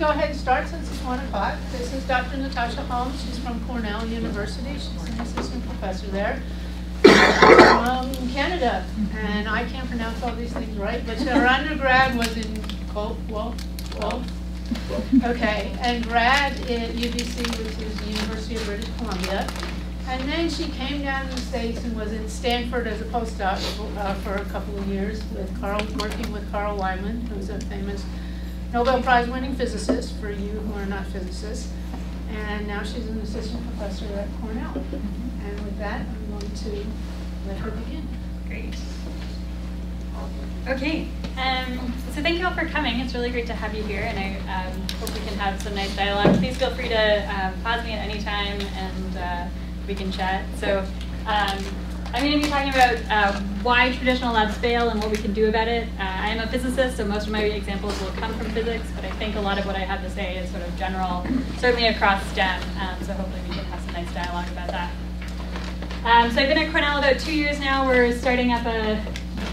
Go ahead and start since it's one o'clock. This is Dr. Natasha Holmes. She's from Cornell University. She's an assistant professor there. From Canada, and I can't pronounce all these things right, but her undergrad was in Col, well, well, okay, and grad at UBC, which is the University of British Columbia. And then she came down to the States and was in Stanford as a postdoc uh, for a couple of years with Carl, working with Carl Wieman, who's a famous Nobel Prize winning physicist for you who are not physicists. And now she's an assistant professor at Cornell. And with that, I'm going to let her begin. Great. Okay, um, so thank you all for coming. It's really great to have you here, and I um, hope we can have some nice dialogue. Please feel free to um, pause me at any time, and uh, we can chat. So um, I'm going to be talking about uh, why traditional labs fail and what we can do about it. Uh, I am a physicist, so most of my examples will come from physics, but I think a lot of what I have to say is sort of general, certainly across STEM, um, so hopefully we can have some nice dialogue about that. Um, so I've been at Cornell about two years now. We're starting up a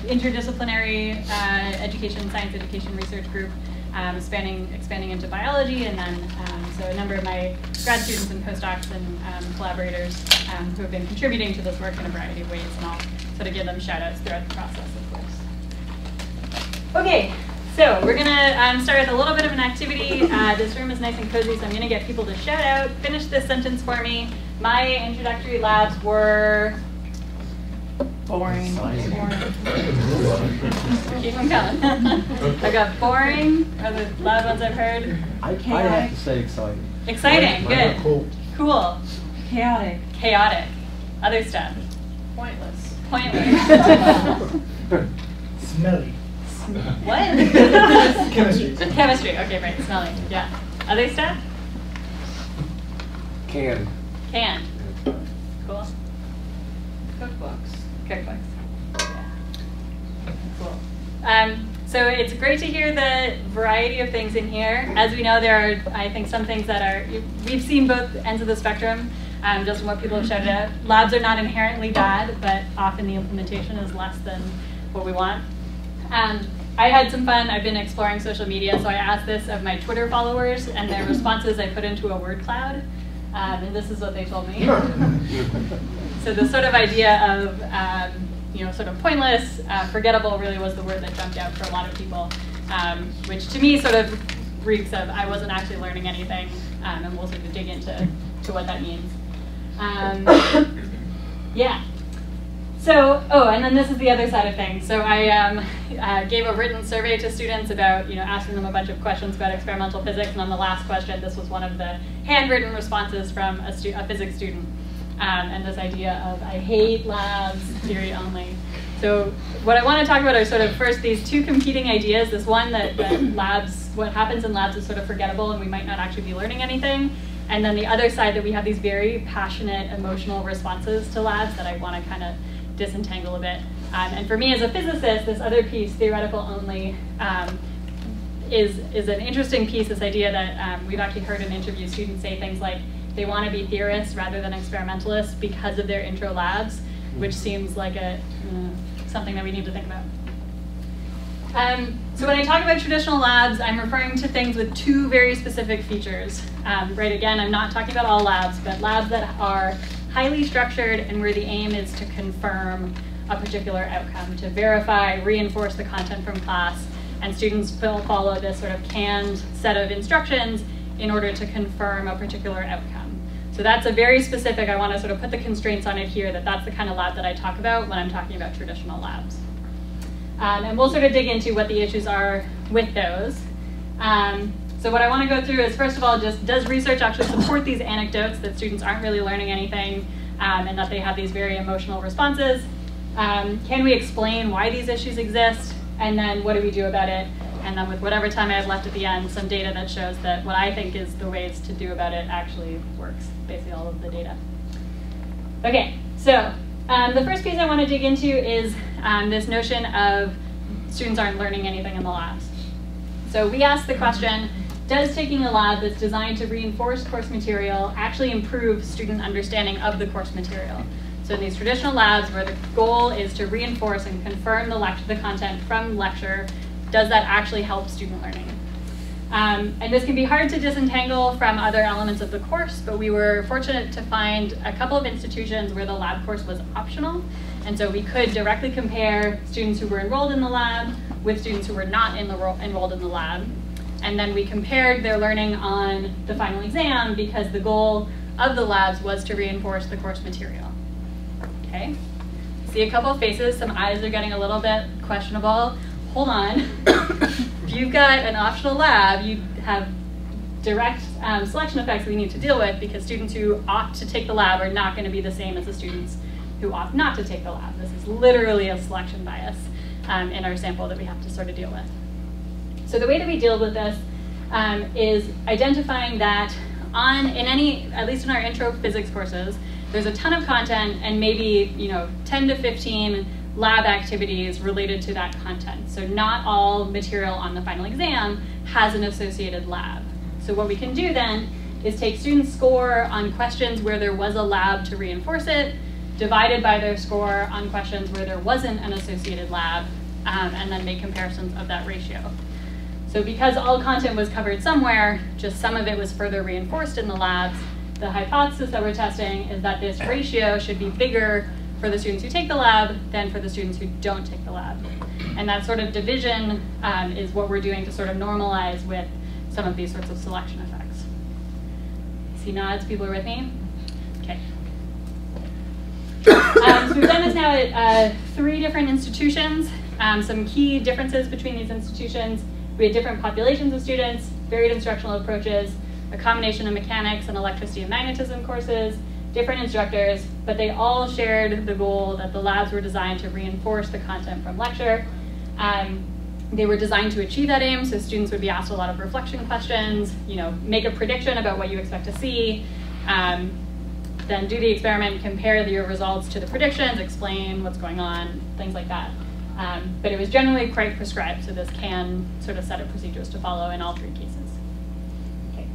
interdisciplinary uh, education, science education research group um, spanning, expanding into biology, and then um, so a number of my grad students and postdocs and um, collaborators um, who have been contributing to this work in a variety of ways, and I'll sort of give them shout outs throughout the process, of course. Okay, so we're gonna um, start with a little bit of an activity. Uh, this room is nice and cozy, so I'm gonna get people to shout out, finish this sentence for me. My introductory labs were Boring. Keep them coming. I got boring, are the loud ones I've heard. I, I have to say exciting. Exciting, good. Cool. Cool. Chaotic. Chaotic. Other stuff. Pointless. Pointless. Smelly. what? Chemistry. Chemistry, okay, right, smelly, yeah. Other stuff? Can. Canned. Cool. Cookbooks. Cookbooks. Yeah. Cool. Um, so it's great to hear the variety of things in here. As we know, there are, I think, some things that are, we've seen both ends of the spectrum, um, just from what people have shouted out. Labs are not inherently bad, but often the implementation is less than what we want. Um, I had some fun. I've been exploring social media, so I asked this of my Twitter followers, and their responses I put into a word cloud. Um, and this is what they told me. so the sort of idea of um, you know sort of pointless, uh, forgettable really was the word that jumped out for a lot of people, um, which to me sort of reeks of I wasn't actually learning anything, um, and we'll sort of dig into to what that means. Um, yeah. So, oh, and then this is the other side of things. So I um, uh, gave a written survey to students about, you know, asking them a bunch of questions about experimental physics, and on the last question, this was one of the handwritten responses from a, a physics student. Um, and this idea of I hate labs, theory only. So what I want to talk about are sort of first these two competing ideas. This one that, that labs, what happens in labs is sort of forgettable and we might not actually be learning anything. And then the other side that we have these very passionate, emotional responses to labs that I want to kind of disentangle a bit. Um, and for me as a physicist, this other piece, theoretical only, um, is, is an interesting piece, this idea that um, we've actually heard in interviews students say things like they want to be theorists rather than experimentalists because of their intro labs, which seems like a, uh, something that we need to think about. Um, so when I talk about traditional labs, I'm referring to things with two very specific features. Um, right, again, I'm not talking about all labs, but labs that are highly structured and where the aim is to confirm a particular outcome, to verify, reinforce the content from class, and students will follow this sort of canned set of instructions in order to confirm a particular outcome. So that's a very specific, I want to sort of put the constraints on it here, that that's the kind of lab that I talk about when I'm talking about traditional labs. Um, and we'll sort of dig into what the issues are with those. Um, so what I want to go through is, first of all, just does research actually support these anecdotes that students aren't really learning anything um, and that they have these very emotional responses? Um, can we explain why these issues exist? And then what do we do about it? And then with whatever time I have left at the end, some data that shows that what I think is the ways to do about it actually works, basically all of the data. Okay, so um, the first piece I want to dig into is um, this notion of students aren't learning anything in the labs. So we asked the question, does taking a lab that's designed to reinforce course material actually improve student understanding of the course material? So in these traditional labs where the goal is to reinforce and confirm the, the content from lecture, does that actually help student learning? Um, and this can be hard to disentangle from other elements of the course, but we were fortunate to find a couple of institutions where the lab course was optional. And so we could directly compare students who were enrolled in the lab with students who were not in enrolled in the lab. And then we compared their learning on the final exam because the goal of the labs was to reinforce the course material. Okay, see a couple faces, some eyes are getting a little bit questionable. Hold on. if you've got an optional lab, you have direct um, selection effects we need to deal with because students who opt to take the lab are not going to be the same as the students who opt not to take the lab. This is literally a selection bias um, in our sample that we have to sort of deal with. So the way that we deal with this um, is identifying that on, in any, at least in our intro physics courses, there's a ton of content and maybe, you know, 10 to 15 lab activities related to that content. So not all material on the final exam has an associated lab. So what we can do then is take students' score on questions where there was a lab to reinforce it, divided by their score on questions where there wasn't an associated lab, um, and then make comparisons of that ratio. So because all content was covered somewhere, just some of it was further reinforced in the labs, the hypothesis that we're testing is that this ratio should be bigger for the students who take the lab than for the students who don't take the lab. And that sort of division um, is what we're doing to sort of normalize with some of these sorts of selection effects. See nods, people are with me? Okay. Um, so we've done this now at uh, three different institutions. Um, some key differences between these institutions. We had different populations of students, varied instructional approaches, a combination of mechanics and electricity and magnetism courses, different instructors, but they all shared the goal that the labs were designed to reinforce the content from lecture. Um, they were designed to achieve that aim, so students would be asked a lot of reflection questions, you know, make a prediction about what you expect to see, um, then do the experiment, compare your results to the predictions, explain what's going on, things like that. Um, but it was generally quite prescribed, so this can sort of set of procedures to follow in all three cases. Okay.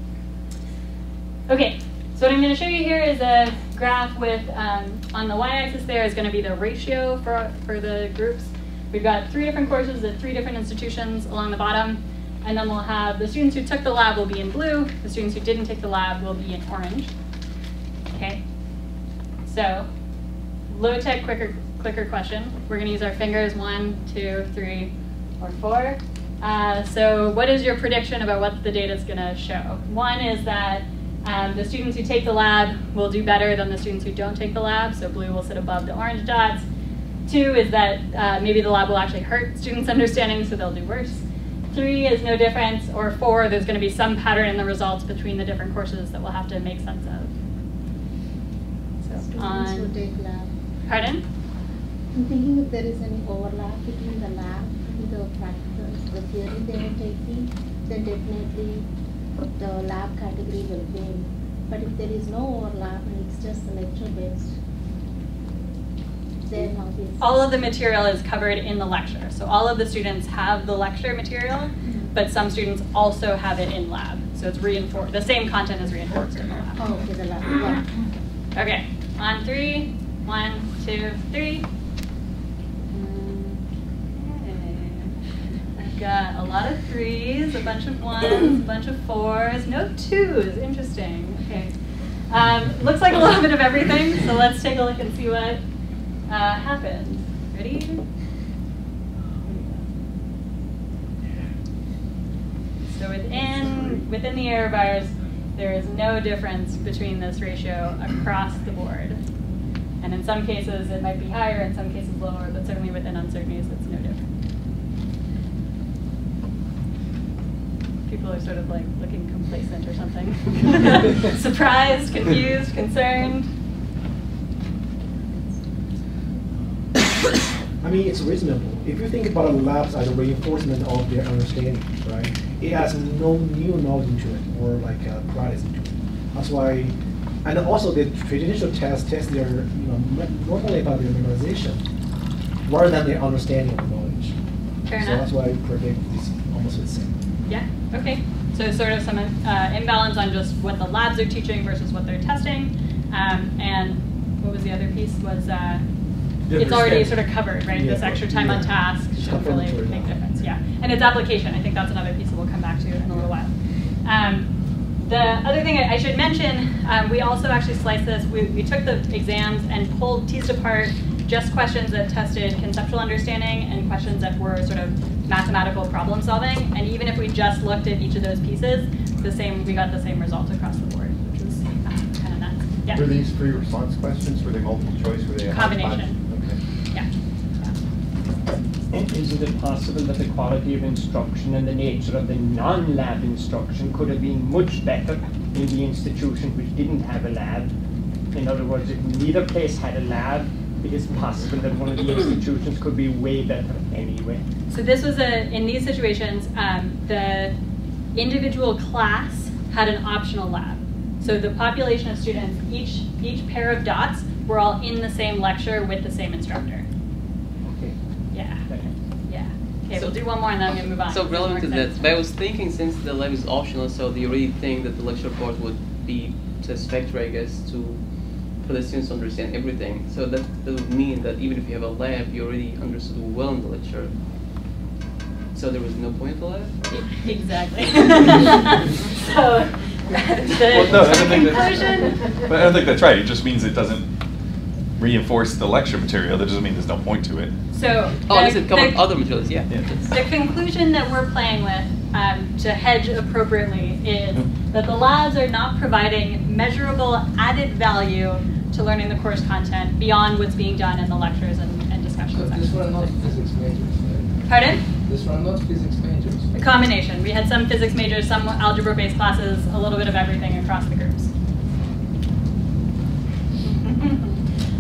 Okay, so what I'm going to show you here is a graph with, um, on the y-axis there is going to be the ratio for, for the groups. We've got three different courses at three different institutions along the bottom, and then we'll have the students who took the lab will be in blue, the students who didn't take the lab will be in orange. Okay, so low-tech quicker clicker question. We're going to use our fingers, one, two, three, or four. Uh, so what is your prediction about what the data is going to show? One is that um, the students who take the lab will do better than the students who don't take the lab, so blue will sit above the orange dots. Two is that uh, maybe the lab will actually hurt students' understanding, so they'll do worse. Three is no difference, or four, there's going to be some pattern in the results between the different courses that we'll have to make sense of. So on, who take lab. Pardon? I'm thinking if there is any overlap between the lab and the practicals, the theory they are taking, then definitely the lab category will win. But if there is no overlap and it's just the lecture based, then obviously. All of the material is covered in the lecture. So all of the students have the lecture material, mm-hmm. but some students also have it in lab. So it's reinforced, the same content is reinforced in the lab. Oh, okay, the lab. Yeah. Okay, on three, one, two, three. Got a lot of threes, a bunch of ones, a bunch of fours, no twos. Interesting. Okay. Um, looks like a little bit of everything, so let's take a look and see what uh, happened. Ready? So within, within the error bars, there is no difference between this ratio across the board. And in some cases, it might be higher, in some cases lower, but certainly within uncertainties, it's no different. People are sort of like looking complacent or something. Surprised, confused, concerned. I mean, it's reasonable. If you think about a labs as a reinforcement of their understanding, right? It has no new knowledge into it or like a practice into it. That's why, and also the traditional tests test their, you know, normally about their memorization rather than their understanding of knowledge. Fair so enough. that's why I predict it's almost the same. Yeah, okay. So sort of some uh, imbalance on just what the labs are teaching versus what they're testing. Um, and what was the other piece was uh, it's already sort of covered, right? Yeah. This extra time yeah. on task should really make a difference, yeah. And its application. I think that's another piece that we'll come back to in a little while. Um, the other thing I, I should mention, um, we also actually sliced this. We, we took the exams and pulled, teased apart just questions that tested conceptual understanding and questions that were sort of mathematical problem solving. And even if we just looked at each of those pieces, the same we got the same results across the board, which was um, kind of nuts. Yeah. Were these free response questions? Were they multiple choice? Were they a Combination. hodgepodge? Yeah. And Isn't it possible that the quality of instruction and the nature of the non-lab instruction could have been much better in the institution which didn't have a lab? In other words, if neither place had a lab, it is possible that one of the institutions could be way better anyway. So this was a, in these situations, um, the individual class had an optional lab. So the population of students, each, each pair of dots were all in the same lecture with the same instructor. Okay. Yeah, okay. yeah. Okay, So- we'll do one more and then I'm gonna move on. So relevant to that, but I was thinking since the lab is optional, so do you really think that the lecture part would be satisfactory, I guess, to for the students to understand everything? So that, that would mean that even if you have a lab, you already understood well in the lecture. So there was no point to the lab? Exactly. So, the Well, no, I don't think that's- But I don't think that's right. It just means it doesn't reinforce the lecture material. That doesn't mean there's no point to it. so. Oh, unless the- it covered the- other materials, yeah. Yeah. The conclusion that we're playing with um, to hedge appropriately is that the labs are not providing measurable added value to learning the course content beyond what's being done in the lectures and, and discussion So these were sections. not physics majors, right? Pardon? This were not physics majors. A combination. We had some physics majors, some algebra-based classes, a little bit of everything across the groups.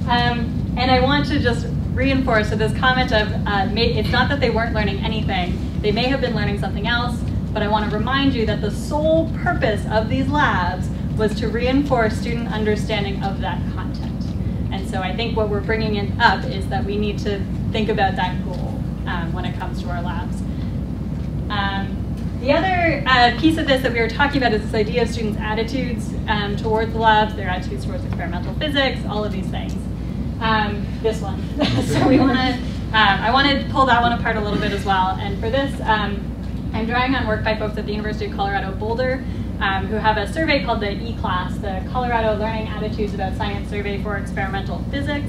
Um, and I want to just reinforce so this comment of uh, may, it's not that they weren't learning anything. They may have been learning something else, but I want to remind you that the sole purpose of these labs was to reinforce student understanding of that content. And so I think what we're bringing in up is that we need to think about that goal um, when it comes to our labs. Um, the other uh, piece of this that we were talking about is this idea of students' attitudes um, towards labs, their attitudes towards experimental physics, all of these things. Um, this one. so we want to, um, I want to pull that one apart a little bit as well. And for this, um, I'm drawing on work by folks at the University of Colorado Boulder um, who have a survey called the E-Class, the Colorado Learning Attitudes About Science Survey for Experimental Physics,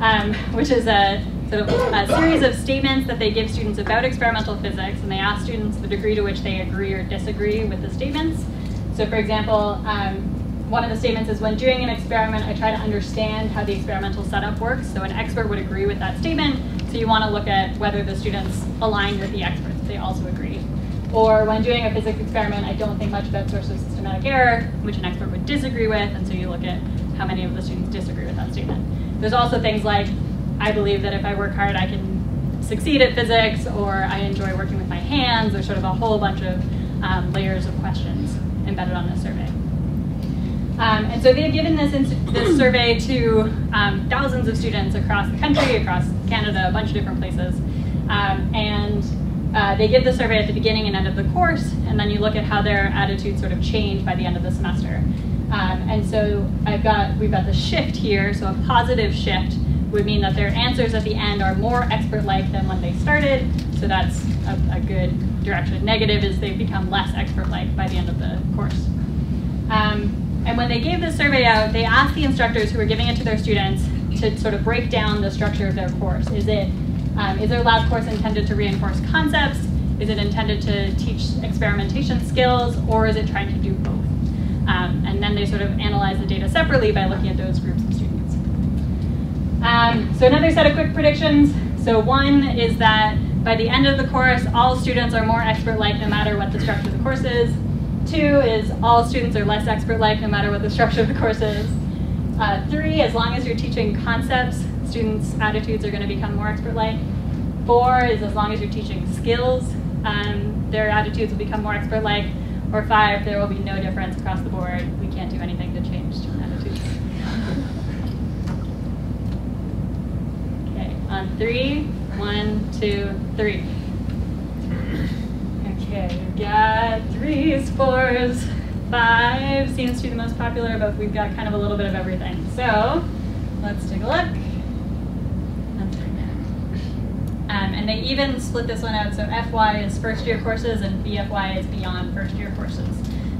um, which is a sort of a series of statements that they give students about experimental physics, and they ask students the degree to which they agree or disagree with the statements. So for example, um, one of the statements is when doing an experiment, I try to understand how the experimental setup works. So an expert would agree with that statement. So you want to look at whether the students align with the experts. They also agree. Or when doing a physics experiment, I don't think much about source of systematic error, which an expert would disagree with. And so you look at how many of the students disagree with that statement. There's also things like, I believe that if I work hard, I can succeed at physics, or I enjoy working with my hands. There's sort of a whole bunch of um, layers of questions embedded on this survey. Um, and so they've given this, this survey to um, thousands of students across the country, across Canada, a bunch of different places. Um, and uh, they give the survey at the beginning and end of the course, and then you look at how their attitudes sort of change by the end of the semester. Um, and so I've got, we've got the shift here, so a positive shift would mean that their answers at the end are more expert-like than when they started, so that's a, a good direction. Negative is they've become less expert-like by the end of the course. Um, and when they gave this survey out, they asked the instructors who were giving it to their students to sort of break down the structure of their course. Is it um, is their lab course intended to reinforce concepts? Is it intended to teach experimentation skills, or is it trying to do both? Um, and then they sort of analyze the data separately by looking at those groups of students. Um, so another set of quick predictions. So one is that by the end of the course, all students are more expert-like no matter what the structure of the course is. Two is all students are less expert-like no matter what the structure of the course is. Uh, three, as long as you're teaching concepts, students' attitudes are going to become more expert-like. Four is as long as you're teaching skills, um, their attitudes will become more expert-like. Or five, there will be no difference across the board. We can't do anything to change attitudes. Okay, on three, one, two, three. Okay, we've got threes, fours, five seems to be the most popular, but we've got kind of a little bit of everything. So let's take a look. Um, and they even split this one out, so FY is first year courses and BFY is beyond first year courses.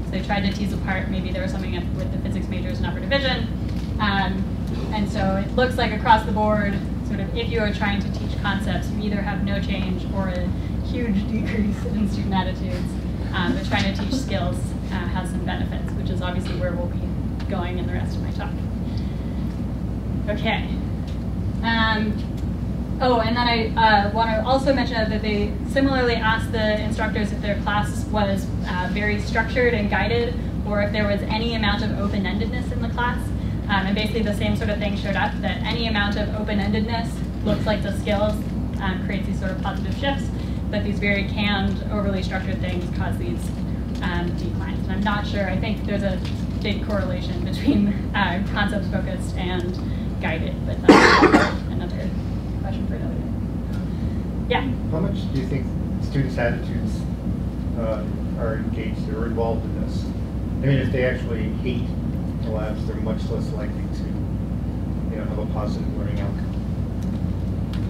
So they tried to tease apart, maybe there was something with the physics majors in upper division. Um, and so it looks like across the board, sort of if you are trying to teach concepts, you either have no change or a huge decrease in student attitudes. Um, but trying to teach skills uh, has some benefits, which is obviously where we'll be going in the rest of my talk. Okay. Um, oh, and then I uh, want to also mention that they similarly asked the instructors if their class was uh, very structured and guided, or if there was any amount of open-endedness in the class. Um, and basically the same sort of thing showed up, that any amount of open-endedness looks like the skills um, creates these sort of positive shifts, but these very canned, overly structured things cause these um, declines. And I'm not sure, I think there's a big correlation between uh, concepts focused and guided, but that's another question for another day. Yeah? How much do you think students' attitudes uh, are engaged or involved in this? I mean, if they actually hate the labs, they're much less likely to you know, have a positive learning outcome.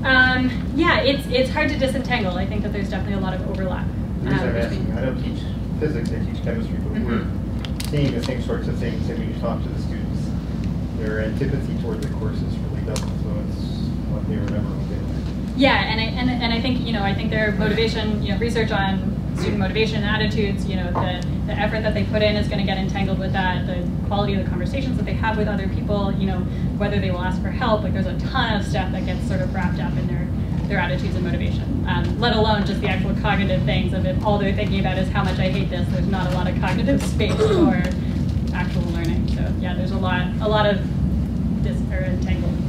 Um, yeah, it's it's hard to disentangle. I think that there's definitely a lot of overlap. Um, asking, I don't teach physics, I teach chemistry, but we're Mhm. seeing the same sorts of things, and when you talk to the students, their antipathy toward the courses really does influence what they remember when they learn. Yeah, and I, and, and I think, you know, I think their motivation, you know, research on student motivation and attitudes, you know, the, the effort that they put in is going to get entangled with that, the quality of the conversations that they have with other people, you know, whether they will ask for help, like there's a ton of stuff that gets sort of wrapped up in their, their attitudes and motivation, um, let alone just the actual cognitive things of if all they're thinking about is how much I hate this, there's not a lot of cognitive space for actual learning. So yeah, there's a lot, a lot of dis, or entangled.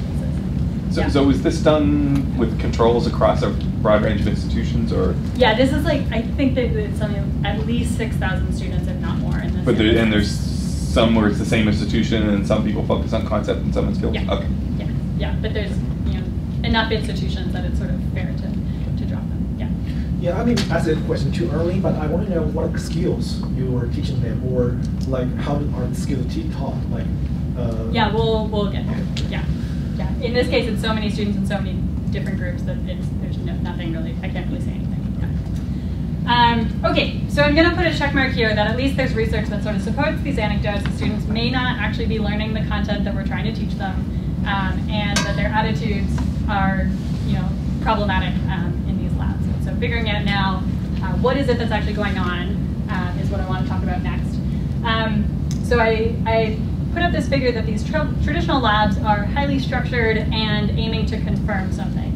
So, Yeah. so is this done with controls across a broad range of institutions, or Yeah, this is like I think that it's something at least six thousand students, if not more, in this. but there, and there's some where it's the same institution, and some people focus on concept and some on skills. Yeah. Okay. Yeah, yeah, but there's you know enough institutions that it's sort of fair to to drop them. Yeah. Yeah, I mean, ask a question too early, but I want to know what skills you were teaching them, or like how are the skills te- taught, like. Uh, Yeah, we'll we'll get there. Yeah, yeah. In this case, it's so many students in so many different groups that there's no, nothing really. I can't really say anything. Um, okay, so I'm going to put a check mark here that at least there's research that sort of supports these anecdotes. The students may not actually be learning the content that we're trying to teach them, um, and that their attitudes are, you know, problematic um, in these labs. So figuring out now uh, what is it that's actually going on um, is what I want to talk about next. Um, so I, I put up this figure that these tra traditional labs are highly structured and aiming to confirm something.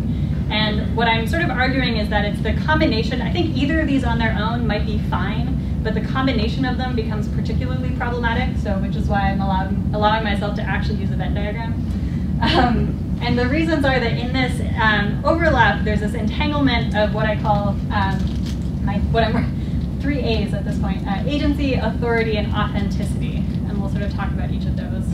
And what I'm sort of arguing is that it's the combination, I think either of these on their own might be fine, but the combination of them becomes particularly problematic, so which is why I'm allowing, allowing myself to actually use a Venn diagram. Um, and the reasons are that in this um, overlap, there's this entanglement of what I call um, my, what I'm three A's at this point: uh, agency, authority, and authenticity. Sort of talk about each of those.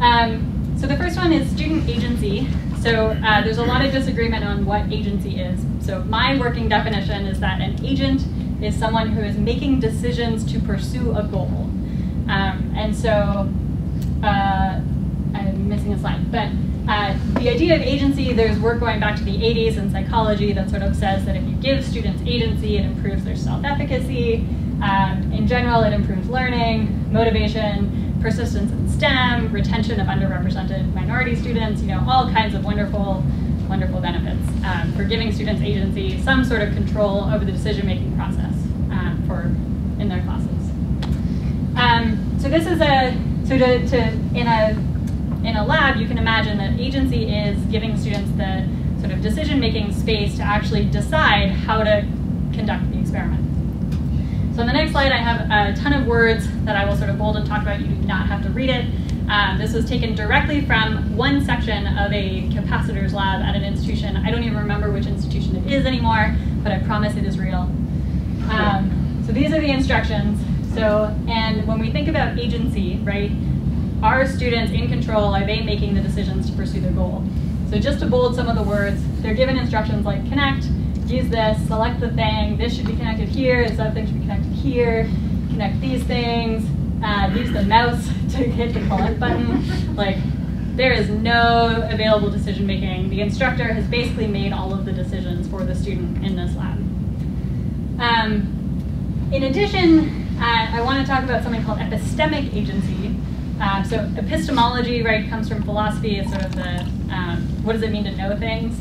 Um, so the first one is student agency. So uh, there's a lot of disagreement on what agency is. So my working definition is that an agent is someone who is making decisions to pursue a goal. Um, and so uh, I'm missing a slide, but uh, the idea of agency, there's work going back to the 80s in psychology that sort of says that if you give students agency, it improves their self-efficacy. Um, in general, it improves learning, motivation, persistence in STEM, retention of underrepresented minority students, you know, all kinds of wonderful, wonderful benefits um, for giving students agency, some sort of control over the decision-making process um, for in their classes. Um, so this is a, so to, to, in a, in a lab, you can imagine that agency is giving students the sort of decision-making space to actually decide how to conduct the experiment. So on the next slide, I have a ton of words that I will sort of bold and talk about. You do not have to read it. Um, this was taken directly from one section of a capacitors lab at an institution. I don't even remember which institution it is anymore, but I promise it is real. Um, so these are the instructions. So, and when we think about agency, right, are students in control? Are they making the decisions to pursue their goal? So just to bold some of the words, they're given instructions like connect, use this, select the thing, this should be connected here, this other thing should be connected here, connect these things, uh, use the mouse to hit the collect button. Like, there is no available decision making. The instructor has basically made all of the decisions for the student in this lab. Um, in addition, uh, I want to talk about something called epistemic agency. Um, so epistemology, right, comes from philosophy. It's sort of the um, what does it mean to know things.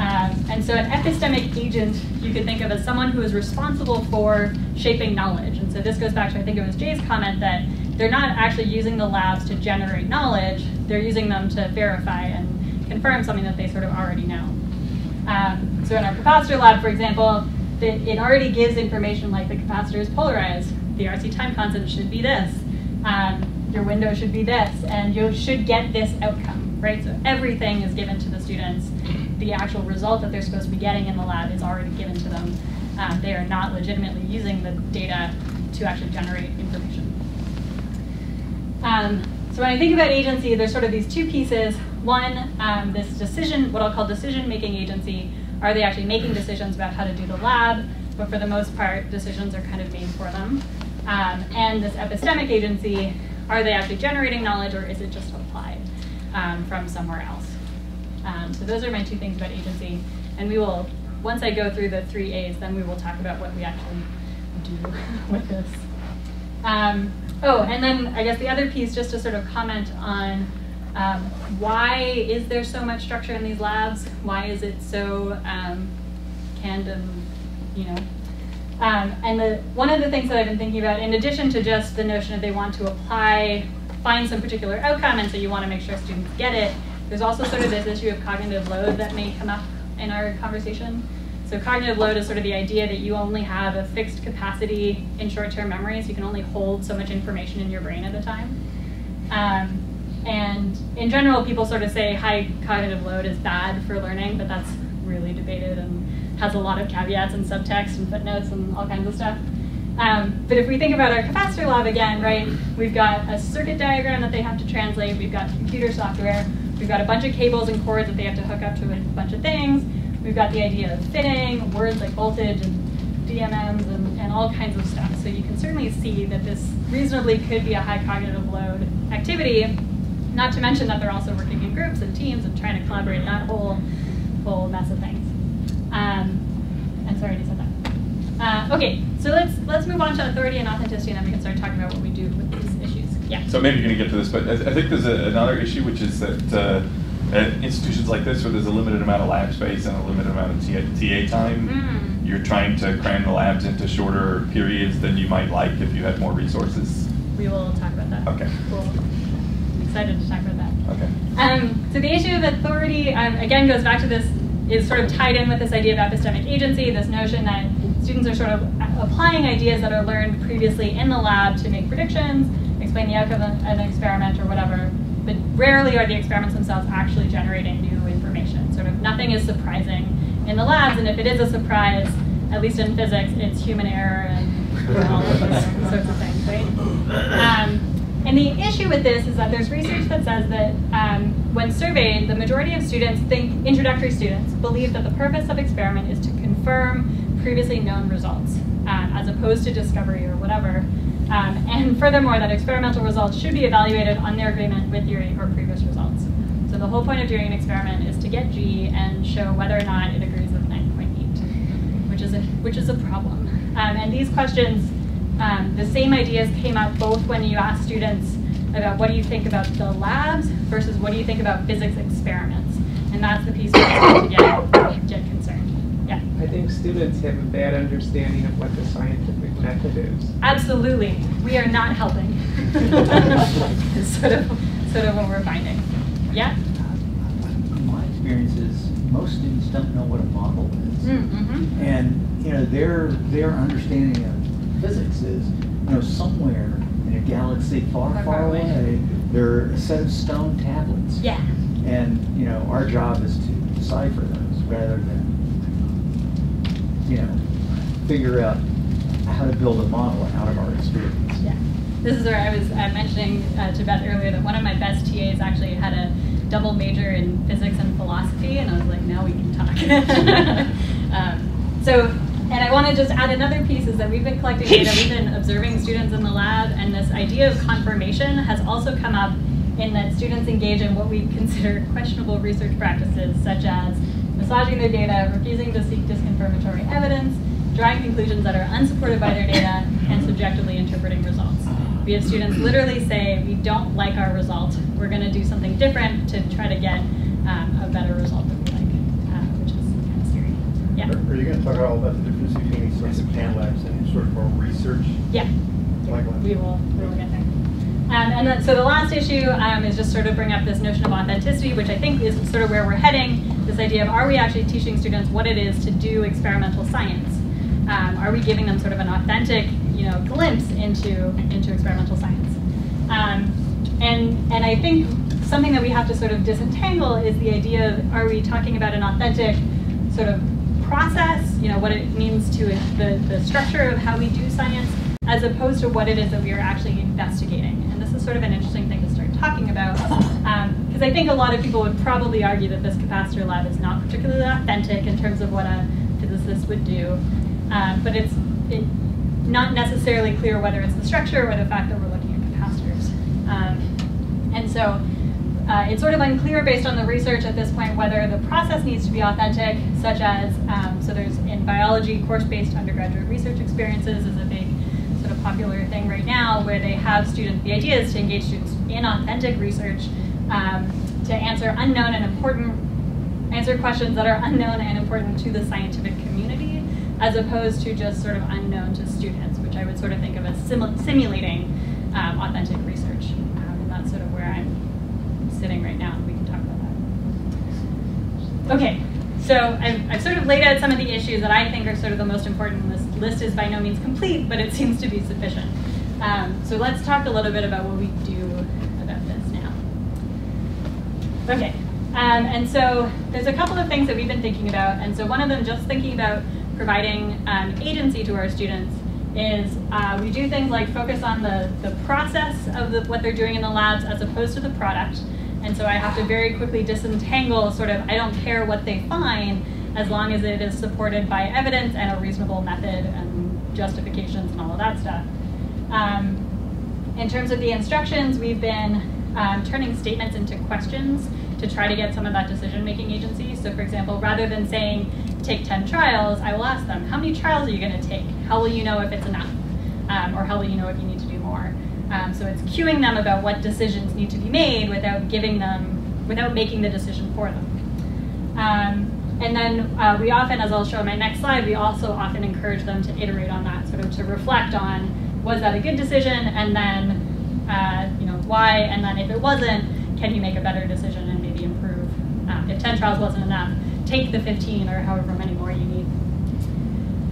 Um, and so an epistemic agent you could think of as someone who is responsible for shaping knowledge. And so this goes back to I think it was Jay's comment that they're not actually using the labs to generate knowledge. They're using them to verify and confirm something that they sort of already know. Um, so in our capacitor lab, for example, it already gives information like the capacitor is polarized. The RC time constant should be this. Um, your window should be this, and you should get this outcome, right? So everything is given to the students. The actual result that they're supposed to be getting in the lab is already given to them. Um, they are not legitimately using the data to actually generate information. Um, so when I think about agency, there's sort of these two pieces. One, um, this decision, what I'll call decision-making agency. Are they actually making decisions about how to do the lab? But for the most part, decisions are kind of made for them. Um, and this epistemic agency, are they actually generating knowledge or is it just applied um, from somewhere else? Um, so those are my two things about agency. And we will, once I go through the three A's, then we will talk about what we actually do with this. Um, oh, and then I guess the other piece, just to sort of comment on um, why is there so much structure in these labs? Why is it so um, and, you know, um, and the, one of the things that I've been thinking about, in addition to just the notion that they want to apply, find some particular outcome, and so you want to make sure students get it, there's also sort of this issue of cognitive load that may come up in our conversation. So cognitive load is sort of the idea that you only have a fixed capacity in short-term memory, so you can only hold so much information in your brain at a time. Um, and in general, people sort of say high cognitive load is bad for learning, but that's really debated and has a lot of caveats and subtext and footnotes and all kinds of stuff. Um, but if we think about our capacitor lab again, right, we've got a circuit diagram that they have to translate, we've got computer software, we've got a bunch of cables and cords that they have to hook up to a bunch of things, we've got the idea of fitting, words like voltage and DMMs and, and all kinds of stuff. So you can certainly see that this reasonably could be a high cognitive load activity, not to mention that they're also working in groups and teams and trying to collaborate that whole, whole mess of things. Um, and sorry, I said that. Uh, okay, so let's let's move on to authority and authenticity, and then we can start talking about what we do with these. Yeah. So maybe you're going to get to this, but I, I think there's a, another issue, which is that uh, at institutions like this, where there's a limited amount of lab space and a limited amount of TA, time, mm. you're trying to cram the labs into shorter periods than you might like if you had more resources. We will talk about that. Okay. Cool. Excited to talk about that. Okay. Um, so the issue of authority, um, again, goes back to this is sort of tied in with this idea of epistemic agency, this notion that students are sort of applying ideas that are learned previously in the lab to make predictions, explain the outcome of an experiment or whatever, but rarely are the experiments themselves actually generating new information. Sort of nothing is surprising in the labs, and if it is a surprise, at least in physics, it's human error and all of those sorts of things, right? Um, and the issue with this is that there's research that says that um, when surveyed, the majority of students think, introductory students, believe that the purpose of experiment is to confirm previously known results, um, as opposed to discovery or whatever. Um, and furthermore, that experimental results should be evaluated on their agreement with your or previous results. So the whole point of doing an experiment is to get G and show whether or not it agrees with 9.8, which is a, which is a problem. Um, and these questions um, the same ideas came up both when you ask students about what do you think about the labs versus what do you think about physics experiments. And that's the piece where to get, get concerned. Yeah. I think students have a bad understanding of what the scientific method. Absolutely. We are not helping. it's sort of, sort of what we're finding. Yeah? My experience is most students don't know what a model is. Mm -hmm. And, you know, their, their understanding of physics is, you know, somewhere in a galaxy far, far, far away, away, there are a set of stone tablets. Yeah. And, you know, our job is to decipher those rather than, you know, figure out how to build a model out of our experience. Yeah. This is where I was uh, mentioning uh, to Beth earlier that one of my best TAs actually had a double major in physics and philosophy, and I was like, now we can talk. um, so and I want to just add another piece is that we've been collecting data, we've been observing students in the lab, and this idea of confirmation has also come up in that students engage in what we consider questionable research practices, such as massaging their data, refusing to seek disconfirmatory evidence, drawing conclusions that are unsupported by their data, and subjectively interpreting results. We have students literally say, we don't like our result, we're going to do something different to try to get um, a better result that we like, uh, which is kind of scary. Yeah. Are you going to talk at all about the difference between these sorts of CAN labs and sort of more research? Yeah. Like? We will, we will get there. Um, and then, so the last issue um, is just sort of bring up this notion of authenticity, which I think is sort of where we're heading. This idea of are we actually teaching students what it is to do experimental science? Um, are we giving them sort of an authentic, you know, glimpse into into experimental science? Um, and and I think something that we have to sort of disentangle is the idea of are we talking about an authentic sort of process, you know, what it means to the, the structure of how we do science, as opposed to what it is that we are actually investigating. And this is sort of an interesting thing to start talking about, because um, I think a lot of people would probably argue that this capacitor lab is not particularly authentic in terms of what a physicist would do. Um, but it's it, not necessarily clear whether it's the structure or the fact that we're looking at capacitors. Um, and so uh, it's sort of unclear based on the research at this point whether the process needs to be authentic, such as, um, so there's in biology, course-based undergraduate research experiences is a big sort of popular thing right now where they have students, the idea is to engage students in authentic research um, to answer unknown and important, answer questions that are unknown and important to the scientific community, as opposed to just sort of unknown to students, which I would sort of think of as simulating um, authentic research. Um, and that's sort of where I'm sitting right now, and we can talk about that. Okay, so I've, I've, sort of laid out some of the issues that I think are sort of the most important. This list is by no means complete, but it seems to be sufficient. Um, so let's talk a little bit about what we do about this now. Okay, um, and so there's a couple of things that we've been thinking about, and so one of them just thinking about providing um, agency to our students is uh, we do things like focus on the, the process of the, what they're doing in the labs as opposed to the product. And so I have to very quickly disentangle sort of, I don't care what they find as long as it is supported by evidence and a reasonable method and justifications and all of that stuff. Um, in terms of the instructions, we've been um, turning statements into questions to try to get some of that decision-making agency. So for example, rather than saying, take 10 trials, I will ask them, how many trials are you gonna take? How will you know if it's enough? Um, or how will you know if you need to do more? Um, so it's cueing them about what decisions need to be made without giving them, without making the decision for them. Um, and then uh, we often, as I'll show in my next slide, we also often encourage them to iterate on that, sort of to reflect on, was that a good decision? And then, uh, you know, why? And then if it wasn't, can you make a better decision and maybe improve? Um, if 10 trials wasn't enough, take the 15 or however many more you need.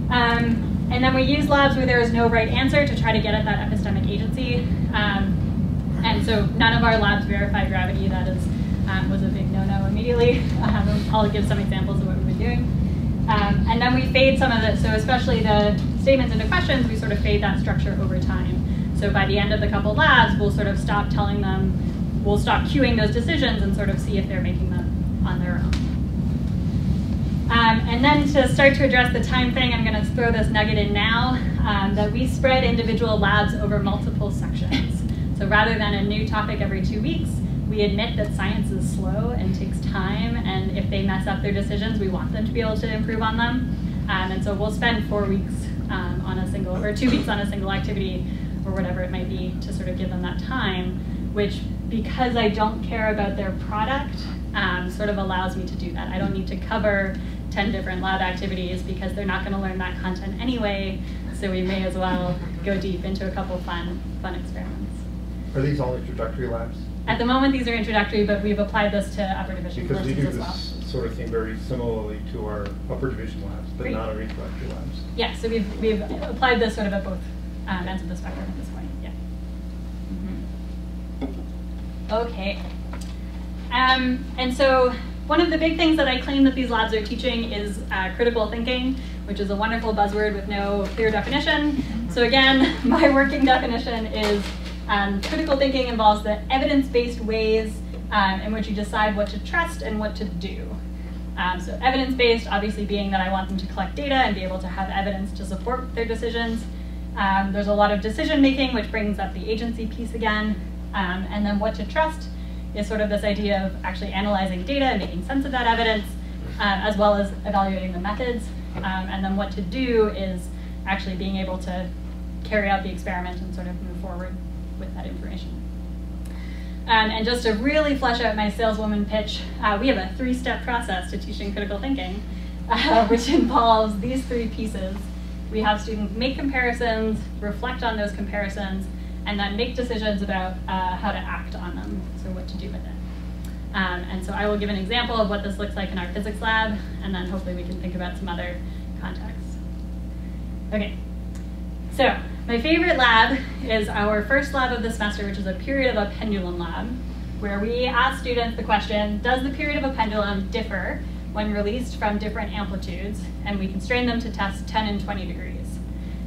Um, and then we use labs where there is no right answer to try to get at that epistemic agency. Um, and so none of our labs verify gravity. That is um, was a big no-no immediately. Um, I'll give some examples of what we've been doing. Um, and then we fade some of it. So especially the statements into questions, we sort of fade that structure over time. So by the end of the couple labs, we'll sort of stop telling them, we'll stop cueing those decisions and sort of see if they're making them on their own. Um, and then to start to address the time thing, I'm going to throw this nugget in now, um, that we spread individual labs over multiple sections. So rather than a new topic every two weeks, we admit that science is slow and takes time, and if they mess up their decisions, we want them to be able to improve on them. Um, and so we'll spend four weeks um, on a single, or two weeks on a single activity, or whatever it might be, to sort of give them that time, which because I don't care about their product, um, sort of allows me to do that. I don't need to cover 10 different lab activities because they're not going to learn that content anyway, so we may as well go deep into a couple fun, fun experiments. Are these all introductory labs? At the moment, these are introductory, but we've applied this to upper division because courses we do this well. sort of thing very similarly to our upper division labs, but Great. not our introductory labs. Yeah, so we've, we've applied this sort of at both um, ends of the spectrum at this point, yeah. Mhm. Okay. Um, and so one of the big things that I claim that these labs are teaching is uh, critical thinking, which is a wonderful buzzword with no clear definition. So again, my working definition is um, critical thinking involves the evidence-based ways um, in which you decide what to trust and what to do. Um, so evidence-based, obviously being that I want them to collect data and be able to have evidence to support their decisions. Um, there's a lot of decision making, which brings up the agency piece again. Um, and then what to trust is sort of this idea of actually analyzing data and making sense of that evidence, um, as well as evaluating the methods. Um, and then what to do is actually being able to carry out the experiment and sort of move forward with that information. Um, and just to really flesh out my saleswoman pitch, uh, we have a three-step process to teaching critical thinking, uh, which involves these three pieces. We have students make comparisons, reflect on those comparisons, and then make decisions about uh, how to act on them, what to do with it. Um, and so I will give an example of what this looks like in our physics lab, and then hopefully we can think about some other contexts. Okay, so my favorite lab is our first lab of the semester, which is a period of a pendulum lab, where we ask students the question, does the period of a pendulum differ when released from different amplitudes? And we constrain them to test 10 and 20 degrees.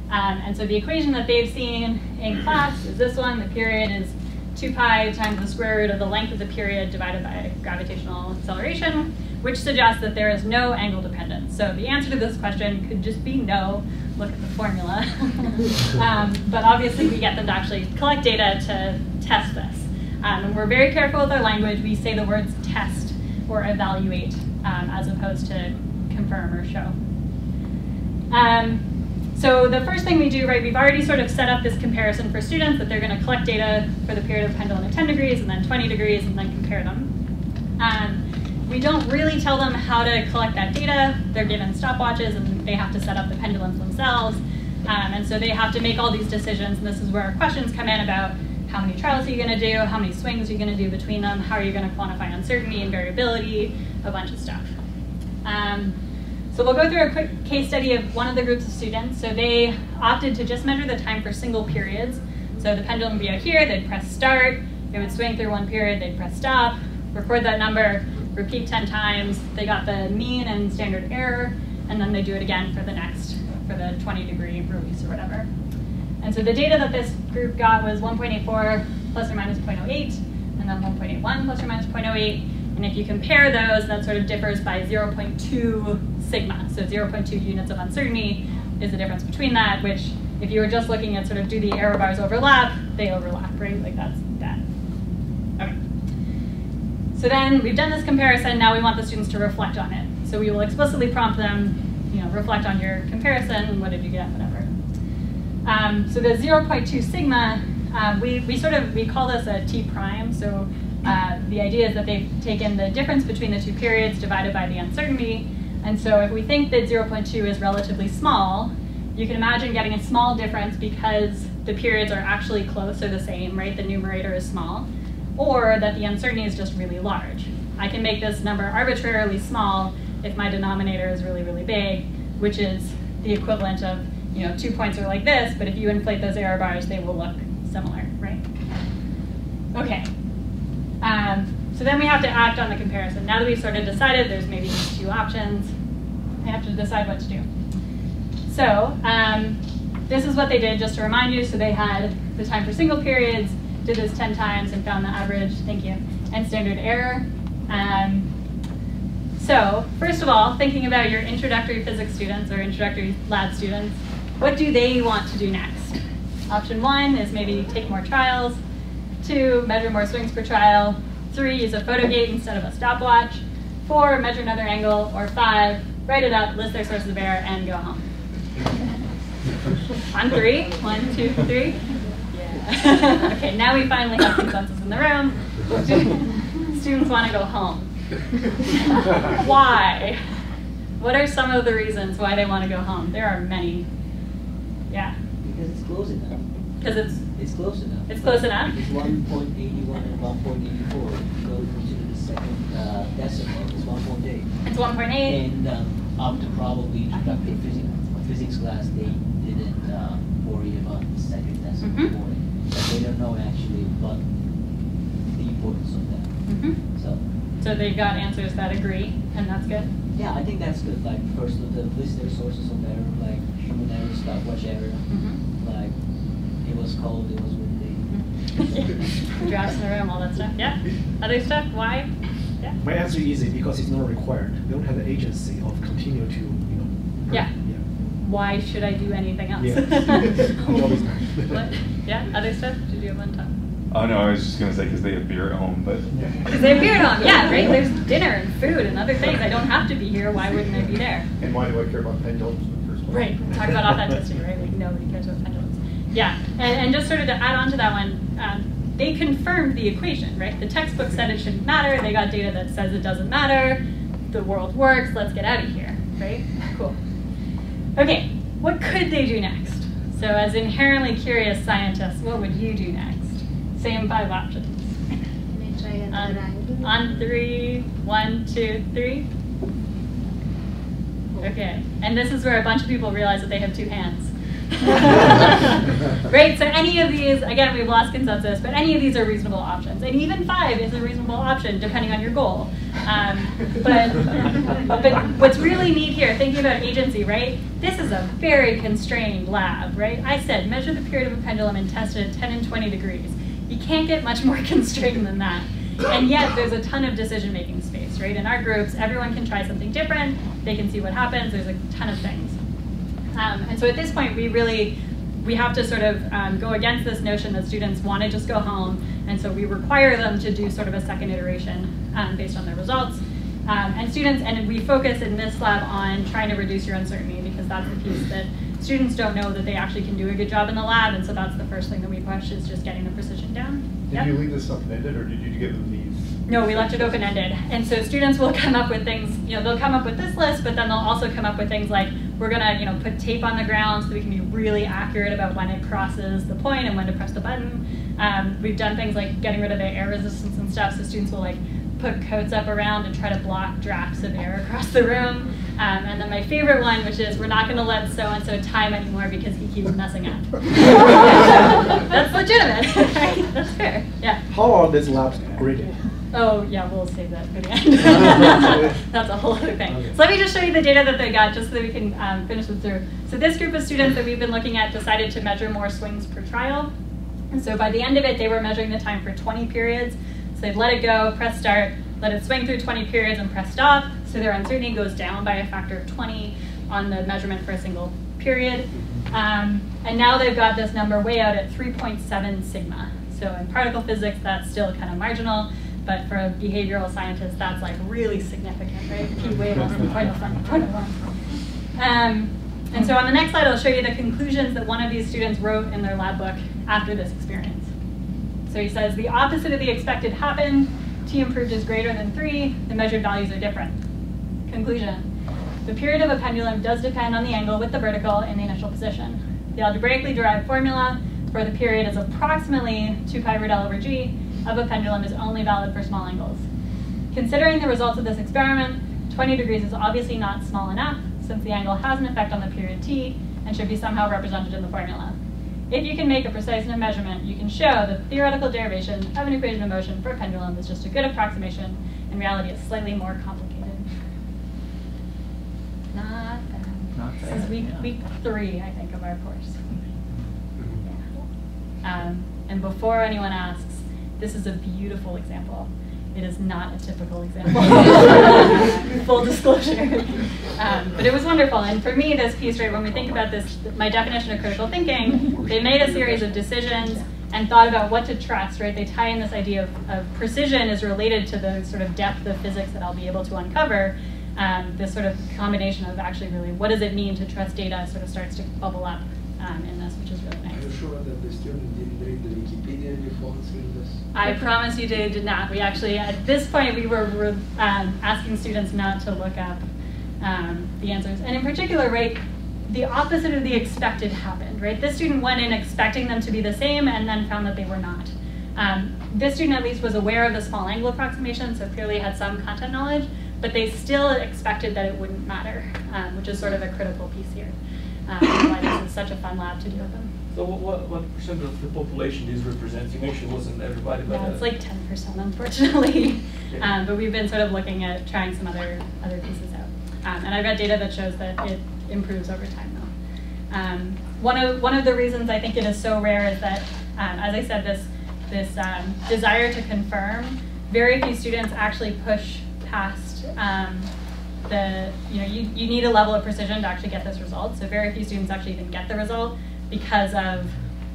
Um, and so the equation that they've seen in class is this one. The period is 2 pi times the square root of the length of the period divided by gravitational acceleration, which suggests that there is no angle dependence. So the answer to this question could just be no. Look at the formula. um, but obviously we get them to actually collect data to test this. Um, and we're very careful with our language. We say the words test or evaluate um, as opposed to confirm or show. Um, so the first thing we do, right, we've already sort of set up this comparison for students that they're going to collect data for the period of pendulum at 10 degrees and then 20 degrees and then compare them. Um, we don't really tell them how to collect that data. They're given stopwatches and they have to set up the pendulums themselves. Um, and so they have to make all these decisions. And this is where our questions come in about how many trials are you going to do, how many swings are you going to do between them, how are you going to quantify uncertainty and variability, a bunch of stuff. Um, so we'll go through a quick case study of one of the groups of students. So they opted to just measure the time for single periods. So the pendulum would be out here, they'd press start, it would swing through one period, they'd press stop, record that number, repeat 10 times. They got the mean and standard error, and then they do it again for the next, for the 20 degree release or whatever. And so the data that this group got was 1.84 plus or minus 0.08, and then 1.81 plus or minus 0.08. And if you compare those, that sort of differs by 0.2 sigma. So 0.2 units of uncertainty is the difference between that, which if you were just looking at sort of do the error bars overlap, they overlap, right? Like that's that. Okay. So then we've done this comparison, now we want the students to reflect on it. So we will explicitly prompt them, you know, reflect on your comparison, what did you get, whatever. Um, so the 0.2 sigma, uh, we, we sort of, we call this a T prime, so uh, the idea is that they've taken the difference between the two periods divided by the uncertainty. And so if we think that 0.2 is relatively small, you can imagine getting a small difference because the periods are actually close or the same, right? The numerator is small. Or that the uncertainty is just really large. I can make this number arbitrarily small if my denominator is really, really big, which is the equivalent of, you know, two points are like this, but if you inflate those error bars, they will look similar, right? Okay, um, so then we have to act on the comparison. Now that we've sort of decided there's maybe two options, I have to decide what to do. So um, this is what they did, just to remind you. So they had the time for single periods, did this 10 times and found the average, thank you, and standard error. Um, so first of all, thinking about your introductory physics students or introductory lab students, what do they want to do next? Option one is maybe take more trials. Two, measure more swings per trial. Three, use a photo gate instead of a stopwatch. Four, measure another angle. Or five, write it up, list their sources of error, and go home. On three, one, two, three. Yeah. okay, now we finally have consensus in the room. Students want to go home. why? What are some of the reasons why they want to go home? There are many. Yeah. Because it's closing enough. Because it's it's close enough. It's close enough. It's 1.81 and 1.84. Go to the second uh, decimal. It's 1.8. It's 1.8. And um, to probably introductory physics, physics class, they didn't uh, worry about the second decimal mm -hmm. they don't know actually what the importance of that. Mm -hmm. So. So they got answers that agree, and that's good. Yeah, I think that's good. Like first of the list their sources of error, like human error, stopwatch error, mm -hmm. like it was cold, it was windy. Drafts in the room, all that stuff. Yeah. Other stuff? Why? Yeah. My answer is easy because it's not required. They don't have the agency of continue to, you know. Yeah. yeah. Why should I do anything else? Yeah. what? Yeah. Other stuff? Did you have one time? Oh no, I was just gonna say because they have beer at home, but. Because they have beer at home, yeah, right? There's dinner and food and other things. I don't have to be here. Why wouldn't I be there? And why do I care about pendulums in the first place? Right. Talk about authenticity, right? Like nobody cares about pendulums. Yeah, and, and just sort of to add on to that one, um, they confirmed the equation, right? The textbook said it shouldn't matter. They got data that says it doesn't matter. The world works. Let's get out of here, right? Cool. Okay, what could they do next? So as inherently curious scientists, what would you do next? Same five options. Can I try On, on three, one, two, three. Okay, and this is where a bunch of people realize that they have two hands. Great, so any of these, again, we've lost consensus, but any of these are reasonable options. And even five is a reasonable option depending on your goal. Um, but, but what's really neat here, thinking about agency, right? This is a very constrained lab, right? I said measure the period of a pendulum and test it at 10 and 20 degrees. You can't get much more constrained than that. And yet there's a ton of decision-making space, right? In our groups, everyone can try something different. They can see what happens. There's a ton of things. Um, and so at this point, we really, we have to sort of um, go against this notion that students want to just go home. And so we require them to do sort of a second iteration um, based on their results. Um, and students, and we focus in this lab on trying to reduce your uncertainty because that's the piece that students don't know that they actually can do a good job in the lab. And so that's the first thing that we push is just getting the precision down. Did Yep. you leave this open-ended, or did you give them these? No, we left it open-ended. And so students will come up with things, you know, they'll come up with this list, but then they'll also come up with things like, we're gonna, you know, put tape on the ground so that we can be really accurate about when it crosses the point and when to press the button. Um, we've done things like getting rid of the air resistance and stuff, so students will like put coats up around and try to block drafts of air across the room. Um, and then my favorite one, which is we're not gonna let so-and-so time anymore because he keeps messing up. That's legitimate, right? That's fair, yeah. How are these labs graded? Oh, yeah, we'll save that for the end. That's a whole other thing. Okay. So let me just show you the data that they got, just so that we can um, finish this through. So this group of students that we've been looking at decided to measure more swings per trial. And so by the end of it, they were measuring the time for 20 periods. So they'd let it go, press start, let it swing through 20 periods and press stop. So their uncertainty goes down by a factor of 20 on the measurement for a single period. Um, and now they've got this number way out at 3.7 sigma. So in particle physics, that's still kind of marginal, but for a behavioral scientist, that's like really significant, right? P way less than 0.01. Um, and so on the next slide, I'll show you the conclusions that one of these students wrote in their lab book after this experience. So he says, the opposite of the expected happened. T prime is greater than 3. The measured values are different. Conclusion. The period of a pendulum does depend on the angle with the vertical in the initial position. The algebraically derived formula for the period is approximately 2 pi over g of a pendulum is only valid for small angles. Considering the results of this experiment, 20 degrees is obviously not small enough since the angle has an effect on the period t and should be somehow represented in the formula. If you can make a precise enough measurement, you can show that the theoretical derivation of an equation of motion for a pendulum is just a good approximation. In reality, it's slightly more complicated. Not bad. Not This is week, yeah. week three, I think, of our course. Yeah. Um, and before anyone asks, this is a beautiful example. It is not a typical example. Full disclosure. Um, but it was wonderful. And for me, this piece, right, when we think about this, my definition of critical thinking, they made a series of decisions and thought about what to trust, right? They tie in this idea of, of precision is related to the sort of depth of physics that I'll be able to uncover. Um, this sort of combination of actually really what does it mean to trust data sort of starts to bubble up um, in this, which is really nice. Are you sure that the student didn't read the Wikipedia before answering this? I promise you they did not. We actually, at this point, we were, were um, asking students not to look up um, the answers. And in particular, right, the opposite of the expected happened, right? This student went in expecting them to be the same and then found that they were not. Um, this student at least was aware of the small angle approximation, so clearly had some content knowledge, but they still expected that it wouldn't matter, um, which is sort of a critical piece here. Um, why this is such a fun lab to do with them. So what, what, what percent of the population is representing? You mentioned it wasn't everybody, but. Yeah, it's uh, like ten percent, unfortunately. Yeah. Um, but we've been sort of looking at trying some other other pieces out, um, and I've got data that shows that it improves over time, though. Um, one of one of the reasons I think it is so rare is that, um, as I said, this this um, desire to confirm. Very few students actually push past um, the you know you, you need a level of precision to actually get this result. So very few students actually even get the result because of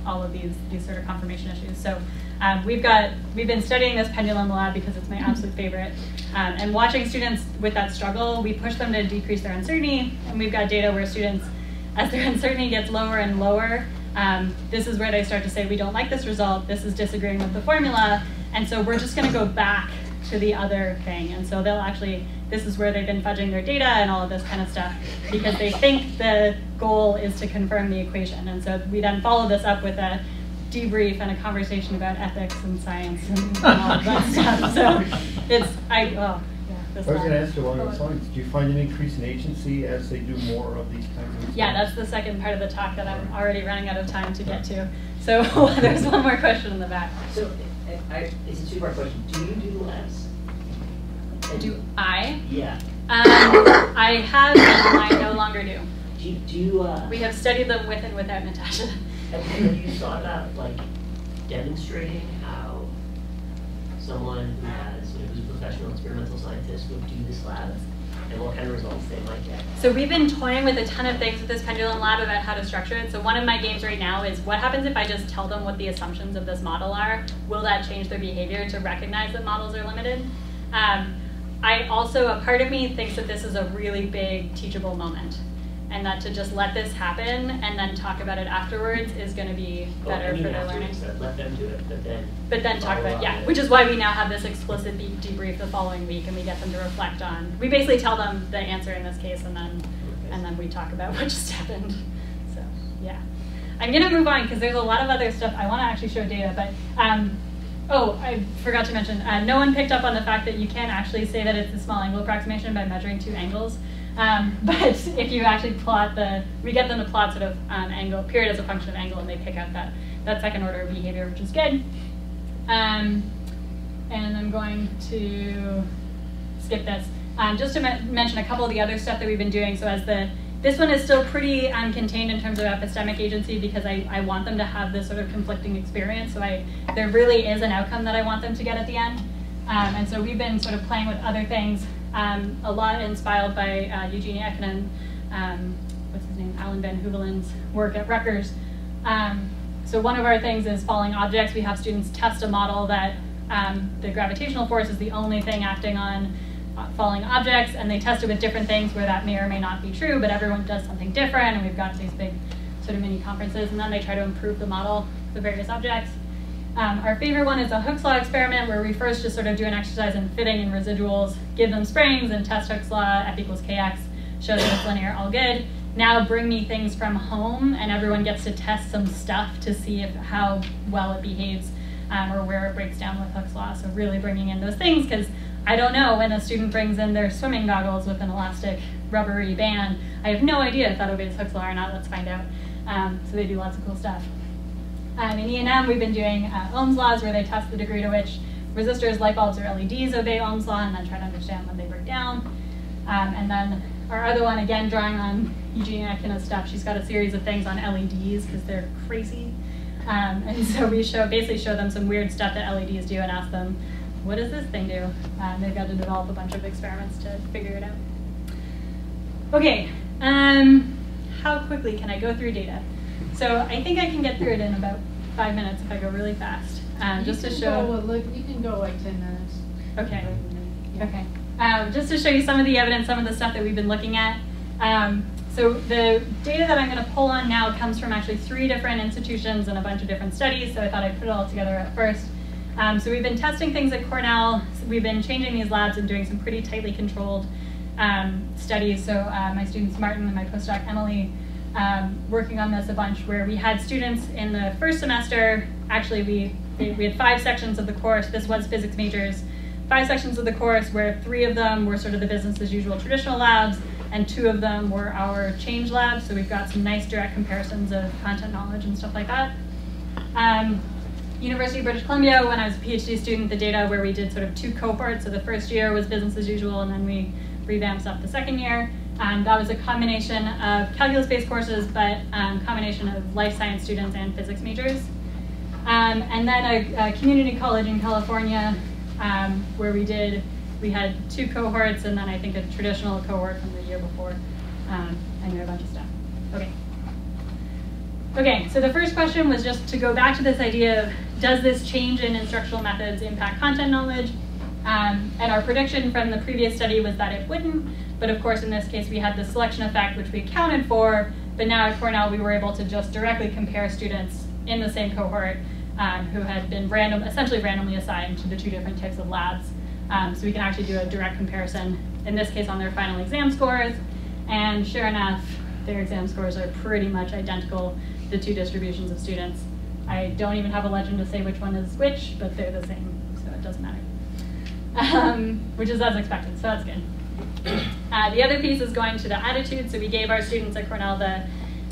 all of these these sort of confirmation issues. So Um, we've got we've been studying this pendulum lab because it's my absolute favorite, um, and watching students with that struggle, we push them to decrease their uncertainty, and we've got data where students, as their uncertainty gets lower and lower, um, this is where they start to say we don't like this result, this is disagreeing with the formula, and so we're just going to go back to the other thing, and so they'll actually this is where they've been fudging their data and all of this kind of stuff because they think the goal is to confirm the equation. And so we then follow this up with a debrief and a conversation about ethics and science and, all of that stuff. So it's, I, oh, yeah. I was going to ask you along those lines, do you find an increase in agency as they do more of these kinds of Yeah, that's the second part of the talk that I'm already running out of time to get to. So there's one more question in the back. So I, it's a two-part question. Do you do labs? Do I? Yeah. Um, I have, and I no longer do. Do you, do you, uh, We have studied them with and without Natasha. have, you thought about like demonstrating how someone who has, you know, who's a professional experimental scientist would do this lab and what kind of results they might get? So we've been toying with a ton of things with this pendulum lab about how to structure it. So one of my games right now is what happens if I just tell them what the assumptions of this model are? Will that change their behavior to recognize that models are limited? Um, I also, a part of me thinks that this is a really big teachable moment and that to just let this happen and then talk about it afterwards is going to be better I mean for their learning. Let them do it, but then. But then talk about, yeah, with- which is why we now have this explicit de- debrief the following week and we get them to reflect on, we basically tell them the answer in this case and then, and then we talk about what just happened. So, yeah. I'm gonna move on because there's a lot of other stuff, I wanna actually show data, but, um, oh, I forgot to mention, uh, no one picked up on the fact that you can't actually say that it's a small angle approximation by measuring two angles. Um, but if you actually plot the, we get them to plot sort of um, angle, period as a function of angle, and they pick out that, that second order of behavior, which is good. Um, and I'm going to skip this. Um, just to me- mention a couple of the other stuff that we've been doing. So as the, this one is still pretty um, contained in terms of epistemic agency because I, I want them to have this sort of conflicting experience. So I, there really is an outcome that I want them to get at the end. Um, and so we've been sort of playing with other things, um, a lot inspired by uh, Eugenia Etkina, um, what's his name, Alan Van Heuvelen's work at Rutgers. Um, so one of our things is falling objects. We have students test a model that um, the gravitational force is the only thing acting on falling objects, and they test it with different things where that may or may not be true, but everyone does something different, and we've got these big sort of mini conferences, and then they try to improve the model for various objects. Um, our favorite one is a Hooke's Law experiment where we first just sort of do an exercise in fitting and residuals, give them springs and test Hooke's Law, F equals kx, show that it's linear, all good. Now bring me things from home and everyone gets to test some stuff to see if how well it behaves um, or where it breaks down with Hooke's Law. So really bringing in those things because I don't know when a student brings in their swimming goggles with an elastic rubbery band. I have no idea if that obeys Hooke's Law or not. Let's find out. Um, so they do lots of cool stuff. Um, in E&M, we've been doing uh, Ohm's laws where they test the degree to which resistors, light bulbs, or LEDs obey Ohm's law and then try to understand when they break down. Um, and then our other one, again, drawing on Eugenia Etkina's stuff, she's got a series of things on LEDs because they're crazy. Um, and so we show basically show them some weird stuff that LEDs do and ask them, what does this thing do? Um, they've got to develop a bunch of experiments to figure it out. Okay, um, how quickly can I go through data? So I think I can get through it in about five minutes if I go really fast. Um, just to show. go, look, you can go like ten minutes. Okay. Okay. Um, just to show you some of the evidence, some of the stuff that we've been looking at. Um, so the data that I'm going to pull on now comes from actually three different institutions and a bunch of different studies. So I thought I'd put it all together at first. Um, so we've been testing things at Cornell. We've been changing these labs and doing some pretty tightly controlled um, studies. So uh, my students Martin and my postdoc Emily um, working on this a bunch where we had students in the first semester, actually we, we had five sections of the course, this was physics majors, five sections of the course where three of them were sort of the business as usual traditional labs and two of them were our change labs. So we've got some nice direct comparisons of content knowledge and stuff like that. Um, University of British Columbia, when I was a PhD student, the data where we did sort of two cohorts. So the first year was business as usual, and then we revamped up the second year. Um, that was a combination of calculus-based courses, but um, combination of life science students and physics majors. Um, and then a, a, community college in California um, where we did, we had two cohorts and then I think a traditional cohort from the year before. Um, and a bunch of stuff. Okay. Okay, so the first question was just to go back to this idea of does this change in instructional methods impact content knowledge? Um, and our prediction from the previous study was that it wouldn't, but of course in this case we had the selection effect which we accounted for, but now at Cornell we were able to just directly compare students in the same cohort um, who had been random, essentially randomly assigned to the two different types of labs. Um, so we can actually do a direct comparison, in this case on their final exam scores, and sure enough, their exam scores are pretty much identical, the two distributions of students. I don't even have a legend to say which one is which, but they're the same, so it doesn't matter. Um, which is as expected, so that's good. Uh, the other piece is going to the attitude, so we gave our students at Cornell the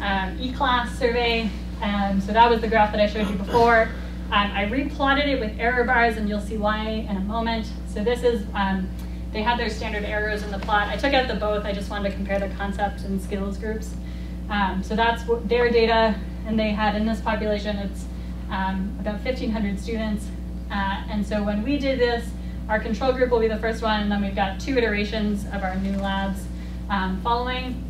um, E-class survey, um, so that was the graph that I showed you before. Um, I replotted it with error bars, and you'll see why in a moment. So this is, um, they had their standard errors in the plot. I took out the both, I just wanted to compare the concept and skills groups. Um, so that's their data, and they had in this population, it's um, about 1,500 students. Uh, and so when we did this, our control group will be the first one, and then we've got two iterations of our new labs um, following.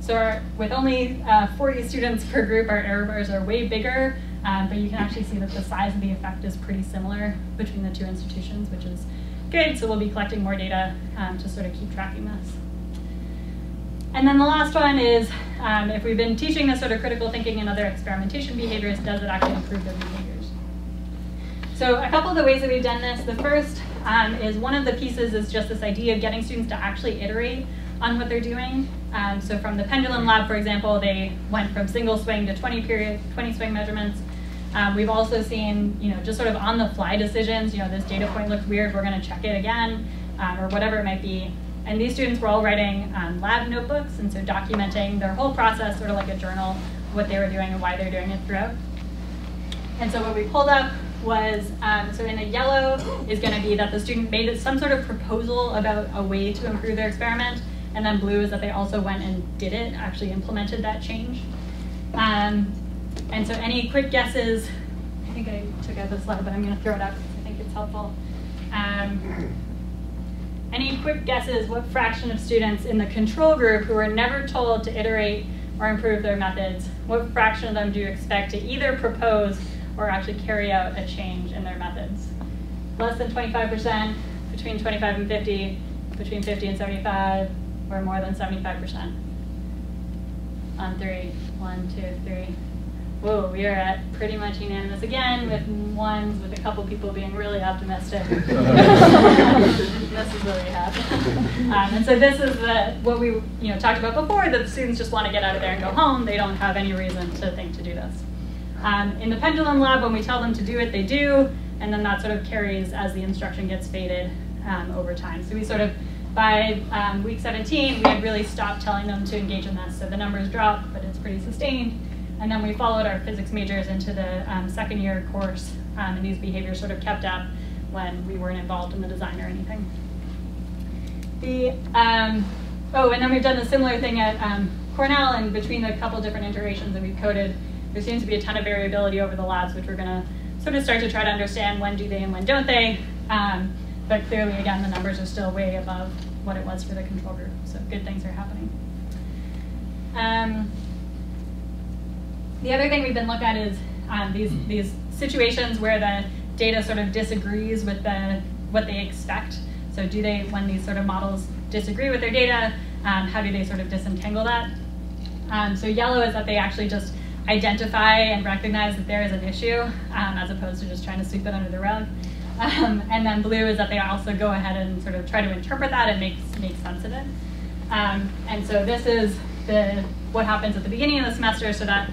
So our, with only uh, 40 students per group, our error bars are way bigger, um, but you can actually see that the size of the effect is pretty similar between the two institutions, which is good. So we'll be collecting more data um, to sort of keep tracking this. And then the last one is, um, if we've been teaching this sort of critical thinking and other experimentation behaviors, does it actually improve their behaviors? So a couple of the ways that we've done this, the first um, is one of the pieces is just this idea of getting students to actually iterate on what they're doing. Um, so from the pendulum lab, for example, they went from single swing to 20 period, 20 swing measurements. Um, we've also seen, you know, just sort of on the fly decisions, you know, this data point looks weird, we're gonna check it again, um, or whatever it might be. And these students were all writing um, lab notebooks, and so documenting their whole process, sort of like a journal, what they were doing and why they're doing it throughout. And so what we pulled up was, um, so in the yellow is gonna be that the student made some sort of proposal about a way to improve their experiment, and then blue is that they also went and did it, actually implemented that change. Um, and so any quick guesses, I think I took out the slide, but I'm gonna throw it up because I think it's helpful. Um, any quick guesses what fraction of students in the control group who were never told to iterate or improve their methods, what fraction of them do you expect to either propose or actually carry out a change in their methods? Less than 25%, between 25 and 50, between 50 and 75, or more than 75%. On three, one, two, three. Whoa, we are at pretty much unanimous again, with ones with a couple people being really optimistic. this is where we have. Um, and so this is the, what we you know talked about before, that the students just want to get out of there and go home. They don't have any reason to think to do this. Um, in the pendulum lab, when we tell them to do it, they do, and then that sort of carries as the instruction gets faded um, over time. So we sort of by um, week 17, we had really stopped telling them to engage in this. So the numbers drop, but it's pretty sustained. And then we followed our physics majors into the um, second year course, um, and these behaviors sort of kept up when we weren't involved in the design or anything. The, um, oh, and then we've done a similar thing at um, Cornell, and between the couple different iterations that we've coded, there seems to be a ton of variability over the labs, which we're going to sort of start to try to understand when do they and when don't they. Um, but clearly, again, the numbers are still way above what it was for the control group. So good things are happening. The other thing we've been looking at is um, these, these situations where the data sort of disagrees with the, what they expect. So do they, when these sort of models disagree with their data, um, how do they sort of disentangle that? Um, so yellow is that they actually just identify and recognize that there is an issue, um, as opposed to just trying to sweep it under the rug. Um, and then blue is that they also go ahead and sort of try to interpret that and make, make sense of it. Um, and so this is the what happens at the beginning of the semester. So that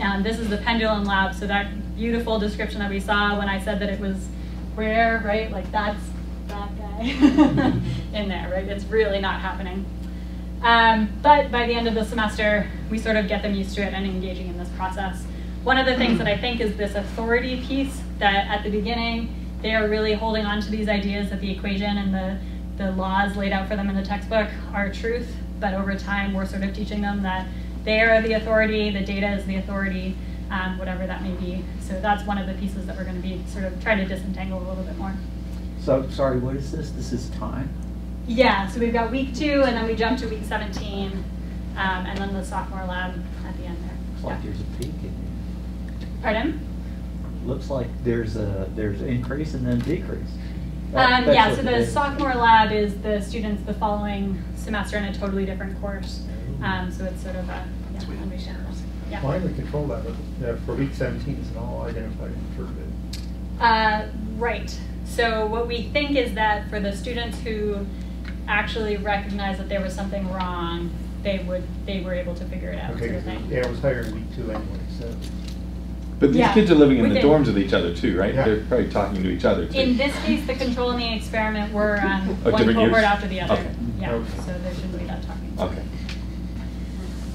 um, this is the pendulum lab. So that beautiful description that we saw when I said that it was rare, right? Like that's that guy in there, right? It's really not happening. Um, but by the end of the semester, we sort of get them used to it and engaging in this process. One of the things that I think is this authority piece that at the beginning, they are really holding on to these ideas that the equation and the, the laws laid out for them in the textbook are truth, but over time we're sort of teaching them that they are the authority, the data is the authority, um, whatever that may be. So that's one of the pieces that we're going to be sort of trying to disentangle a little bit more. So, sorry, what is this? This is time? Yeah, so we've got week two, and then we jump to week 17, um, and then the sophomore lab at the end there. like there's a peak in there. Pardon? Looks like there's a, there's an increase and then decrease. That- Um, yeah, so the sophomore lab is the students the following semester in a totally different course. Um, so it's sort of a, yeah, understandable. Yeah. Why the control lab, uh, for week seventeen, it's an all identified perturbate. Uh, right. So what we think is that for the students who actually recognized that there was something wrong, they would they were able to figure it out. Okay, sort of 'cause thing. yeah, it was higher in week two anyway, so. But these Yeah, kids are living in the dorms with each other too, right? Yeah. They're probably talking to each other too. In this case, the control and the experiment were um, Oh, one cohort years? after the other. Okay. Yeah, Okay. so there shouldn't be that talking. Okay.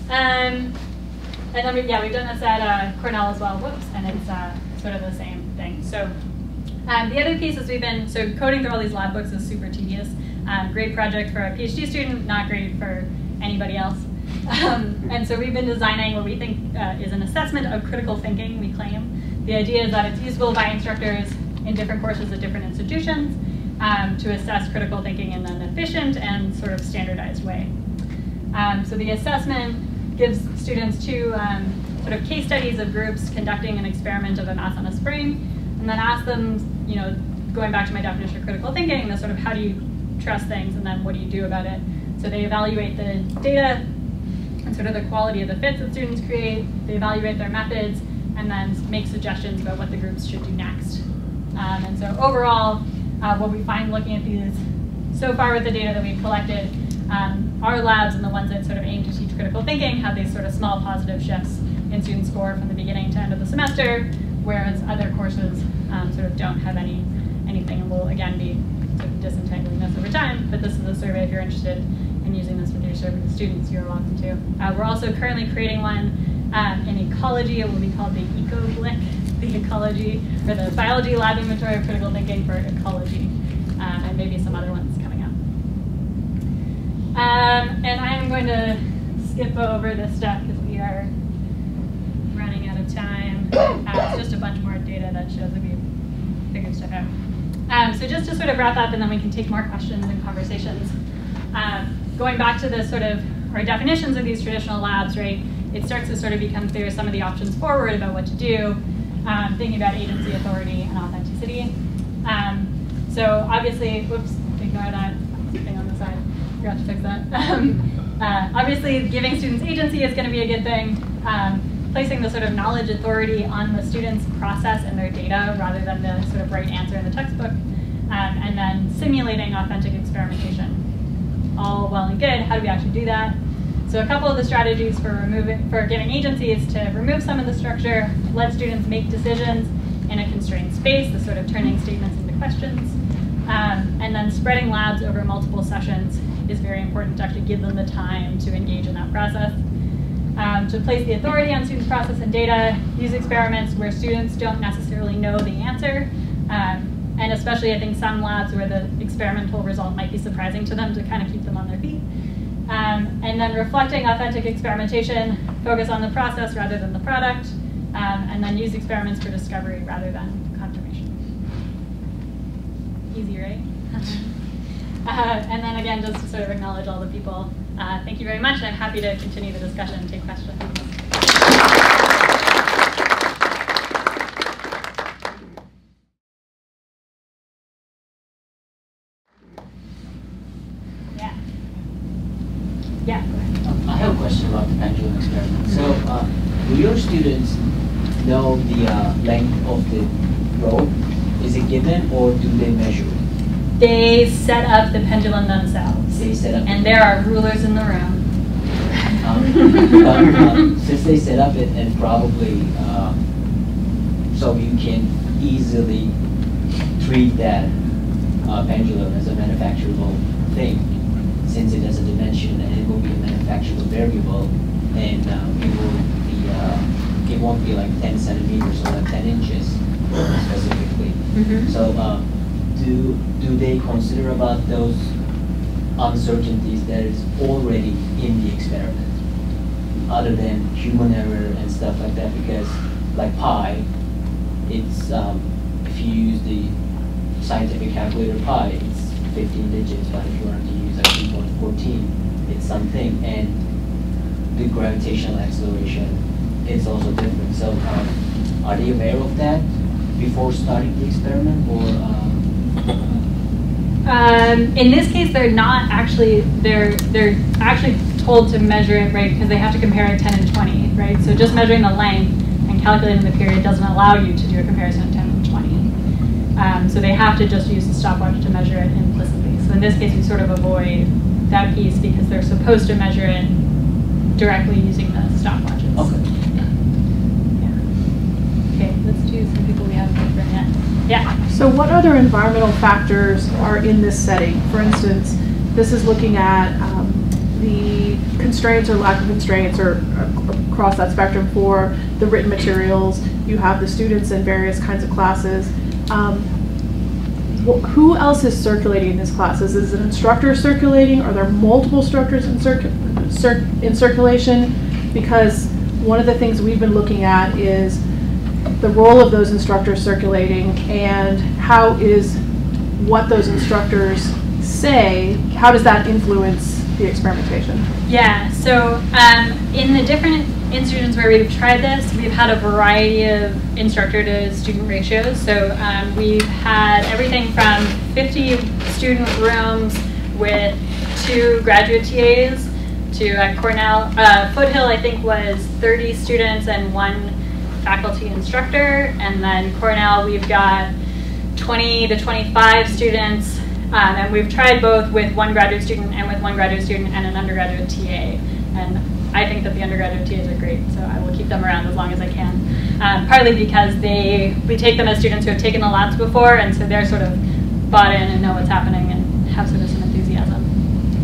Um, and then we, yeah, we've done this at uh, Cornell as well. Whoops, and it's uh, sort of the same thing. So um, the other piece is we've been so coding through all these lab books is super tedious. Um, great project for a PhD student, not great for anybody else. Um, and so we've been designing what we think uh, is an assessment of critical thinking. We claim the idea is that it's usable by instructors in different courses at different institutions um, to assess critical thinking in an efficient and sort of standardized way. Um, so the assessment gives students two um, sort of case studies of groups conducting an experiment of a mass on a spring, and then ask them, you know, going back to my definition of critical thinking, the sort of how do you trust things, and then what do you do about it. So they evaluate the data and sort of the quality of the fits that students create. They evaluate their methods, and then make suggestions about what the groups should do next. Um, and so overall, uh, what we find looking at these so far with the data that we've collected, um, our labs and the ones that sort of aim to teach critical thinking have these sort of small positive shifts in student score from the beginning to end of the semester, whereas other courses um, sort of don't have any anything and will again be sort of disentangling this over time. But this is a survey if you're interested in using this with your survey students, you're welcome to. Uh, we're also currently creating one um, in ecology. It will be called the Eco-BLIC, the ecology, or the biology lab inventory of critical thinking for ecology, um, and maybe some other ones. Um, and I am going to skip over this stuff because we are running out of time. Uh, it's just a bunch more data that shows that we've figured stuff out. Um, so just to sort of wrap up, and then we can take more questions and conversations. Um, going back to the sort of our definitions of these traditional labs, right? It starts to sort of become clear some of the options forward about what to do, um, thinking about agency, authority, and authenticity. Um, so obviously, whoops, ignore that thing on the side. Forgot to fix that. Um, uh, obviously, giving students agency is going to be a good thing. Um, placing the sort of knowledge authority on the student's process and their data rather than the sort of right answer in the textbook. Um, and then simulating authentic experimentation. All well and good. How do we actually do that? So a couple of the strategies for removing, for giving agency is to remove some of the structure, let students make decisions in a constrained space, the sort of turning statements into questions, um, and then spreading labs over multiple sessions is very important to actually give them the time to engage in that process. Um, to place the authority on students' process and data, use experiments where students don't necessarily know the answer, um, and especially I think some labs where the experimental result might be surprising to them to kind of keep them on their feet. Um, and then reflecting authentic experimentation, focus on the process rather than the product, um, and then use experiments for discovery rather than confirmation. Easy, right? Uh, and then again, just to sort of acknowledge all the people. Uh, thank you very much. And I'm happy to continue the discussion and take questions. Yeah. Yeah. I have a question about the pendulum experiment. So, uh, do your students know the uh, length of the rope? Is it given or do they measure? They set up the pendulum themselves. They set up. And there are rulers in the room. Um, but um, since they set up it and probably uh, so you can easily treat that uh, pendulum as a manufacturable thing since it has a dimension and it will be a manufacturable variable and um, it will be uh, it won't be like 10 centimeters or like 10 inches specifically. Mhm. So um, do do they consider about those uncertainties that is already in the experiment, other than human error and stuff like that? Because like pi, it's um, if you use the scientific calculator pi, it's 15 digits, but if you wanted to use like 2.14, it's something, and the gravitational acceleration it's also different. So um, are they aware of that before starting the experiment or? Um, um, in this case, they're not actually, they're, they're actually told to measure it, right, because they have to compare it 10 and 20, right? So just measuring the length and calculating the period doesn't allow you to do a comparison of 10 and 20. Um, so they have to just use the stopwatch to measure it implicitly. So in this case, we sort of avoid that piece because they're supposed to measure it directly using the stopwatches. Okay. Yeah. Okay, let's do some people we haven't heard from yet. Yeah. So what other environmental factors are in this setting? For instance, this is looking at um, the constraints or lack of constraints or uh, across that spectrum for the written materials. You have the students in various kinds of classes. Um, wh who else is circulating in these classes? Is an instructor circulating? Are there multiple instructors in, circ cir in circulation? Because one of the things we've been looking at is the role of those instructors circulating and how is what those instructors say, how does that influence the experimentation? Yeah, so um, in the different institutions where we've tried this, we've had a variety of instructor to student ratios. So um, we've had everything from 50 student rooms with two graduate TAs to at Cornell. Uh, Foothill, I think, was 30 students and one faculty instructor. And then Cornell, we've got 20 to 25 students. Um, and we've tried both with one graduate student and with one graduate student and an undergraduate TA. And I think that the undergraduate TAs are great, so I will keep them around as long as I can. Um, partly because they, we take them as students who have taken the labs before, and so they're sort of bought in and know what's happening and have sort of some enthusiasm.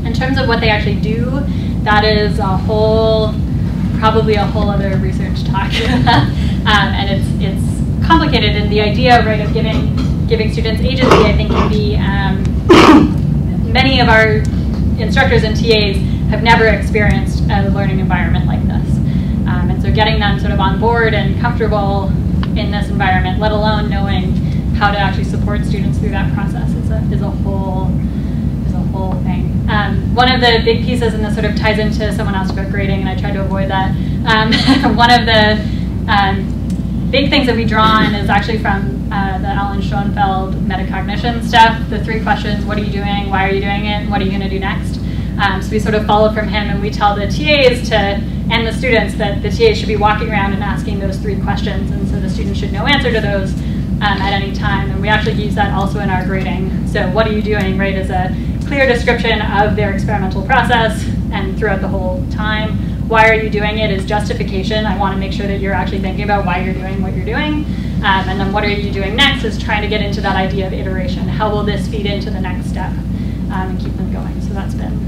In terms of what they actually do, that is a whole, probably a whole other research talk. um, and it's, it's complicated, and the idea right, of giving, giving students agency, I think, can be, um, many of our instructors and TAs have never experienced a learning environment like this. Um, and so getting them sort of on board and comfortable in this environment, let alone knowing how to actually support students through that process is a, is a whole is a whole thing. Um, one of the big pieces, and this sort of ties into someone asked about grading, and I tried to avoid that. Um, one of the um, big things that we draw on is actually from uh, the Alan Schoenfeld metacognition stuff. The three questions: What are you doing? Why are you doing it? And what are you going to do next? Um, so we sort of follow from him and we tell the TAs to, and the students that the TAs should be walking around and asking those three questions and so the students should know answer to those um, at any time. And we actually use that also in our grading. So what are you doing, right, is a clear description of their experimental process and throughout the whole time. Why are you doing it is justification. I want to make sure that you're actually thinking about why you're doing what you're doing. Um, and then what are you doing next is trying to get into that idea of iteration. How will this feed into the next step um, and keep them going? So that's been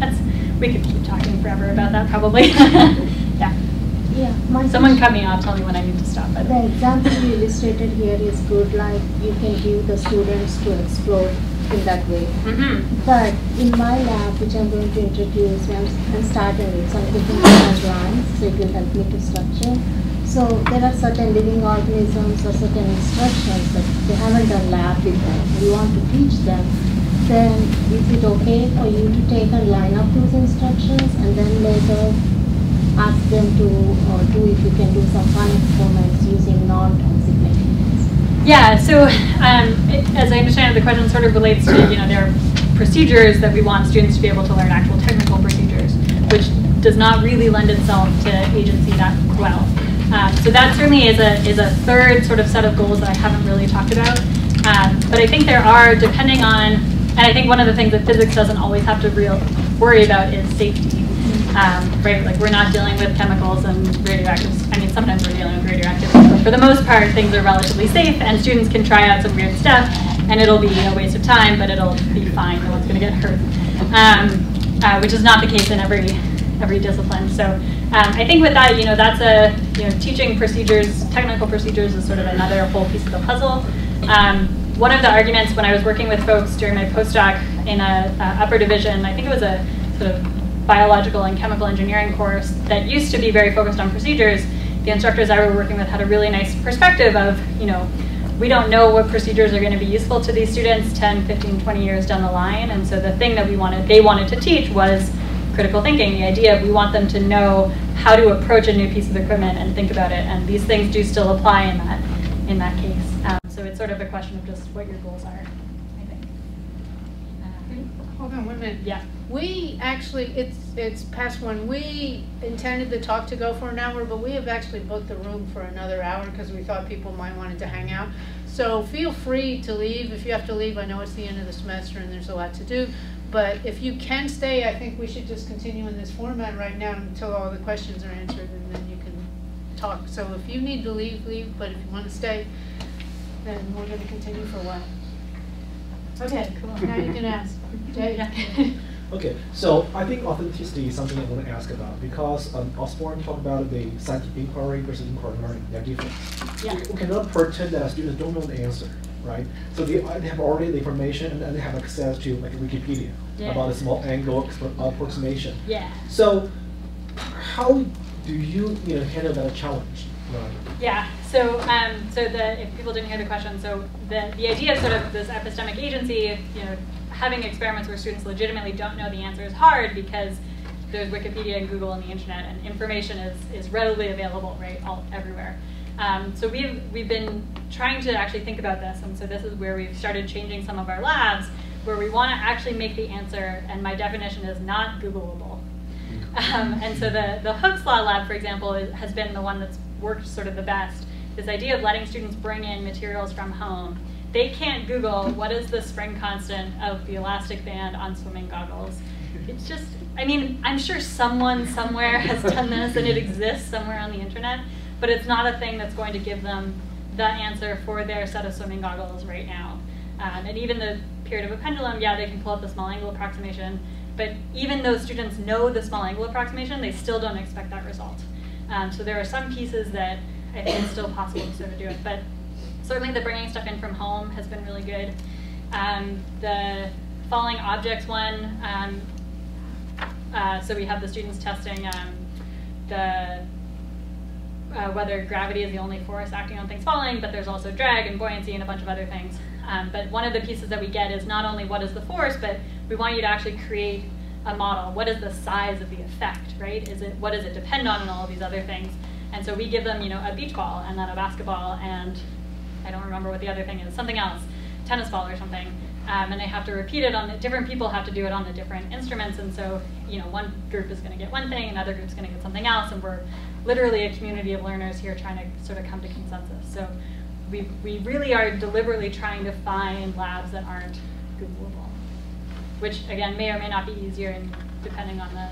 that's we could keep talking forever about that probably. yeah. Yeah. Someone cut me off. Tell me when I need to stop. The, the example you illustrated here is good. Like you can give the students to explore in that way. Mm -hmm. But in my lab, which I'm going to introduce, I'm, I'm starting with some different lines, so it will help me to structure. So there are certain living organisms or certain instructions that they haven't done lab with them. We want to teach them then is it okay for you to take and line up those instructions and then later ask them to uh, do if you can do some fun experiments using non-toxic materials? Yeah, so um, it, as I understand it, the question sort of relates to, you know, there are procedures that we want students to be able to learn actual technical procedures, which does not really lend itself to agency that well. Um, so that certainly is a, is a third sort of set of goals that I haven't really talked about. Um, but I think there are, depending on and I think one of the things that physics doesn't always have to real worry about is safety. Um, right, like we're not dealing with chemicals and radioactives. I mean, sometimes we're dealing with radioactive, but for the most part, things are relatively safe, and students can try out some weird stuff, and it'll be a waste of time, but it'll be fine. No one's going to get hurt, um, uh, which is not the case in every every discipline. So um, I think with that, you know, that's a you know, teaching procedures, technical procedures is sort of another whole piece of the puzzle. Um, one of the arguments when I was working with folks during my postdoc in a, a upper division, I think it was a sort of biological and chemical engineering course that used to be very focused on procedures, the instructors I was working with had a really nice perspective of, you know, we don't know what procedures are going to be useful to these students 10, 15, 20 years down the line. And so the thing that we wanted, they wanted to teach was critical thinking, the idea of we want them to know how to approach a new piece of equipment and think about it. And these things do still apply in that, in that case. Um, so it's sort of a question of just what your goals are, I think. Hold on one minute. Yeah. We actually, it's, it's past one. We intended the talk to go for an hour, but we have actually booked the room for another hour because we thought people might wanted to hang out. So feel free to leave if you have to leave. I know it's the end of the semester and there's a lot to do. But if you can stay, I think we should just continue in this format right now until all the questions are answered and then you can talk. So if you need to leave, leave, but if you want to stay, then we're going to continue for a while. Okay, cool. Now you can ask. Jay? Okay, so I think authenticity is something I want to ask about because um, Osborne talked about the scientific inquiry versus inquiry learning. They're different. Yeah. We, we cannot pretend that students don't know the answer, right? So they, uh, they have already the information and then they have access to like Wikipedia Yeah. about a small angle approximation. Yeah. So how do you you know handle that challenge? Right. Yeah. So, um, so the if people didn't hear the question, so the the idea is sort of this epistemic agency, you know, having experiments where students legitimately don't know the answer is hard because there's Wikipedia and Google and the internet, and information is is readily available, right, all everywhere. Um, so we've we've been trying to actually think about this, and so this is where we've started changing some of our labs, where we want to actually make the answer, and my definition is not Googleable. Um, and so the, the Hooke's Law Lab, for example, is, has been the one that's worked sort of the best. This idea of letting students bring in materials from home. They can't Google what is the spring constant of the elastic band on swimming goggles. It's just, I mean, I'm sure someone somewhere has done this and it exists somewhere on the internet, but it's not a thing that's going to give them the answer for their set of swimming goggles right now. Um, and even the period of a pendulum, yeah, they can pull up the small angle approximation, but even though students know the small angle approximation, they still don't expect that result. Um, so there are some pieces that I think it's still possible to sort of do it, but certainly the bringing stuff in from home has been really good. Um, the falling objects one, um, uh, so we have the students testing um, the uh, whether gravity is the only force acting on things falling, but there's also drag and buoyancy and a bunch of other things. Um, but one of the pieces that we get is not only what is the force, but we want you to actually create a model. What is the size of the effect, right? Is it what does it depend on and all of these other things? And so we give them, you know, a beach ball and then a basketball and I don't remember what the other thing is, something else, tennis ball or something. Um, and they have to repeat it on the different people have to do it on the different instruments. And so, you know, one group is going to get one thing, another group's going to get something else, and we're literally a community of learners here trying to sort of come to consensus. So we, we really are deliberately trying to find labs that aren't Googleable, which again may or may not be easier in, depending on the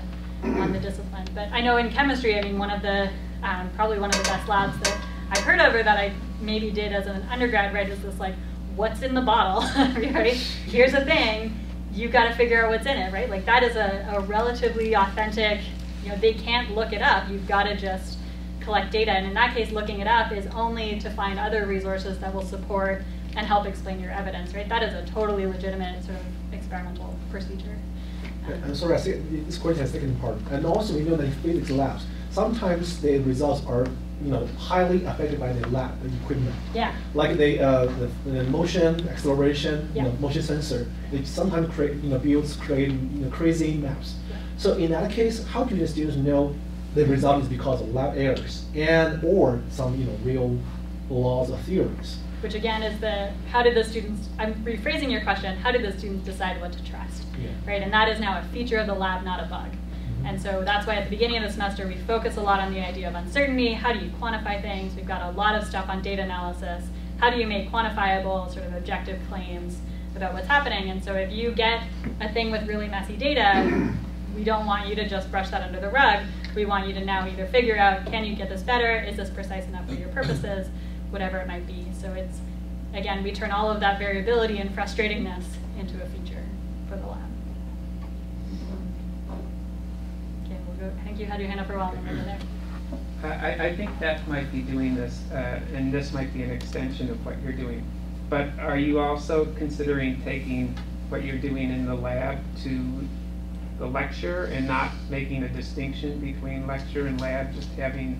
on the discipline. But I know in chemistry, I mean, one of the um, probably one of the best labs that I've heard of or that I maybe did as an undergrad, right, is this like, what's in the bottle, right? Here's a thing, you've got to figure out what's in it, right? Like that is a, a relatively authentic, you know, they can't look it up. You've got to just collect data. And in that case, looking it up is only to find other resources that will support and help explain your evidence, right? That is a totally legitimate sort of experimental procedure. I'm sorry, I see this question has second part. And also, we know that physics labs, sometimes the results are, you know, highly affected by the lab, the equipment. Yeah. Like the, uh, the, the motion, acceleration, you know, motion sensor, it sometimes create, you know, builds, create, you know, crazy maps. So in that case, how do the students know the result is because of lab errors and or some, you know, real laws or theories? Which again is the, how did the students, I'm rephrasing your question, how did the students decide what to trust? Yeah. Right, and that is now a feature of the lab, not a bug. And so that's why at the beginning of the semester we focus a lot on the idea of uncertainty. How do you quantify things? We've got a lot of stuff on data analysis. How do you make quantifiable, sort of objective claims about what's happening? And so if you get a thing with really messy data, we don't want you to just brush that under the rug. We want you to now either figure out, can you get this better? Is this precise enough for your purposes? Whatever it might be. So it's, again, we turn all of that variability and frustratingness into a feature for the lab. Okay, we'll go, I think you had your hand up for a while, over there. I, I- I think that might be doing this, uh, and this might be an extension of what you're doing. But are you also considering taking what you're doing in the lab to the lecture and not making a distinction between lecture and lab, just having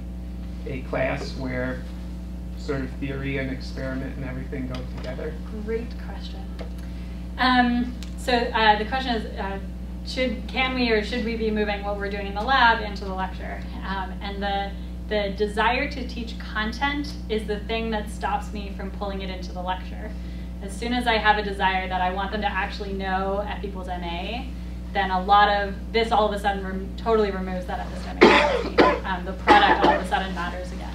a class where sort of theory and experiment and everything go together? Great question. Um, so uh, the question is, uh, should can we or should we be moving what we're doing in the lab into the lecture? Um, and the the desire to teach content is the thing that stops me from pulling it into the lecture. As soon as I have a desire that I want them to actually know F equals MA, then a lot of this all of a sudden rem totally removes that epistemic um, the product all of a sudden matters again.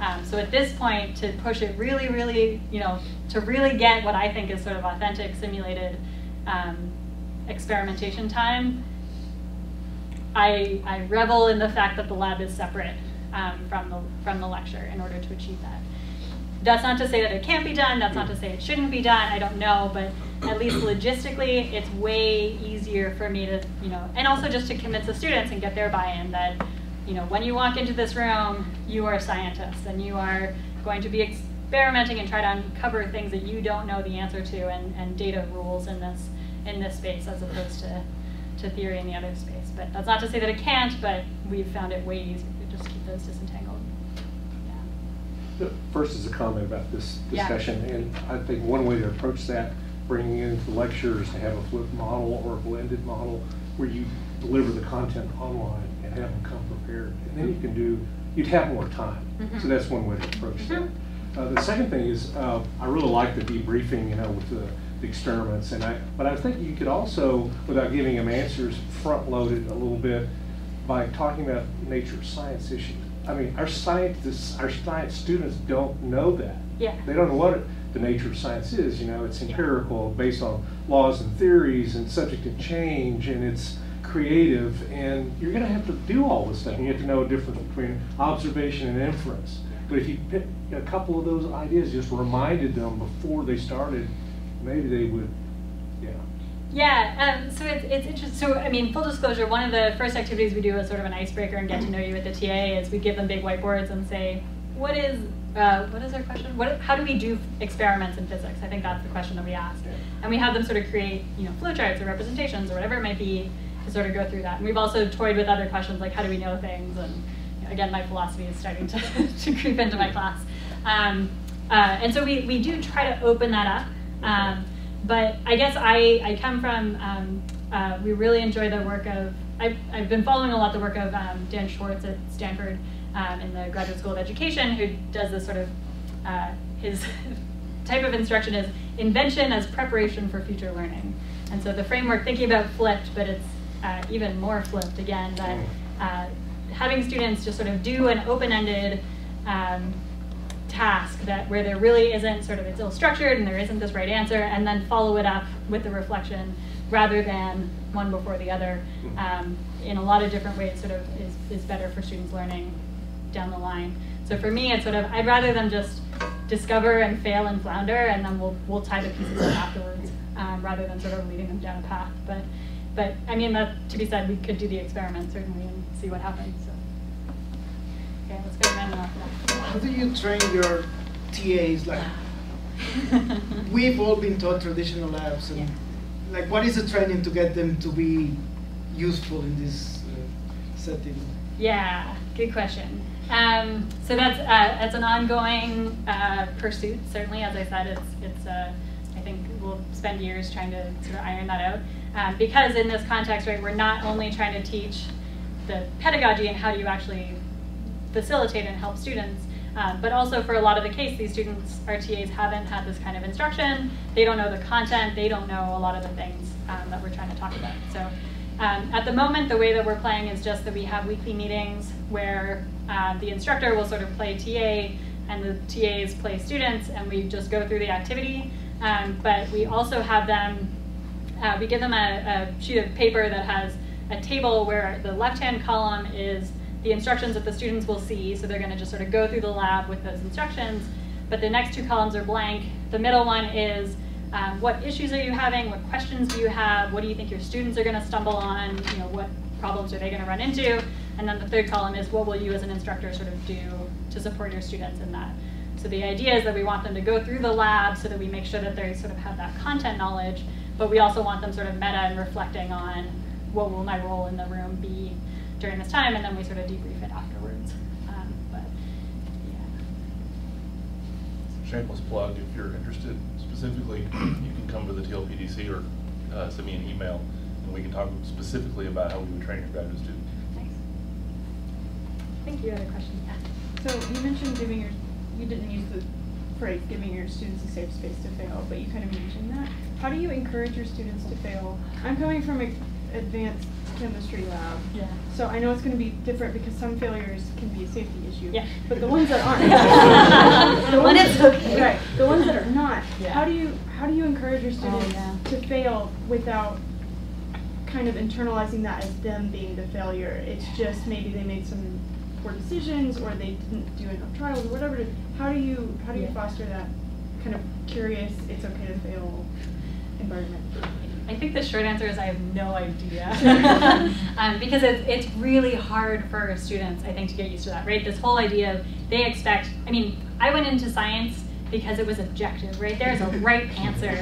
Um, so at this point, to push it really, really, you know, to really get what I think is sort of authentic simulated um, experimentation time, I, I revel in the fact that the lab is separate um, from, the, from the lecture in order to achieve that. That's not to say that it can't be done, that's not to say it shouldn't be done, I don't know, but at least logistically, it's way easier for me to, you know, and also just to convince the students and get their buy-in that, you know, when you walk into this room, you are scientists and you are going to be experimenting and try to uncover things that you don't know the answer to and, and data rules in this in this space as opposed to, to theory in the other space. But that's not to say that it can't, but we've found it way easier to just keep those disentangled. Yeah. First is a comment about this discussion, yeah. and I think one way to approach that, bringing into lectures to have a flipped model or a blended model where you deliver the content online and have them come prepared. And then you can do, you'd have more time. Mm -hmm. So that's one way to approach mm -hmm. that. Mm-hmm. Uh, the second thing is, uh, I really like the debriefing, you know, with the experiments. And I, but I think you could also, without giving them answers, front load it a little bit by talking about nature science issues. I mean, our scientists, our science students don't know that. Yeah. They don't know what it, the nature of science is. You know, it's empirical, based on laws and theories, and subject to change, and it's creative. And you're going to have to do all this stuff. You have to know a difference between observation and inference. But if you pick a couple of those ideas, just reminded them before they started maybe they would, yeah. Yeah, um, so it's, it's interesting. So, I mean, full disclosure, one of the first activities we do as sort of an icebreaker and get to know you with the TA is we give them big whiteboards and say, what is, uh, what is our question? What, how do we do experiments in physics? I think that's the question that we asked. And we have them sort of create, you know, flowcharts or representations or whatever it might be to sort of go through that. And we've also toyed with other questions like how do we know things? And you know, again, my philosophy is starting to, to creep into my class. Um, uh, and so we, we do try to open that up. Um, but I guess I, I come from, um, uh, we really enjoy the work of, I've, I've been following a lot the work of um, Dan Schwartz at Stanford um, in the Graduate School of Education, who does this sort of, uh, his type of instruction is invention as preparation for future learning. And so the framework, thinking about flipped, but it's uh, even more flipped again, that uh, having students just sort of do an open-ended um, task that where there really isn't sort of it's ill structured and there isn't this right answer, and then follow it up with the reflection rather than one before the other. Mm-hmm. Um, in a lot of different ways, sort of is, is better for students learning down the line. So for me, it's sort of I'd rather them just discover and fail and flounder, and then we'll we'll tie the pieces up afterwards, um, rather than sort of leading them down a path. But but I mean that to be said, we could do the experiment certainly and see what happens. So. Okay, let's go to Manuel. How do you train your TAs? Like, we've all been taught traditional labs, and yeah. like, what is the training to get them to be useful in this uh, setting? Yeah, good question. Um, so that's uh, that's an ongoing uh, pursuit. Certainly, as I said, it's it's. Uh, I think we'll spend years trying to sort of iron that out. Um, because in this context, right, we're not only trying to teach the pedagogy and how do you actually facilitate and help students. Um, but also for a lot of the case, these students, our TAs haven't had this kind of instruction. They don't know the content. They don't know a lot of the things um, that we're trying to talk about. So um, at the moment, the way that we're playing is just that we have weekly meetings where uh, the instructor will sort of play TA and the TAs play students and we just go through the activity. Um, but we also have them, uh, we give them a, a sheet of paper that has a table where the left-hand column is the instructions that the students will see. So they're going to just sort of go through the lab with those instructions. But the next two columns are blank. The middle one is um, what issues are you having? What questions do you have? What do you think your students are going to stumble on? You know, what problems are they going to run into? And then the third column is what will you as an instructor sort of do to support your students in that? So the idea is that we want them to go through the lab so that we make sure that they sort of have that content knowledge, but we also want them sort of meta and reflecting on what will my role in the room be during this time, and then we sort of debrief it afterwards. Um, but yeah. Shameless plug, if you're interested specifically, you can come to the TLPDC or uh, send me an email, and we can talk specifically about how we would train your graduate students. Nice. I think you had a question. Yeah. So you mentioned giving your, you didn't use the phrase giving your students a safe space to fail, but you kind of mentioned that. How do you encourage your students to fail? I'm coming from an advanced chemistry lab. Yeah. So I know it's going to be different because some failures can be a safety issue. Yeah. But the ones that aren't. The one it's okay. Right. The ones that are not. Yeah. How do you how do you encourage your oh, students yeah. to fail without kind of internalizing that as them being the failure? It's just maybe they made some poor decisions or they didn't do enough trials or whatever. How do you how do you Yeah. foster that kind of curious, it's okay to fail environment? I think the short answer is I have no idea. um, because it's, it's really hard for students, I think, to get used to that, right? This whole idea of they expect, I mean, I went into science because it was objective, right? There's a right answer.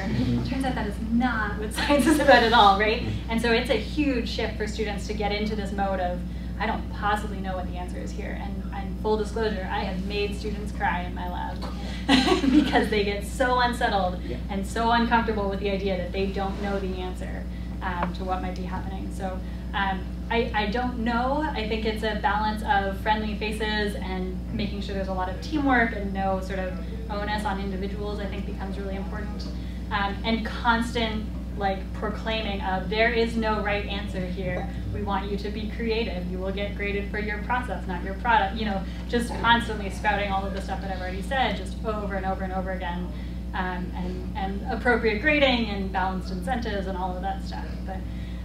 Turns out that is not what science is about at all, right? And so it's a huge shift for students to get into this mode of, I don't possibly know what the answer is here. And, and full disclosure, I have made students cry in my lab because they get so unsettled and so uncomfortable with the idea that they don't know the answer um, to what might be happening. So um, I, I don't know. I think it's a balance of friendly faces and making sure there's a lot of teamwork and no sort of onus on individuals, I think becomes really important. Um, and constant like proclaiming of there is no right answer here. We want you to be creative. You will get graded for your process, not your product. You know, just constantly spouting all of the stuff that I've already said, just over and over and over again, um, and and appropriate grading and balanced incentives and all of that stuff. But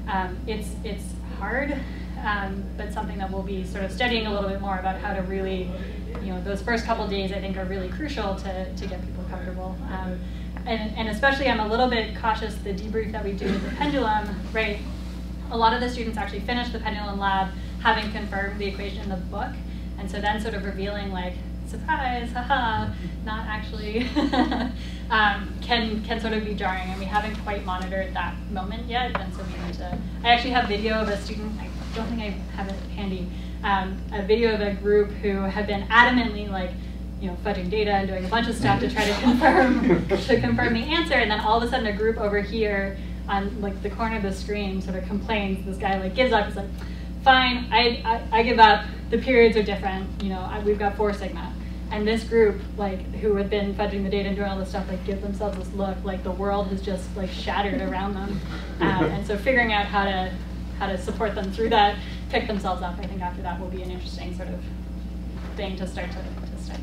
um, it's it's hard, um, but something that we'll be sort of studying a little bit more about how to really, you know, those first couple days I think are really crucial to to get people comfortable. And, and especially I'm a little bit cautious the debrief that we do with the pendulum, right? A lot of the students actually finish the pendulum lab having confirmed the equation in the book, and so then sort of revealing like, surprise, haha, not actually, um, can can sort of be jarring, and we haven't quite monitored that moment yet, and so we need to. I actually have video of a student. I don't think I have it handy. Um, a video of a group who have been adamantly like you know, fudging data and doing a bunch of stuff to try to confirm to confirm the answer, and then all of a sudden a group over here on like the corner of the screen sort of complains. This guy like gives up. He's like, "Fine, I I, I give up. The periods are different. You know, I, we've got four sigma." And this group, like, who had been fudging the data and doing all this stuff, like, give themselves this look, like the world has just like shattered around them. Um, and so, figuring out how to how to support them through that, pick themselves up, I think after that will be an interesting sort of thing to start to, to study.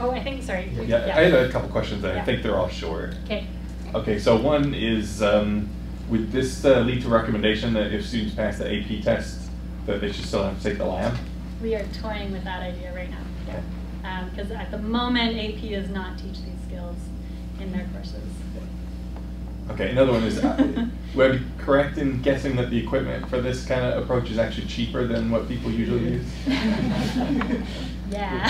Oh, I think, sorry. we- Yeah, I had a couple questions, I Yeah. think they're all short. Okay. Okay, so one is, um, would this uh, lead to recommendation that if students pass the AP test, that they should still have to take the lab? We are toying with that idea right now. Yeah. Because at the moment, AP does not teach these skills in their courses. Okay, another one is, uh, would I be correct in guessing that the equipment for this kind of approach is actually cheaper than what people usually use? Yeah.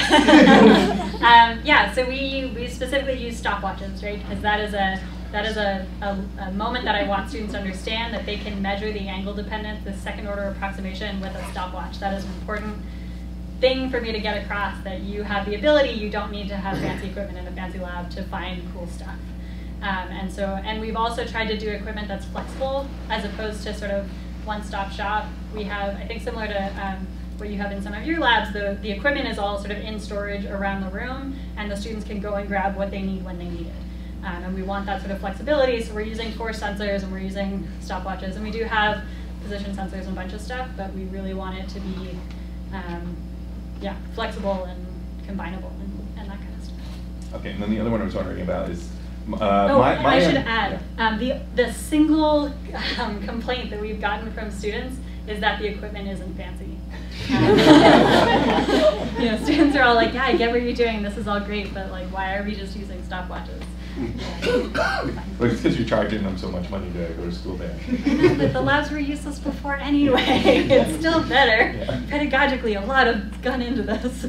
um, yeah. So we we specifically use stopwatches, right? Because that is a that is a, a, a, moment that I want students to understand that they can measure the angle dependence, the second order approximation with a stopwatch. That is an important thing for me to get across that you have the ability. You don't need to have fancy equipment in a fancy lab to find cool stuff. Um, and so, and we've also tried to do equipment that's flexible as opposed to sort of one-stop shop. We have, I think, similar to um, what you have in some of your labs, the, the equipment is all sort of in storage around the room, and the students can go and grab what they need when they need it. Um, and we want that sort of flexibility, so we're using force sensors and we're using stopwatches, and we do have position sensors and a bunch of stuff, but we really want it to be, um, yeah, flexible and combinable and, and that kind of stuff. Okay, and then the other one I was wondering about is, uh, oh, my, my I should add, um, the, the single um, complaint that we've gotten from students is that the equipment isn't fancy. You know, students are all like, yeah, I get what you're doing, this is all great, but like, why are we just using stopwatches? Well, it's because you're charging them so much money to go to school there. I but the labs were useless before anyway. it's still better. Yeah. Pedagogically, a lot of gone into this.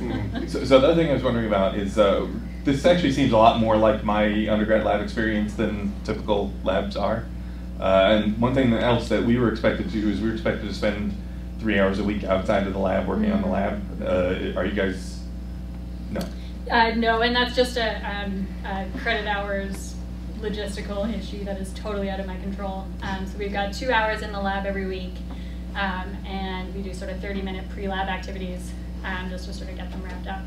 So, so the other thing I was wondering about is, uh, this actually seems a lot more like my undergrad lab experience than typical labs are. Uh, and one thing else that we were expected to do is we were expected to spend three hours a week outside of the lab working on the lab. Uh, are you guys, no? Uh, no, and that's just a, um, a credit hours logistical issue that is totally out of my control. Um, so we've got two hours in the lab every week, um, and we do sort of 30-minute pre-lab activities um, just to sort of get them wrapped up.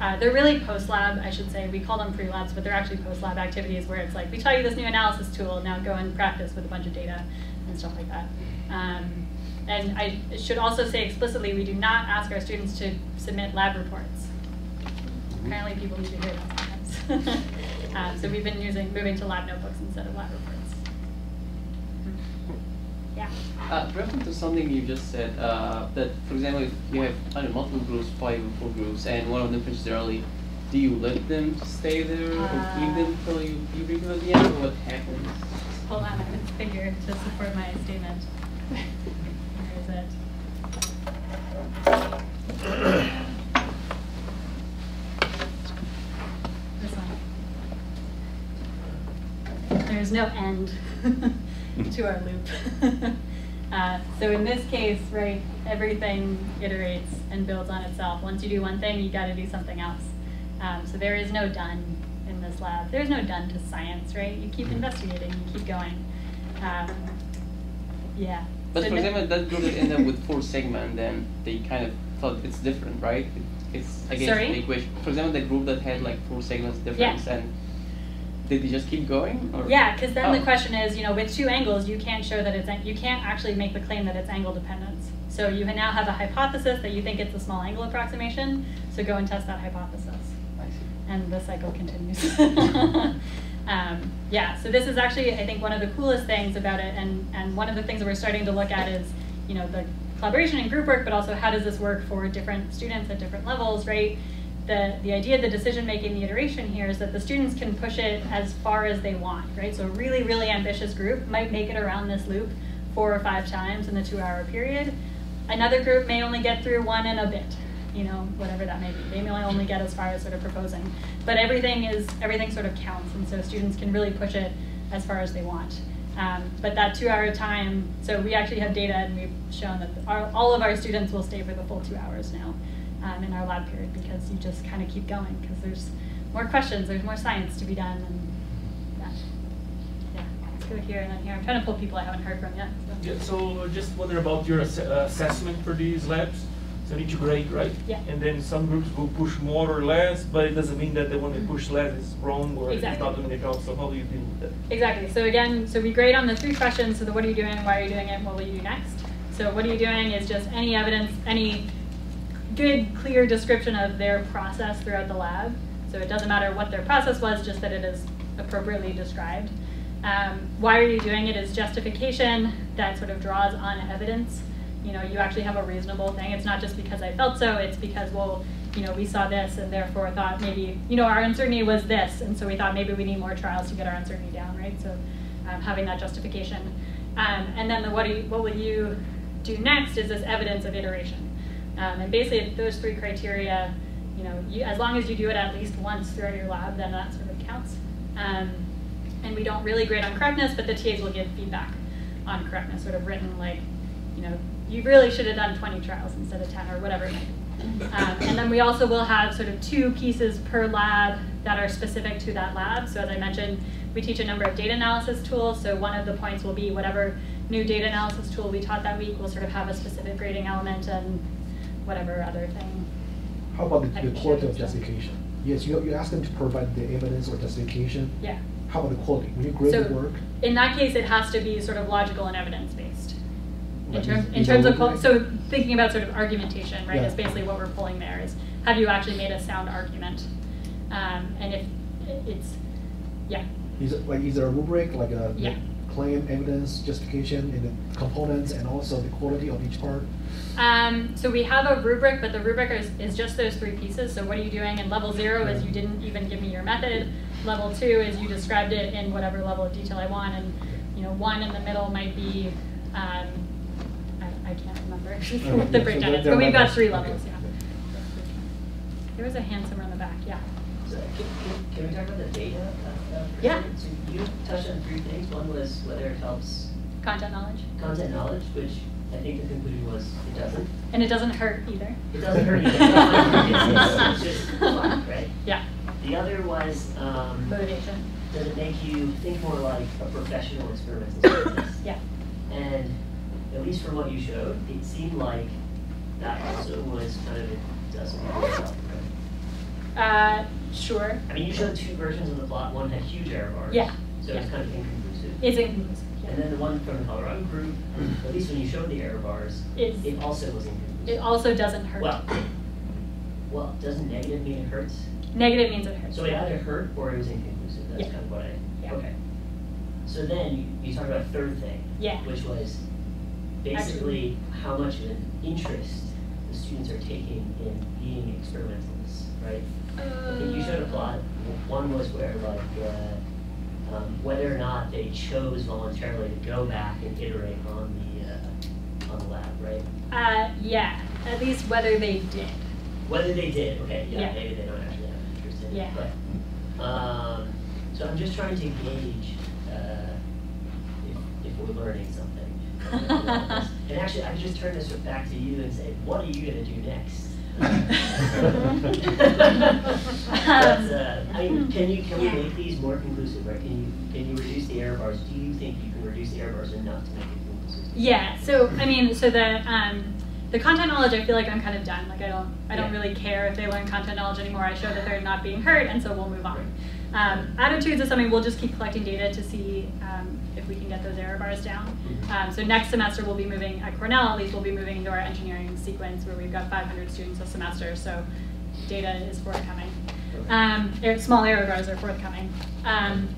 Uh, they're really post-lab, I should say. We call them pre-labs, but they're actually post-lab activities where it's like, we tell you this new analysis tool, now go and practice with a bunch of data and stuff like that. Um, and I should also say explicitly, we do not ask our students to submit lab reports. Apparently people need to hear that sometimes. um, so we've been using, moving to lab notebooks instead of lab reports. Yeah. Uh, referring to something you just said, uh, that for example, if you have I don't know, multiple groups, five or four groups, and one of them finishes early, do you let them stay there or keep them till you, you bring them at the end, or what happens? Hold on, I have a figure to support my statement. Where is it? This one. There's no end to our loop. Uh, so in this case, right, everything iterates and builds on itself. Once you do one thing, you got to do something else. Um, so there is no done in this lab. There's no done to science, right? You keep investigating, you keep going. Um, yeah. But for example, that group that ended up with four sigma, and then they kind of thought it's different, right? It, it's against Sorry? the equation. For example, the group that had like four sigmas difference, and did they just keep going? Or? Yeah, because then the Oh. question is, you know, with two angles, you can't show that it's, you can't actually make the claim that it's angle dependence. So you now have a hypothesis that you think it's a small angle approximation, so go and test that hypothesis. I see. And the cycle continues. um, yeah, so this is actually, I think, one of the coolest things about it, and, and one of the things that we're starting to look at is, you know, the collaboration and group work, but also how does this work for different students at different levels, right? The, the idea of the decision making, the iteration here is that the students can push it as far as they want, right? So a really, really ambitious group might make it around this loop four or five times in the two hour period. Another group may only get through one and a bit, you know, whatever that may be. They may only get as far as sort of proposing. But everything is, everything sort of counts, and so students can really push it as far as they want. Um, but that two hour time, so we actually have data and we've shown that our, all of our students will stay for the full two hours now um, in our lab period because you just kind of keep going because there's more questions, there's more science to be done. And yeah, yeah, let's go here and then here. I'm trying to pull people I haven't heard from yet. So. Yeah, so just wonder about your ass- uh, assessment for these labs. So need to grade, right? Yeah. And then some groups will push more or less, but it doesn't mean that the one that push less is wrong or it's Exactly. not doing the job. So how do you deal with that? Exactly. So again, so we grade on the three questions. So the what are you doing, why are you doing it, what will you do next? So what are you doing is just any evidence, any good, clear description of their process throughout the lab. So it doesn't matter what their process was, just that it is appropriately described. Um, why are you doing it is justification that sort of draws on evidence. You know, you actually have a reasonable thing. It's not just because I felt so, it's because, well, you know, we saw this and therefore thought maybe, you know, our uncertainty was this, and so we thought maybe we need more trials to get our uncertainty down, right? So um, having that justification. Um, and then the what, do you, what will you do next is this evidence of iteration. Um, and basically those three criteria, you know, you, as long as you do it at least once throughout your lab, then that sort of counts. Um, and we don't really grade on correctness, but the TAs will give feedback on correctness, sort of written like, you know, you really should have done 20 trials instead of 10 or whatever it might be. Um, and then we also will have sort of two pieces per lab that are specific to that lab. So as I mentioned, we teach a number of data analysis tools. So one of the points will be whatever new data analysis tool we taught that week will sort of have a specific grading element and whatever other thing. How about the, the quality of justification? Yes, you, you ask them to provide the evidence or justification. Yeah. How about the quality? When you grade So the work, in that case, it has to be sort of logical and evidence based. In, term, in terms of, so thinking about sort of argumentation, right, Yeah. is basically what we're pulling there is have you actually made a sound argument? Um, and if it's, yeah, is it like is there a rubric like a Yeah. claim, evidence, justification, and the components, and also the quality of each part? Um, so we have a rubric, but the rubric is, is just those three pieces. So what are you doing? And level zero is you didn't even give me your method. Level two is you described it in whatever level of detail I want. And you know, one in the middle might be, um, I, I can't remember actually Okay, what the yeah, so breakdown they're- is, but we've got three levels. levels. Okay. Yeah. There was a hand somewhere in the back. Yeah. So can, can, can we talk about the data? uh, for a Yeah. So you touched on three things. One was whether it helps Content knowledge. content knowledge, which I think the conclusion was it doesn't. And it doesn't hurt either. It doesn't hurt either. It's it's- it's just fun, right? Yeah. The other was um, Motivation. does it make you think more like a professional experimental scientist? Yeah. And at least from what you showed, it seemed like that also was kind of a doesn't itself, Uh, sure. I mean, you showed two versions of the plot. One had huge error bars. Yeah. So it's kind of inconclusive. It's inconclusive. Yeah. And then the one from the Colorado group, at least when you showed the error bars, It's- it also was inconclusive. It also doesn't hurt. Well, well, doesn't negative mean it hurts? Negative means it hurts. So it either hurt or it was inconclusive. That's Yeah. kind of what I. Yeah. Okay. So then you, you talked about a third thing. Yeah. Which was basically how much of an interest the students are taking in being experimentalists, right? I think you showed a plot. One was where like uh, um, whether or not they chose voluntarily to go back and iterate on the uh, on the lab, right? Uh, yeah, at least whether they did. Whether they did, okay, yeah, Yeah. maybe they don't actually have an interest in Yeah. it, but, um, so I'm just trying to gauge, uh, if, if we're learning something. And actually, I could just turn this back to you and say, what are you gonna do next? Uh, I mean, can you, can we make these more conclusive, right? Can you, can you reduce the error bars? Do you think you can reduce the error bars enough to make it conclusive? Yeah, so I mean, so the um, the content knowledge, I feel like I'm kind of done. Like I don't, I don't Yeah. really care if they learn content knowledge anymore. I show that they're not being heard, and so we'll move on. Um, attitudes is something we'll just keep collecting data to see um, if we can get those error bars down. Um, so next semester we'll be moving at Cornell. At least we'll be moving into our engineering sequence where we've got 500 students a semester. So data is forthcoming. Um, er- small error bars are forthcoming. Um,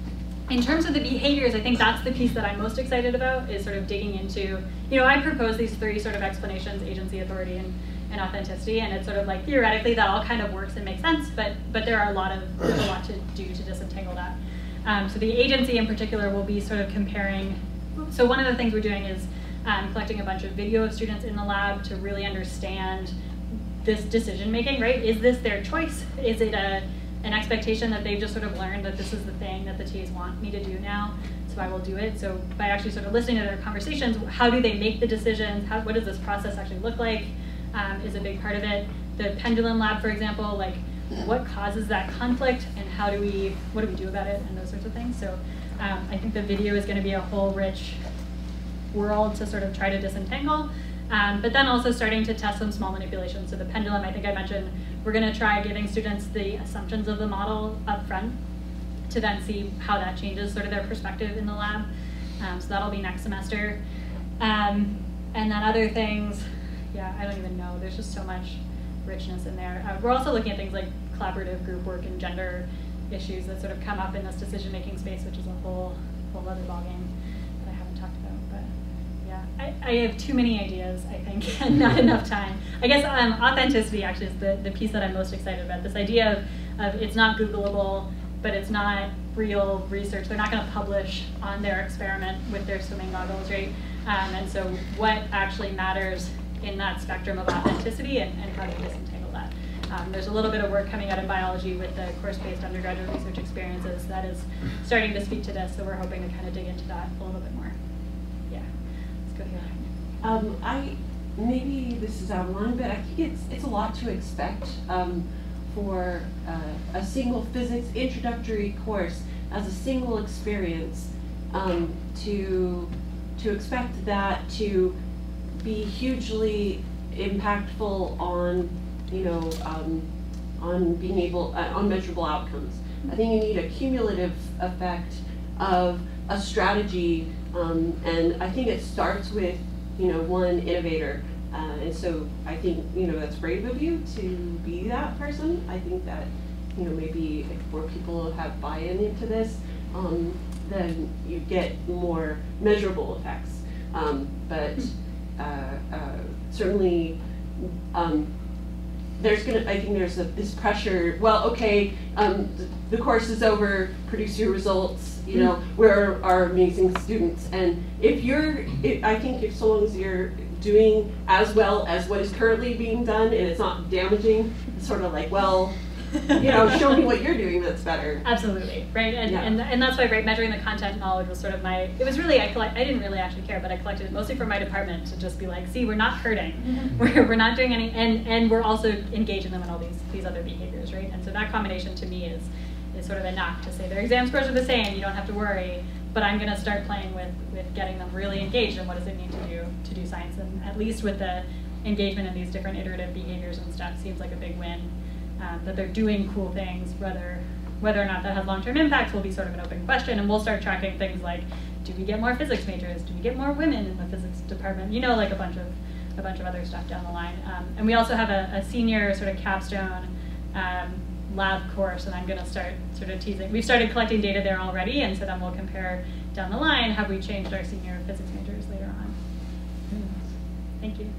in terms of the behaviors, I think that's the piece that I'm most excited about is sort of digging into, you know, I propose these three sort of explanations, agency, authority, and, and authenticity, and it's sort of like theoretically that all kind of works and makes sense, but but there are a lot of there's a lot to do to disentangle that. Um, so the agency in particular will be sort of comparing. So one of the things we're doing is um, collecting a bunch of video of students in the lab to really understand this decision making. Right? Is this their choice? Is it a an expectation that they've just sort of learned that this is the thing that the TAs want me to do now, so I will do it. So by actually sort of listening to their conversations, how do they make the decisions? How, what does this process actually look like? Um, is a big part of it. The pendulum lab, for example, like what causes that conflict and how do we, what do we do about it and those sorts of things. So um, I think the video is going to be a whole rich world to sort of try to disentangle. Um, but then also starting to test some small manipulations. So the pendulum, I think I mentioned, we're going to try giving students the assumptions of the model up front to then see how that changes sort of their perspective in the lab. Um, so that'll be next semester. Um, and then other things, yeah, I don't even know. There's just so much richness in there. Uh, we're also looking at things like collaborative group work and gender issues that sort of come up in this decision-making space, which is a whole whole other ballgame that I haven't talked about. But yeah, I, I have too many ideas, I think, and not enough time. I guess um, authenticity actually is the, the piece that I'm most excited about. This idea of, of it's not Googleable, but it's not real research. They're not going to publish on their experiment with their swimming goggles, right? Um, and so what actually matters in that spectrum of authenticity and, and how to disentangle that. Um, there's a little bit of work coming out in biology with the course-based undergraduate research experiences that is starting to speak to this, so we're hoping to kind of dig into that a little bit more. Yeah, let's go here. Um, I, maybe this is out of line, but I think it's, it's a lot to expect um, for uh, a single physics introductory course as a single experience um, to, to expect that to be hugely impactful on, you know, um, on being able, uh, on measurable outcomes. I think you need a cumulative effect of a strategy, um, and I think it starts with, you know, one innovator. Uh, and so I think, you know, that's brave of you to be that person. I think that, you know, maybe if more people have buy-in into this, um, then you get more measurable effects. Um, but uh, certainly, um, there's gonna, I think there's a, this pressure, well, okay, um, the, the course is over, produce your results, you know, where are our amazing students? And if you're, it, I think if so long as you're doing as well as what is currently being done and it's not damaging, it's sort of like, well, you know, show me what you're doing that's better. Absolutely, right, and, Yeah. and and that's why right measuring the content knowledge was sort of my. It was really I collect. I didn't really actually care, but I collected it mostly for my department to just be like, see, we're not hurting, Mm-hmm. we're we're not doing any, and and we're also engaging them in all these these other behaviors, right? And so that combination to me is is sort of a knock to say their exam scores are the same, you don't have to worry, but I'm going to start playing with, with getting them really engaged and what does it need to do to do science. And at least with the engagement in these different iterative behaviors and stuff seems like a big win. Um, that they're doing cool things, whether whether or not that has long-term impacts will be sort of an open question, and we'll start tracking things like, do we get more physics majors? Do we get more women in the physics department? You know, like a bunch of a bunch of other stuff down the line. Um, and we also have a, a senior sort of capstone um, lab course, and I'm going to start sort of teasing. We've started collecting data there already, and so then we'll compare down the line, have we changed our senior physics majors later on? Thank you.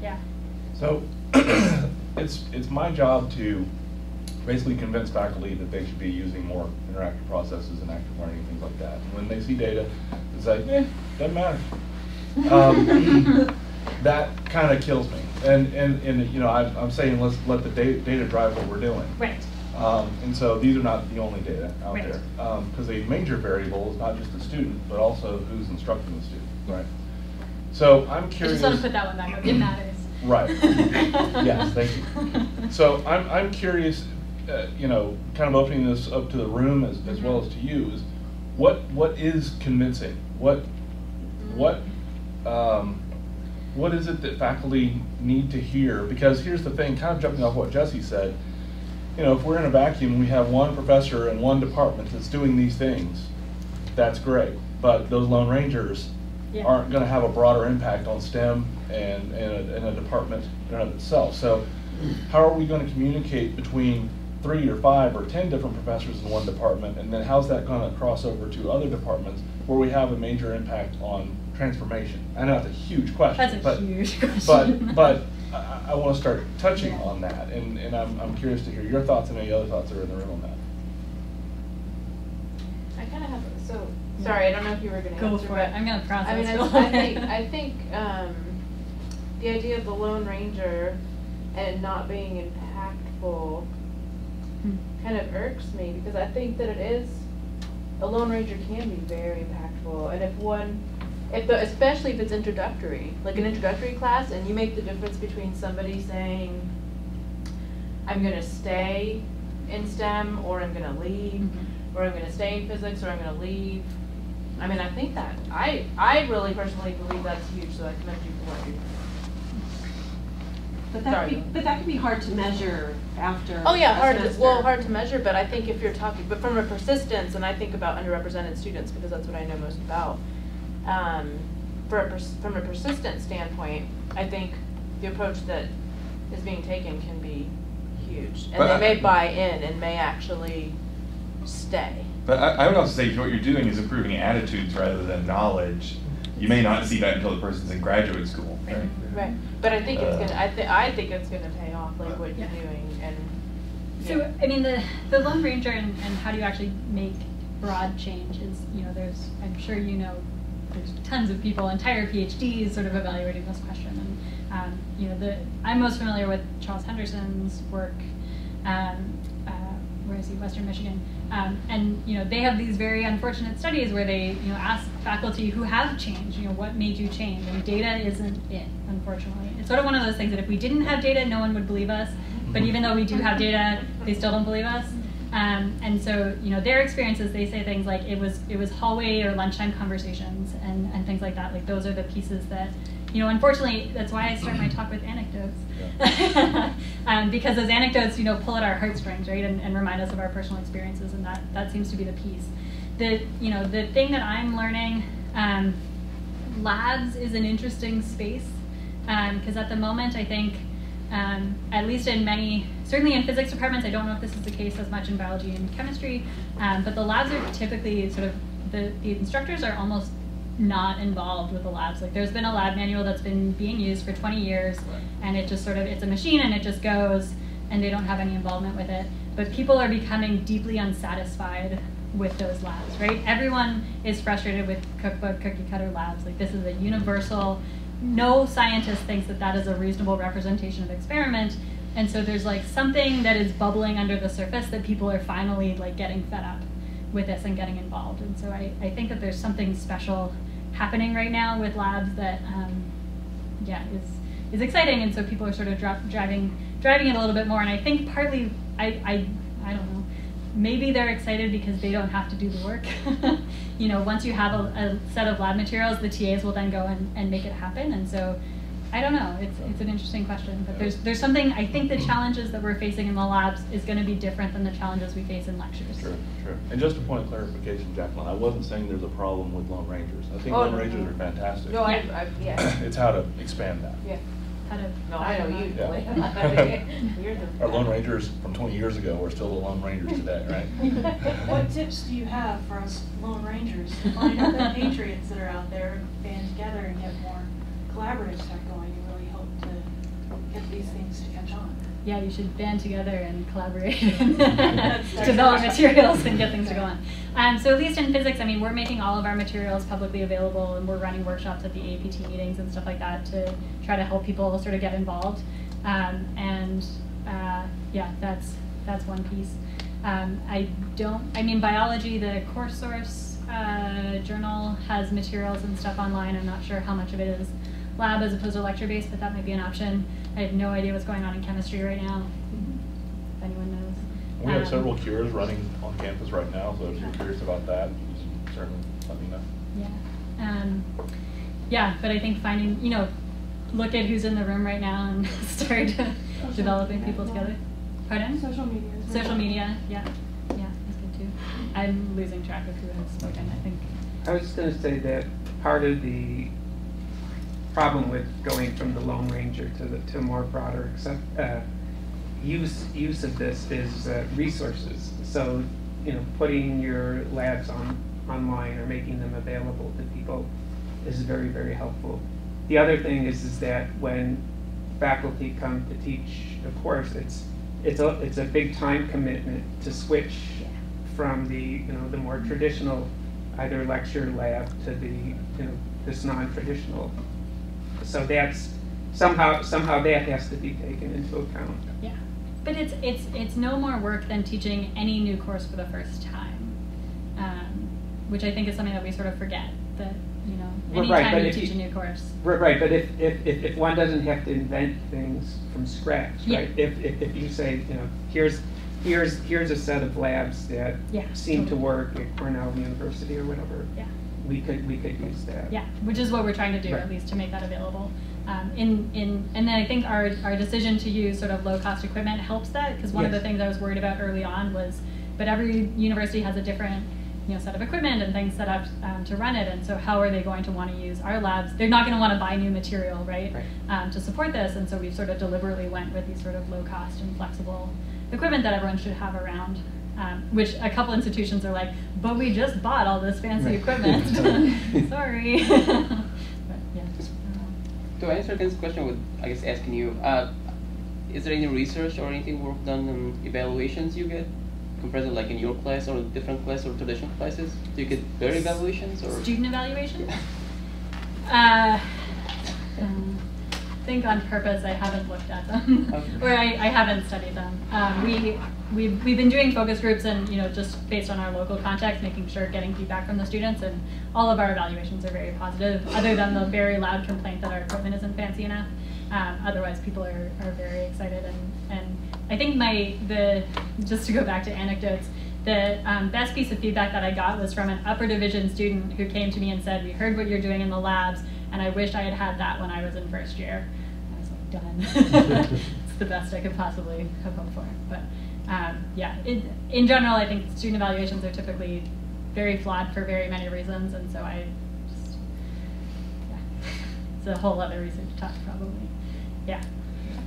Yeah. So it's, it's my job to basically convince faculty that they should be using more interactive processes and active learning, things like that. When they see data, it's like, eh, doesn't matter. Um, that kind of kills me. And, and, and you know, I, I'm saying let's let the data, data drive what we're doing. Right. Um, and so these are not the only data out Right. there. Because a major variable is not just the student, but also who's instructing the student, right? So I'm I curious. just want to put that one back up. It matters. Right. Yes, thank you. So I'm, I'm curious, uh, you know, kind of opening this up to the room as, as well as to you, is what, what is convincing? What, what, um, what is it that faculty need to hear? Because here's the thing, kind of jumping off what Jesse said, you know, if we're in a vacuum, we have one professor in one department that's doing these things, that's great. But those Lone Rangers Yeah. aren't gonna have a broader impact on STEM and, and a, and a department in and of itself. So how are we gonna communicate between three or five or ten different professors in one department? And then how's that gonna cross over to other departments where we have a major impact on transformation? I know it's a huge question. That's a but- huge question. But, but I, I wanna start touching on that, and, and I'm, I'm curious to hear your thoughts and any other thoughts that are in the room on that. I kind of have, so, sorry, I don't know if you were gonna Go answer, for but. it. I'm gonna process I mean, I, a little I think, I think, um, the idea of the Lone Ranger and not being impactful Hmm. kind of irks me, because I think that it is, a Lone Ranger can be very impactful, and if one, if the, especially if it's introductory, like an introductory class, and you make the difference between somebody saying, I'm gonna stay in STEM, or I'm gonna leave, Mm-hmm. or I'm gonna stay in physics, or I'm gonna leave. I mean, I think that, I, I really personally believe that's huge, so I commend you for what you're doing. But that could be, but that could be hard to measure after. Oh, yeah, a hard to, well, hard to measure, but I think if you're talking, but from a persistence, and I think about underrepresented students, because that's what I know most about. Um, for a, pers- from a persistent standpoint, I think the approach that is being taken can be huge. And But I- they may buy in and may actually stay. But I, I would also say if what you're doing is improving attitudes rather than knowledge, you may not see that until the person's in graduate school, right? Right, but I think it's gonna, I thi- I think it's gonna pay off, like what you're doing, and. So, I mean, the, the Lone Ranger and, and how do you actually make broad change is, you know, there's, I'm sure you know, there's tons of people, entire PhDs sort of evaluating this question. And, um, you know, the, I'm most familiar with Charles Henderson's work, um, uh, where is he, Western Michigan. Um, and, you know, they have these very unfortunate studies where they, you know, ask faculty who have changed, you know, what made you change? And data isn't it, unfortunately. It's sort of one of those things that if we didn't have data, no one would believe us. But even though we do have data, they still don't believe us. Um, and so, you know, their experiences, they say things like it was it was hallway or lunchtime conversations and, and things like that. Like those are the pieces that, you know, unfortunately, that's why I start my talk with anecdotes. um, because those anecdotes, you know, pull at our heartstrings, right, and, and remind us of our personal experiences, and that, that seems to be the piece. The, you know, the thing that I'm learning, um, labs is an interesting space, because at the moment, I think, um, at least in many, certainly in physics departments, I don't know if this is the case as much in biology and chemistry, um, but the labs are typically sort of, the, the instructors are almost not involved with the labs. Like there's been a lab manual that's been being used for 20 years, and it just sort of, it's a machine and it just goes, and they don't have any involvement with it. But people are becoming deeply unsatisfied with those labs, right? Everyone is frustrated with cookbook, cookie cutter labs. Like this is a universal, no scientist thinks that that is a reasonable representation of experiment. And so there's like something that is bubbling under the surface that people are finally like getting fed up with this and getting involved. And so I, I think that there's something special happening right now with labs that, um, yeah, is is exciting. And so people are sort of driving driving it a little bit more. And I think partly, I, I, I don't know, maybe they're excited because they don't have to do the work. you know, once you have a, a, set of lab materials, the TAs will then go and, and make it happen. And so I don't know. It's, it's an interesting question, but there's there's something. I think the challenges that we're facing in the labs is going to be different than the challenges we face in lectures. Sure, sure. And just a point of clarification, Jacqueline, I wasn't saying there's a problem with Lone Rangers. I think Oh, Lone no, Rangers no. are fantastic. No, I, I, yeah. it's how to expand that. Yeah. How to, No, I know you. Yeah. You're the. Our Lone Rangers from 20 years ago are still the Lone Rangers today, right? What tips do you have for us Lone Rangers to find other patriots that are out there, and band together and get more collaborative stuff going and really hope to get these things to catch on? Yeah, you should band together and collaborate, That's- develop materials and get things to go on. Um, so at least in physics, I mean, we're making all of our materials publicly available and we're running workshops at the APT meetings and stuff like that to try to help people sort of get involved. Um, and uh, yeah, that's that's one piece. Um, I don't, I mean, biology, the CourseSource uh, journal has materials and stuff online. I'm not sure how much of it is lab as opposed to lecture based, but that might be an option. I have no idea what's going on in chemistry right now, if anyone knows. We have Um, several CUREs running on campus right now, so if you're curious about that, you can certainly let me know. Yeah. Um, yeah, but I think finding, you know, look at who's in the room right now and start developing people together. Pardon? Social media. is Social media, yeah. Yeah, that's good too. I'm losing track of who has spoken, I think. I was just gonna say that part of the problem with going from the Lone Ranger to the, to more broader accept, uh, use, use of this is uh, resources. So, you know, putting your labs on, online or making them available to people is very, very helpful. The other thing is, is that when faculty come to teach a course, it's, it's a, it's a big time commitment to switch from the, you know, the more traditional either lecture lab to the, you know, this non-traditional. So that's, somehow, somehow that has to be taken into account. Yeah. But it's, it's, it's no more work than teaching any new course for the first time, um, which I think is something that we sort of forget, that, you know, Well, right, anytime but you if teach a new course. Right, right, but if, if, if, if one doesn't have to invent things from scratch, Yeah. right? If, if, if you say, you know, here's, here's, here's a set of labs that Yeah, seem to totally. work at Cornell University or whatever. Yeah. We could, we could use that. Yeah, which is what we're trying to do, Right. at least to make that available. Um, in, in, and then I think our, our decision to use sort of low-cost equipment helps that, because one of the things I was worried about early on was, but every university has a different, you know, set of equipment and things set up um, to run it, and so how are they going to want to use our labs? They're not going to want to buy new material, right, Um, to support this, and so we've sort of deliberately went with these sort of low-cost and flexible equipment that everyone should have around. Um, which a couple institutions are like, but we just bought all this fancy Right. equipment. Sorry. but yeah. To answer this question with, I guess, asking you, uh, is there any research or anything work done on evaluations you get compared to like in your class or different class or traditional classes? Do you get better evaluations or? Student evaluation? Uh, um, I think on purpose I haven't looked at them, or I, I haven't studied them. Um, we we've, we've been doing focus groups and you know just based on our local context, making sure getting feedback from the students, and all of our evaluations are very positive. Other than the very loud complaint that our equipment isn't fancy enough, um, otherwise people are, are very excited and and I think my the just to go back to anecdotes. The um, best piece of feedback that I got was from an upper division student who came to me and said, "We heard what you're doing in the labs, and I wish I had had that when I was in first year." I was like, "Done." it's the best I could possibly have hoped for. But um, yeah, in, in general, I think student evaluations are typically very flawed for very many reasons, and so I just yeah, it's a whole other research talk probably. Yeah.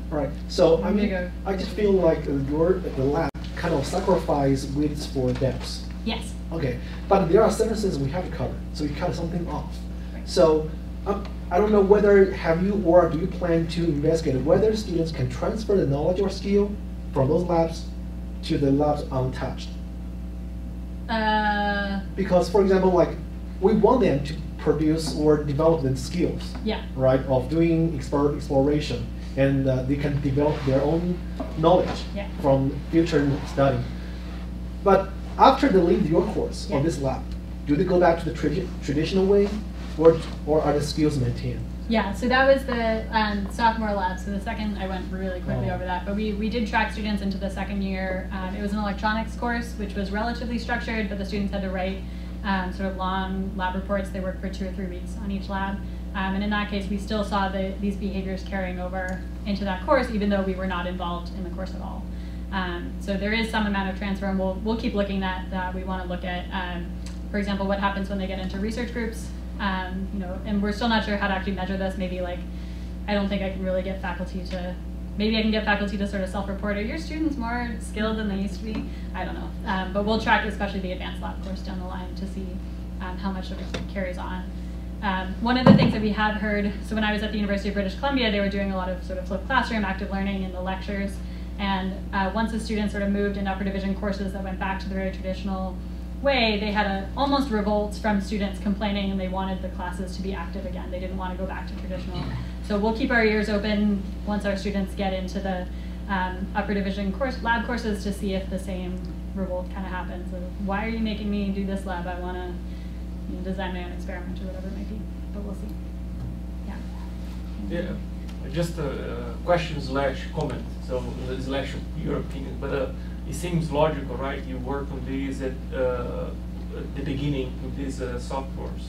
Right. So I I'm mean, go- I just feel like your the lab kind of sacrifice width for depth. Yes. Okay, but there are sentences we have to cover, so we cut something off. So um, I don't know whether have you or do you plan to investigate whether students can transfer the knowledge or skill from those labs to the labs untouched? Uh, Because for example, like we want them to produce or develop the skills, yeah. right, of doing explore, exploration, and uh, they can develop their own knowledge Yeah. from future study. But after they leave your course Yeah. or this lab, do they go back to the tradi- traditional way, or or are the skills maintained? Yeah, so that was the um, sophomore lab. So the second, I went really quickly Oh. over that, but we, we did track students into the second year. Um, it was an electronics course, which was relatively structured, but the students had to write um, sort of long lab reports. They worked for two or three weeks on each lab. Um, and in that case, we still saw the, these behaviors carrying over into that course, even though we were not involved in the course at all. Um, so there is some amount of transfer, and we'll, we'll keep looking at that. We want to look at, um, for example, what happens when they get into research groups. Um, you know, and we're still not sure how to actually measure this. Maybe like, I don't think I can really get faculty to, maybe I can get faculty to sort of self-report, are your students more skilled than they used to be? I don't know. Um, but we'll track especially the advanced lab course down the line to see um, how much of it carries on. Um, one of the things that we have heard, so when I was at the University of British Columbia, they were doing a lot of sort of flipped classroom, active learning in the lectures. And uh, once the students sort of moved in upper division courses that went back to the very traditional way, they had a almost revolt from students complaining and they wanted the classes to be active again. They didn't want to go back to traditional. So we'll keep our ears open once our students get into the um, upper division course lab courses to see if the same revolt kind of happens. Why are you making me do this lab? I want to you know, design my own experiment or whatever it might be. But we'll see. Yeah. Yeah, just a uh, question slash comment, so uh, slash your opinion, but uh, it seems logical, right? You work on these at uh, at the beginning with these uh, sophomores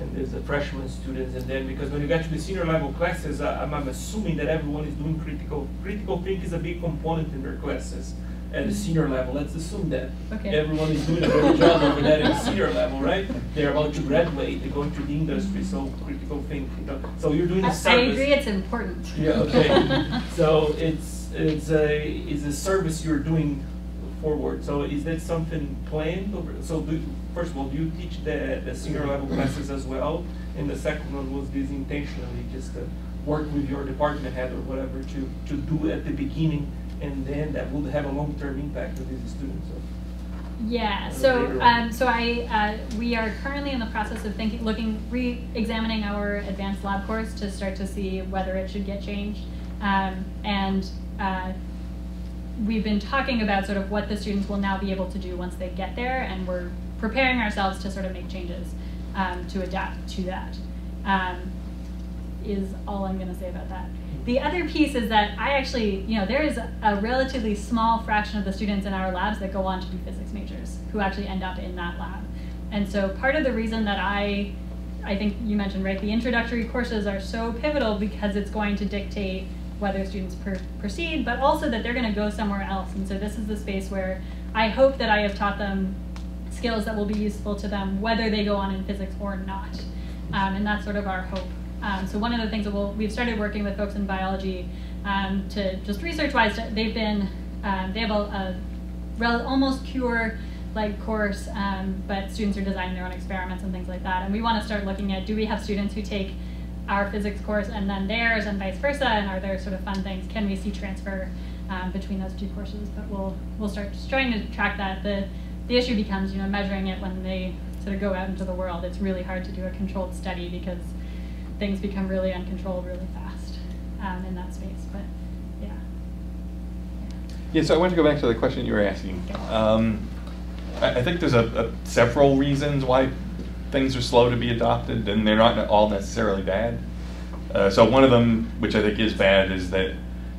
and there's the freshman students, and then because when you get to the senior level classes, I, I'm, I'm assuming that everyone is doing critical. Critical think is a big component in their classes at the senior level. Let's assume that Okay. everyone is doing a good job over there at the senior level, right? They're about to graduate, they're going to the industry, so critical thinking. So you're doing I, a service. I agree it's important. Yeah, okay. so it's it's a it's a service you're doing forward. So is that something planned? Over, so do, first of all, do you teach the, the senior level classes as well? And the second one was this intentionally just to work with your department head or whatever to, to do at the beginning and then that would have a long-term impact on these students. So. Yeah. So, um, so I, uh, we are currently in the process of thinking, looking, re-examining our advanced lab course to start to see whether it should get changed. Um, and uh, we've been talking about sort of what the students will now be able to do once they get there, and we're preparing ourselves to sort of make changes um, to adapt to that. Um, is all I'm going to say about that. The other piece is that I actually, you know, there is a, relatively small fraction of the students in our labs that go on to be physics majors who actually end up in that lab. And so part of the reason that I, I think you mentioned, right, the introductory courses are so pivotal because it's going to dictate whether students per proceed, but also that they're going to go somewhere else. And so this is the space where I hope that I have taught them skills that will be useful to them whether they go on in physics or not. Um, and that's sort of our hope. Um, so one of the things that we'll, we've started working with folks in biology um, to just research-wise, they've been, um, they have a, a almost pure like course, um, but students are designing their own experiments and things like that. And we want to start looking at, do we have students who take our physics course and then theirs and vice versa, and are there sort of fun things? Can we see transfer um, between those two courses? But we'll, we'll start just trying to track that. The, the issue becomes, you know, measuring it when they sort of go out into the world. It's really hard to do a controlled study because things become really uncontrolled really fast um, in that space. But yeah. Yeah, so I want to go back to the question you were asking. Um, I, I think there's a, a several reasons why things are slow to be adopted, and they're not all necessarily bad. Uh, so one of them, which I think is bad, is that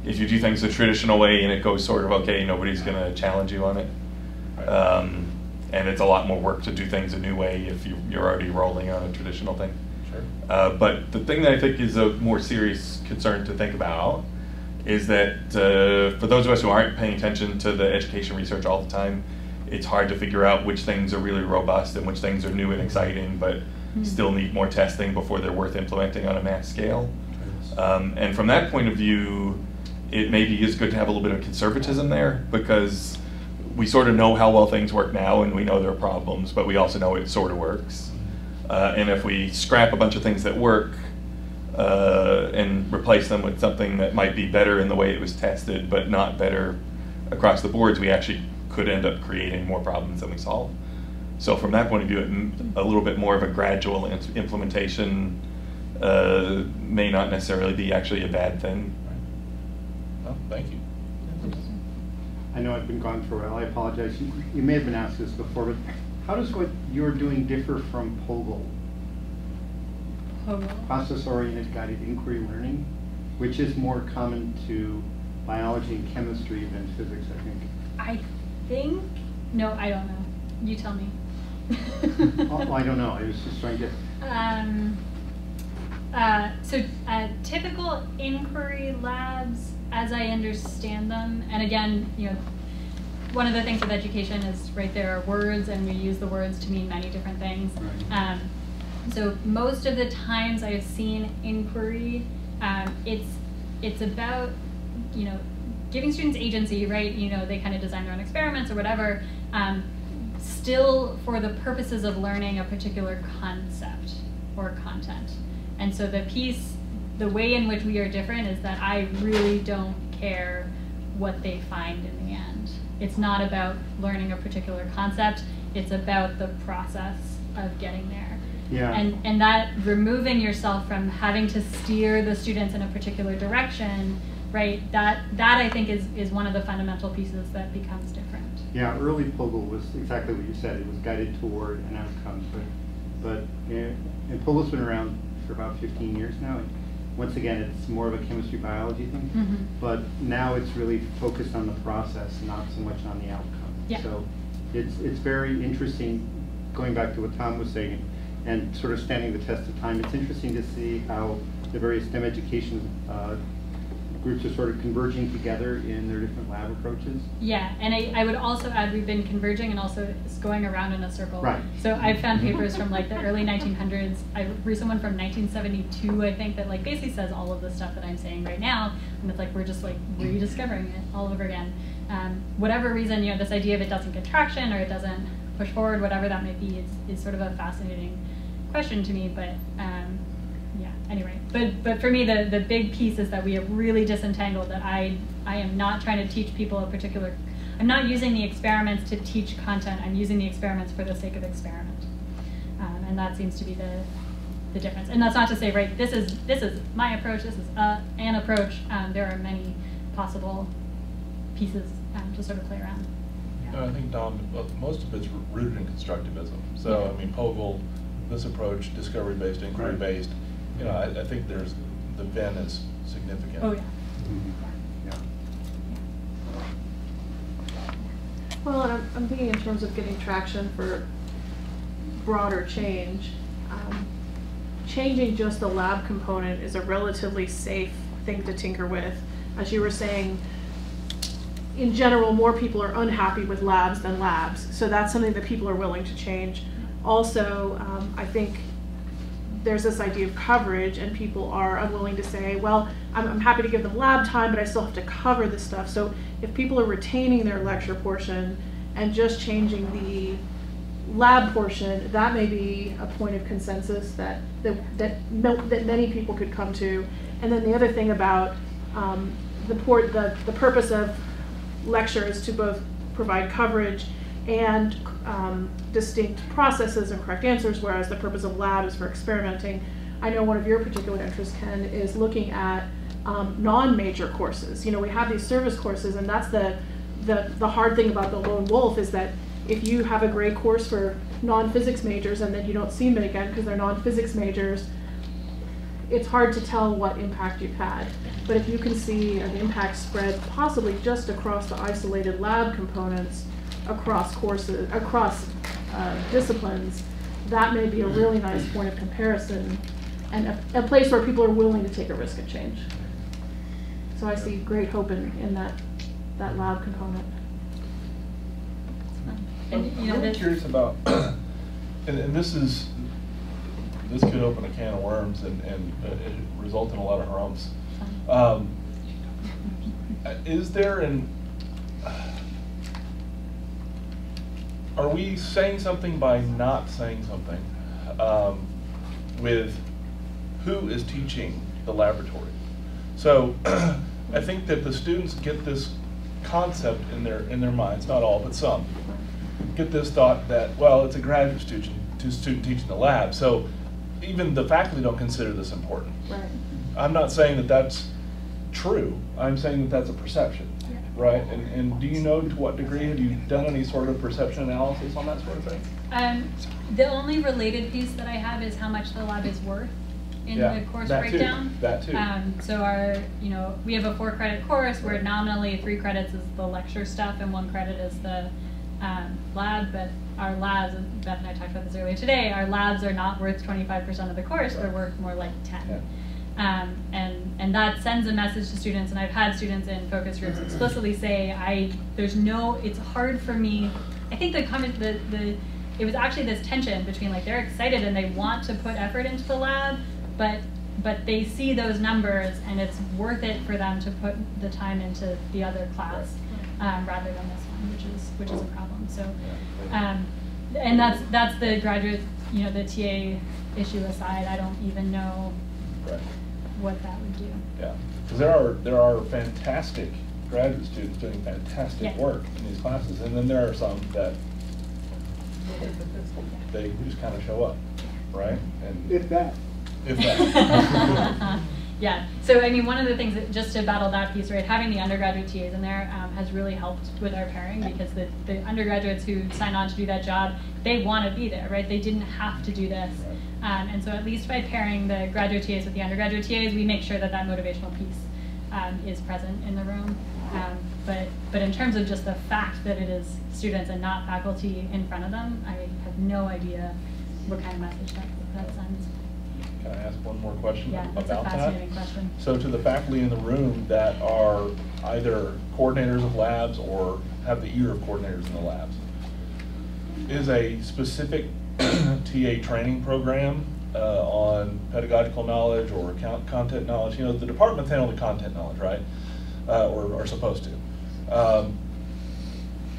if you do things the traditional way and it goes sort of okay, nobody's going to challenge you on it. Um, and it's a lot more work to do things a new way if you, you're already rolling on a traditional thing. Sure. Uh, but the thing that I think is a more serious concern to think about is that uh, for those of us who aren't paying attention to the education research all the time, it's hard to figure out which things are really robust and which things are new and exciting, but Hmm. still need more testing before they're worth implementing on a mass scale. Um, and from that point of view, it maybe is good to have a little bit of conservatism there because we sort of know how well things work now and we know there are problems, but we also know it sort of works. Uh, and if we scrap a bunch of things that work uh, and replace them with something that might be better in the way it was tested, but not better across the boards, we actually could end up creating more problems than we solve. So from that point of view, it m- a little bit more of a gradual implementation uh, may not necessarily be actually a bad thing. Oh, thank you. I know I've been gone for a while, I apologize. You you may have been asked this before, but how does what you're doing differ from POGIL? POGIL. process-oriented guided inquiry learning, which is more common to biology and chemistry than physics, I think. I think, no, I don't know. You tell me. Oh, I don't know, I was just trying to, Um, uh, so uh, typical inquiry labs, as I understand them, and again, you know, one of the things with education is right there are words, and we use the words to mean many different things. Right. Um, so most of the times I've seen inquiry, um, it's it's about you know giving students agency, right? You know, they kind of design their own experiments or whatever. Um, still for the purposes of learning a particular concept or content. And so the piece, the way in which we are different is that I really don't care what they find in the end. It's not about learning a particular concept, it's about the process of getting there. Yeah. And, and that removing yourself from having to steer the students in a particular direction, right, that, that I think is, is one of the fundamental pieces that becomes different. yeah, early POGIL was exactly what you said, it was guided toward an outcome, but, but, and POGIL's been around for about fifteen years now. and Once again, it's more of a chemistry biology thing, Mhm. but now it's really focused on the process, not so much on the outcome. Yeah. So it's, it's very interesting, going back to what Tom was saying, and sort of standing the test of time, it's interesting to see how the various STEM education uh, groups are sort of converging together in their different lab approaches. Yeah, and I, I would also add we've been converging and also it's going around in a circle. Right. So I've found papers from like the early 1900s. I recent one from 1972, I think, that like basically says all of the stuff that I'm saying right now, and it's like we're just like rediscovering it all over again. Um, whatever reason, you know, this idea of it doesn't get traction or it doesn't push forward, whatever that might be, is, is sort of a fascinating question to me. But um, anyway. But but for me, the the big piece is that we have really disentangled that I I am not trying to teach people a particular. I'm not using the experiments to teach content. I'm using the experiments for the sake of experiment, um, and that seems to be the the difference. And that's not to say right. This is this is my approach. This is uh, an approach. Um, there are many possible pieces um, to sort of play around. No, I think, Dom, most of it's rooted in constructivism. So, I mean, POGIL, this approach, discovery-based, inquiry-based, you know, I, I think there's, the Venn is significant. Oh, yeah. Yeah. Well, and I'm, I'm thinking in terms of getting traction for broader change. Um, changing just the lab component is a relatively safe thing to tinker with. As you were saying, in general, more people are unhappy with labs than labs, so that's something that people are willing to change. Also, um, I think there's this idea of coverage, and people are unwilling to say, well, I'm, I'm happy to give them lab time, but I still have to cover this stuff. So if people are retaining their lecture portion and just changing the lab portion, that may be a point of consensus that that that, that many people could come to. And then the other thing about um, the port, the the purpose of lecture is to both provide coverage and um, distinct processes and correct answers, whereas the purpose of lab is for experimenting. I know one of your particular interests, Ken, is looking at um, non-major courses. You know, we have these service courses, and that's the, the, the hard thing about the lone wolf is that if you have a great course for non-physics majors and then you don't see them again because they're non-physics majors, it's hard to tell what impact you've had. But if you can see an impact spread possibly just across the isolated lab components, across courses, across uh, disciplines, that may be a really nice point of comparison and a, a place where people are willing to take a risk of change. So I see great hope in, in that, that lab component. And, you know, I'm this- curious about, and, and this is, this could open a can of worms and, and uh, it result in a lot of harums. Um, uh, is there an, are we saying something by not saying something um, with who is teaching the laboratory? So I think that the students get this concept in their in their minds, not all, but some, get this thought that well, it's a graduate student to student teaching the lab, so even the faculty don't consider this important. Right. I'm not saying that that's true. I'm saying that that's a perception, right? And and do you know to what degree have you done any sort of perception analysis on that sort of thing? Um, the only related piece that I have is how much the lab is worth in Yeah, the course that too, breakdown. that too. Um, so our, you know, we have a four credit course where nominally three credits is the lecture stuff and one credit is the um, lab, but our labs, and Beth and I talked about this earlier today, our labs are not worth 25% of the course, they're worth more like 10. Um, and, and that sends a message to students, and I've had students in focus groups explicitly say, I, there's no, it's hard for me, I think the comment, the, the, it was actually this tension between like they're excited and they want to put effort into the lab, but but they see those numbers and it's worth it for them to put the time into the other class um, rather than this one, which is which is a problem. So, um, and that's that's the graduate, you know, the TA issue aside. I don't even know. What that would do. Yeah, because there are, there are fantastic graduate students doing fantastic Yeah. work in these classes, and then there are some that they just kind of show up, right? And If that. If that. yeah. So I mean, one of the things that, just to battle that piece, right? Having the undergraduate TAs in there um, has really helped with our pairing because the, the undergraduates who sign on to do that job, they want to be there, right? They didn't have to do this, um, and so at least by pairing the graduate TAs with the undergraduate TAs, we make sure that that motivational piece um, is present in the room. Um, but but in terms of just the fact that it is students and not faculty in front of them, I have no idea what kind of message that, that sends. Can I ask one more question Yeah, about that's a that? fascinating question. So to the faculty in the room that are either coordinators of labs or have the ear of coordinators in the labs, is a specific TA training program uh, on pedagogical knowledge or account content knowledge? You know, the departments handle the content knowledge, right? Uh, or are supposed to. Um,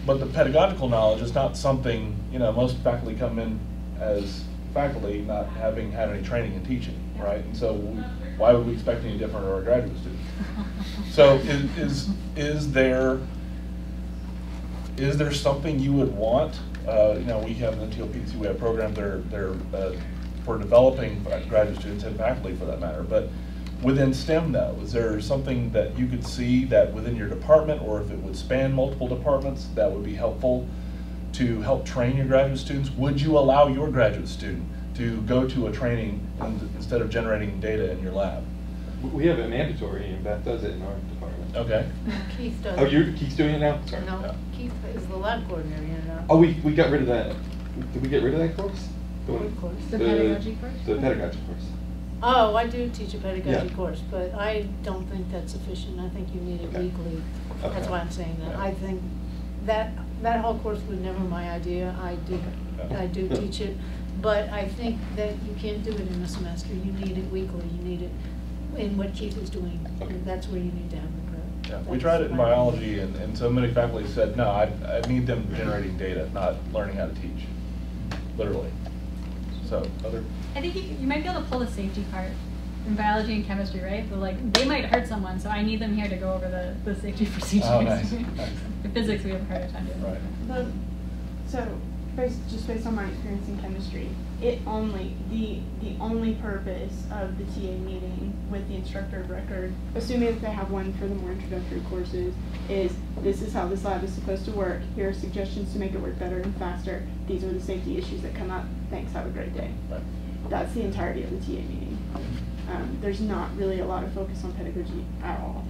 but the pedagogical knowledge is not something, you know, most faculty come in as faculty not having had any training in teaching, right? And so why would we expect any different of our graduate students? So is, is, is there, is there something you would want? Uh, you know, we have the TLPC, we have programs that are, they're, uh, for developing graduate students and faculty for that matter, but within STEM though, is there something that you could see that within your department, or if it would span multiple departments, that would be helpful to help train your graduate students? Would you allow your graduate student to go to a training instead of generating data in your lab? We have it mandatory, and Beth does it in our department. Okay. Keith does. Oh, you Keith's doing it now? Sorry. No, Keith is the lab coordinator, you know. Oh, we, we got rid of that. Did we get rid of that course? The one- What course? The The pedagogy course? The pedagogy course. Oh, I do teach a pedagogy Yeah. course, but I don't think that's sufficient. I think you need it Okay. weekly. That's Okay. why I'm saying that. Yeah. I think that, that whole course was never my idea. I do, I do teach it. But I think that you can't do it in a semester. You need it weekly. You need it in what Keith is doing. And That's where you need to have the growth. Yeah, we tried it in biology, and, and so many faculty said, no, I, I need them generating data, not learning how to teach, literally. So, other, I think you, you might be able to pull the safety part in biology and chemistry, right? But like they might hurt someone, so I need them here to go over the, the safety oh, procedures. Oh, nice, nice. In physics, we have a harder time doing Right. The, so, based, just based on my experience in chemistry, it only, the, the only purpose of the TA meeting with the instructor of record, assuming that they have one for the more introductory courses, is this is how this lab is supposed to work, here are suggestions to make it work better and faster, these are the safety issues that come up, thanks, have a great day. Right. That's the entirety of the TA meeting. Um, there's not really a lot of focus on pedagogy at all.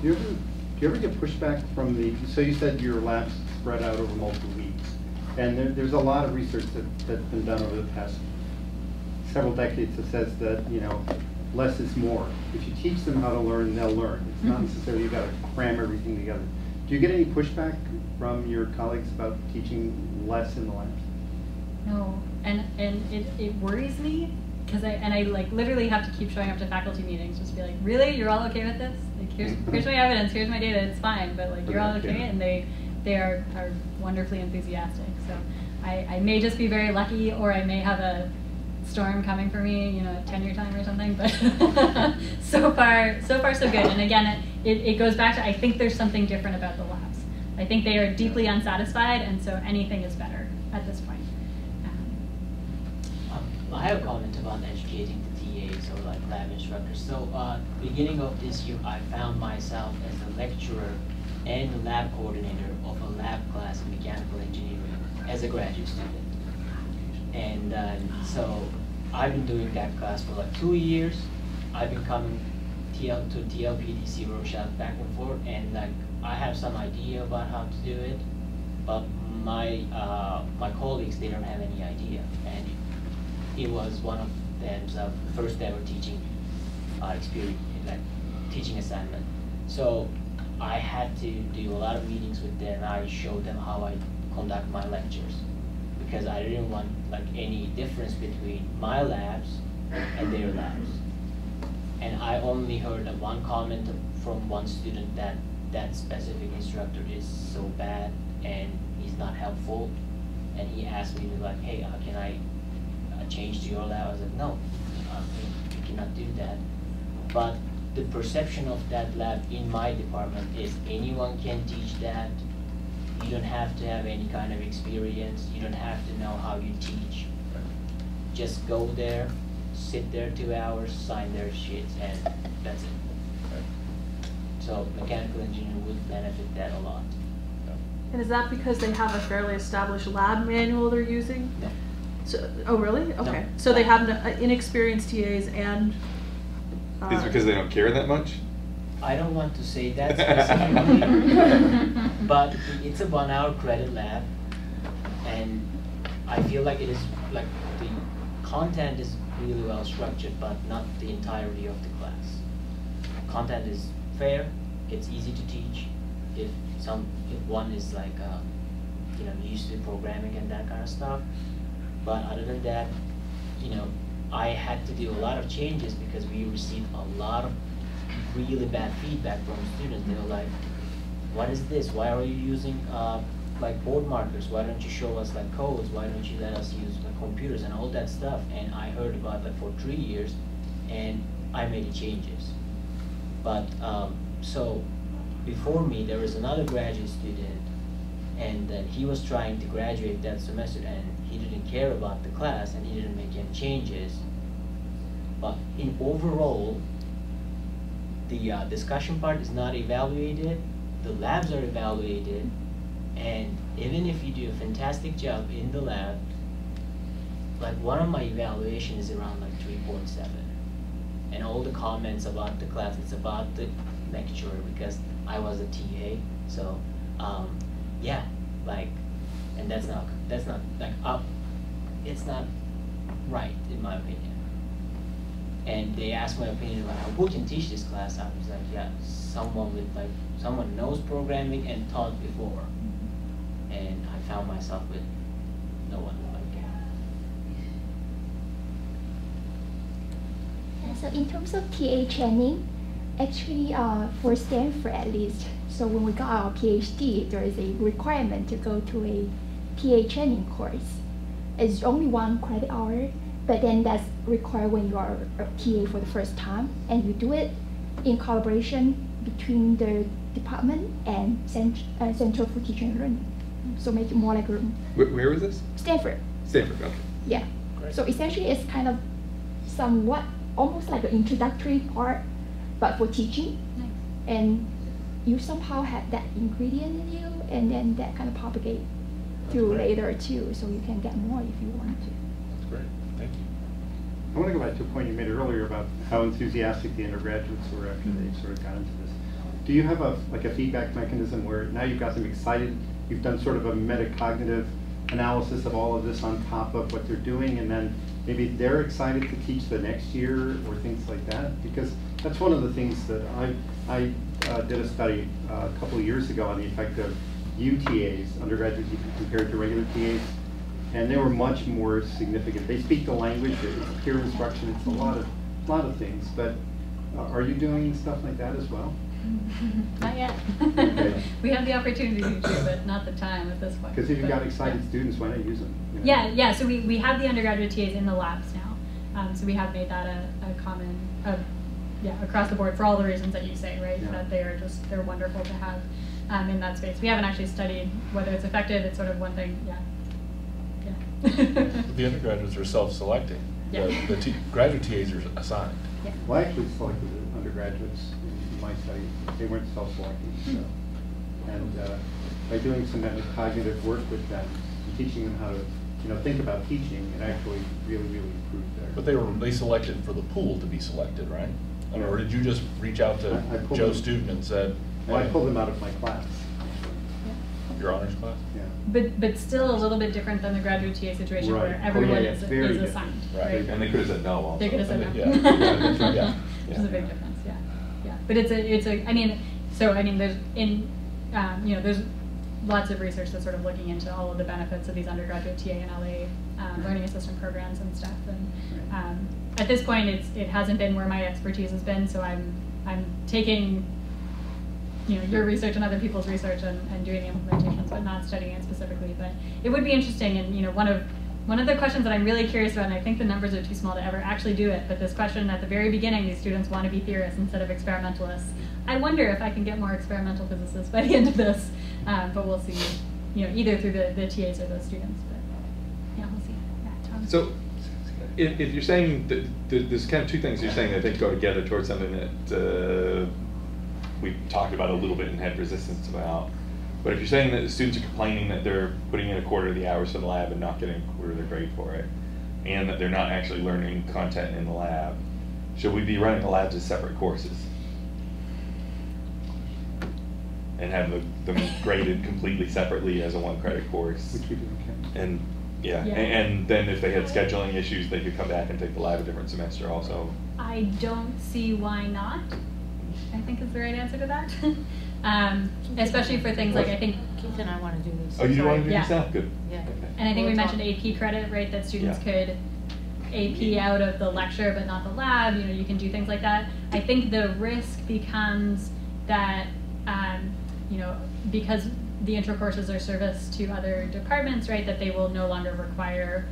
Do you ever, do you ever get pushback from the, so you said your labs spread out over multiple weeks. And there, there's a lot of research that, that's been done over the past several decades that says that, you know, less is more. If you teach them how to learn, they'll learn. It's not Mhm. necessarily you've gotta cram everything together. Do you get any pushback from your colleagues about teaching less in the labs? No, and and it, it worries me because I and I like literally have to keep showing up to faculty meetings just to be like, really, you're all okay with this? Like here's here's my evidence, here's my data, it's fine, but like you're all Okay. okay, and they they are are wonderfully enthusiastic. So I I may just be very lucky, or I may have a storm coming for me, you know, tenure time or something. But so far so far so good. And again, it, it it goes back to I think there's something different about the labs. I think they are deeply unsatisfied, and so anything is better at this point. Um, I have a comment about educating the TAs or like lab instructors. So, uh, beginning of this year, I found myself as a lecturer and lab coordinator of a lab class in mechanical engineering as a graduate student. And uh, so I've been doing that class for like two years. I've been coming TL to TLPDC workshop back and forth, and like I have some idea about how to do it, but my uh, my colleagues they don't have any idea, and it was one of them's uh, first ever teaching uh, experience, like teaching assignment. So I had to do a lot of meetings with them. I showed them how I conduct my lectures because I didn't want like any difference between my labs and their labs. And I only heard uh, one comment from one student that that specific instructor is so bad and he's not helpful. And he asked me like, hey, uh, can I uh, change to your lab? I was like, no, uh, we, we cannot do that. But the perception of that lab in my department is anyone can teach that. You don't have to have any kind of experience. You don't have to know how you teach. Just go there, sit there two hours, sign their sheets, and that's it. So mechanical engineering would benefit that a lot. And is that because they have a fairly established lab manual they're using? No. So, oh, really? Okay. So they have uh, inexperienced TAs and. Is it because they don't care that much? I don't want to say that specifically, but it's a one-hour credit lab, and I feel like it is like the content is really well structured, but not the entirety of the class. Content is fair, it's easy to teach. If some, if one is like, uh, you know, used to programming and that kind of stuff, but other than that, you know, I had to do a lot of changes because we received a lot of really bad feedback from students. They were like, what is this? Why are you using uh, like board markers? Why don't you show us like codes? Why don't you let us use computers and all that stuff? And I heard about that for three years and I made changes. But um, so before me, there was another graduate student and then he was trying to graduate that semester and he didn't care about the class and he didn't make any changes. But in overall, the uh, discussion part is not evaluated, the labs are evaluated, and even if you do a fantastic job in the lab, like one of my evaluation is around like 3.7. And all the comments about the class, it's about the lecturer because I was a TA. So, um, yeah, like, and that's not, that's not, like, up, it's not right in my opinion. And they asked my opinion about who can teach this class. I was like, yeah, someone with like, someone knows programming and taught before. And I found myself with no one like So in terms of TA training, actually uh, for Stanford at least, so when we got our PhD, there is a requirement to go to a TA training course. It's only one credit hour, but then that's required when you are a TA for the first time, and you do it in collaboration between the department and cent- uh, Central for Teaching and Learning. So make it more like a Where, where was this? Stanford. Stanford, okay. Yeah. So essentially, it's kind of somewhat almost like an introductory part, but for teaching. And you somehow have that ingredient in you, and then that kind of propagate through later too, so you can get more if you want to. That's great, thank you. I want to go back to a point you made earlier about how enthusiastic the undergraduates were after they sort of got into this. Do you have a, like a feedback mechanism where now you've got them excited, you've done sort of a metacognitive analysis of all of this on top of what they're doing, and then maybe they're excited to teach the next year or things like that? Because that's one of the things that I, I uh, did a study uh, a couple of years ago on the effect of UTAs, undergraduate TAs, compared to regular TAs, and they were much more significant. They speak the language, it's peer instruction, it's a lot of, lot of things, but uh, are you doing stuff like that as well? Not yet. Okay. We have the opportunity to, but not the time at this point. Because if you've got excited students, why not use them? you know? Yeah, yeah, so we, we have the undergraduate TAs in the labs now. Um, so we have made that a, a common, uh, yeah, across the board for all the reasons that you say, right? Yeah. That they are just, they're wonderful to have um, in that space. We haven't actually studied whether it's effective, it's sort of one thing, yeah. Yeah. The undergraduates are self-selecting. Yeah. The, the T- graduate TAs are assigned. Yeah. Well, I actually selected the undergraduates in my study. They weren't self-selecting, so. And uh, by doing some cognitive work with them, and teaching them how to you know, think about teaching, it actually really, really improved their... But they were, they selected for the pool to be selected, right? I mean, Or did you just reach out to I- I Joe Student and said? Well, I pulled them out of my class. Your honors class? Yeah. But, but still a little bit different than the graduate TA situation Right. where Oh, everyone yeah, is, very is different. assigned, Right, right? and they could have said no also. They could have said no. Yeah, yeah, that's yeah. Which is a big difference, yeah, yeah. But it's a, it's a, I mean, so, I mean, there's, in, um, you know, there's lots of research that's sort of looking into all of the benefits of these undergraduate TA and LA um, learning assistant programs and stuff. And um, at this point, it's, it hasn't been where my expertise has been, so I'm, I'm taking, you know, your research and other people's research and, and doing the implementations, but not studying it specifically. But it would be interesting, and you know, one of one of the questions that I'm really curious about, and I think the numbers are too small to ever actually do it, but this question at the very beginning, these students want to be theorists instead of experimentalists. I wonder if I can get more experimental physicists by the end of this, um, but we'll see. You know, either through the, the TAs or those students. But yeah, we'll see. Yeah, Tom. So, if, if you're saying that there's kind of two things you're saying that I think go together towards something that uh, we talked about a little bit and had resistance about. But if you're saying that the students are complaining that they're putting in a quarter of the hours for the lab and not getting a quarter of their grade for it, and that they're not actually learning content in the lab, should we be running the labs as separate courses? And have the, them graded completely separately as a one credit course? Which we do, okay. And, yeah, Yeah. a- and then if they had scheduling issues, they could come back and take the lab a different semester also. I don't see why not. I think is the right answer to that. um, especially for things like I think. Keith and I want to do this. Oh, you do want to do Yeah. this? Good. Yeah. And I think we We'll mentioned talk. AP credit, right? That students Yeah. could AP out of the lecture but not the lab. You know, you can do things like that. I think the risk becomes that, um, you know, because the intro courses are serviced to other departments, right? That they will no longer require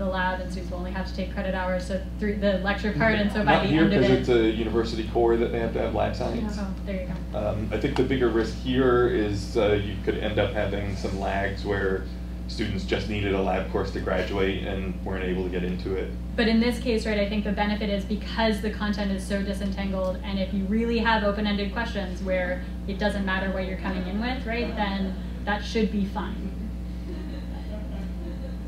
the lab, and students will only have to take credit hours so through the lecture part, and so by Not the here end of it. because it. it's a university core that they have to have lab science. Oh, there you go. Um, I think the bigger risk here is uh, you could end up having some lags where students just needed a lab course to graduate and weren't able to get into it. But in this case, right, I think the benefit is because the content is so disentangled, and if you really have open-ended questions where it doesn't matter what you're coming in with, right, then that should be fine.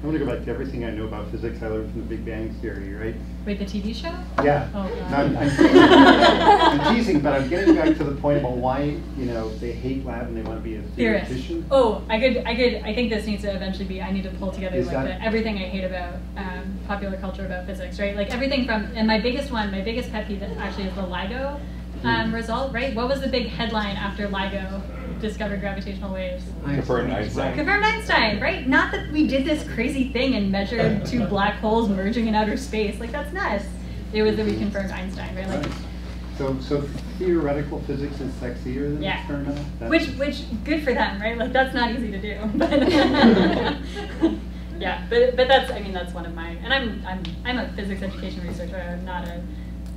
I want to go back to everything I know about physics I learned from the Big Bang Theory, right? Wait, the TV show? Yeah. Oh, No, God. I'm, I'm teasing. I'm teasing, but I'm getting back to the point about why, you know, they hate lab and they want to be a theoretician. Oh, I could, I could, I think this needs to eventually be, I need to pull together Is like the, everything I hate about um, popular culture about physics, right? Like everything from, and my biggest one, my biggest pet peeve actually is the LIGO um, Mm. result, right? What was the big headline after LIGO discovered gravitational waves? Confirmed Einstein. Confirmed Einstein, right? Not that we did this crazy thing and measured two black holes merging in outer space. Like that's nuts. It was that we confirmed Einstein, right? Like, Right. So, so theoretical physics is sexier than Yeah. experimental? That's- which, which, good for them, right? Like that's not easy to do. But yeah, but but that's, I mean, that's one of my, and I'm I'm I'm a physics education researcher. I'm not an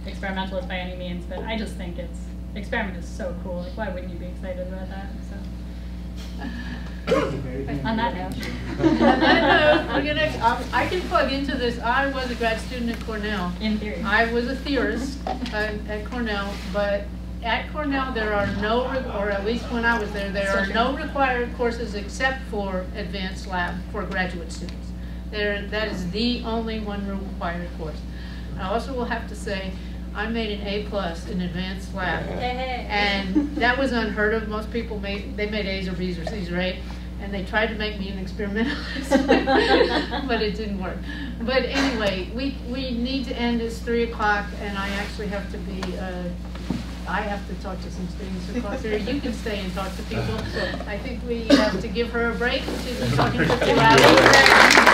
experimentalist by any means, but I just think it's experiment is so cool. Like, why wouldn't you be excited about that? So. On that note. On that note, we're gonna, um, I can plug into this, I was a grad student at Cornell. In theory. I was a theorist uh, at Cornell, but at Cornell, there are no, re- or at least when I was there, there are no required courses except for advanced lab for graduate students. There, that is the only one required course. I also will have to say, I made an A plus in advanced lab. And that was unheard of. Most people made, they made A's or B's or C's or A. And they tried to make me an experimentalist, but it didn't work. But anyway, we, we need to end. It's three o'clock and I actually have to be, uh, I have to talk to some students across here. You can stay and talk to people. I think we have to give her a break. She's been talking for two hours.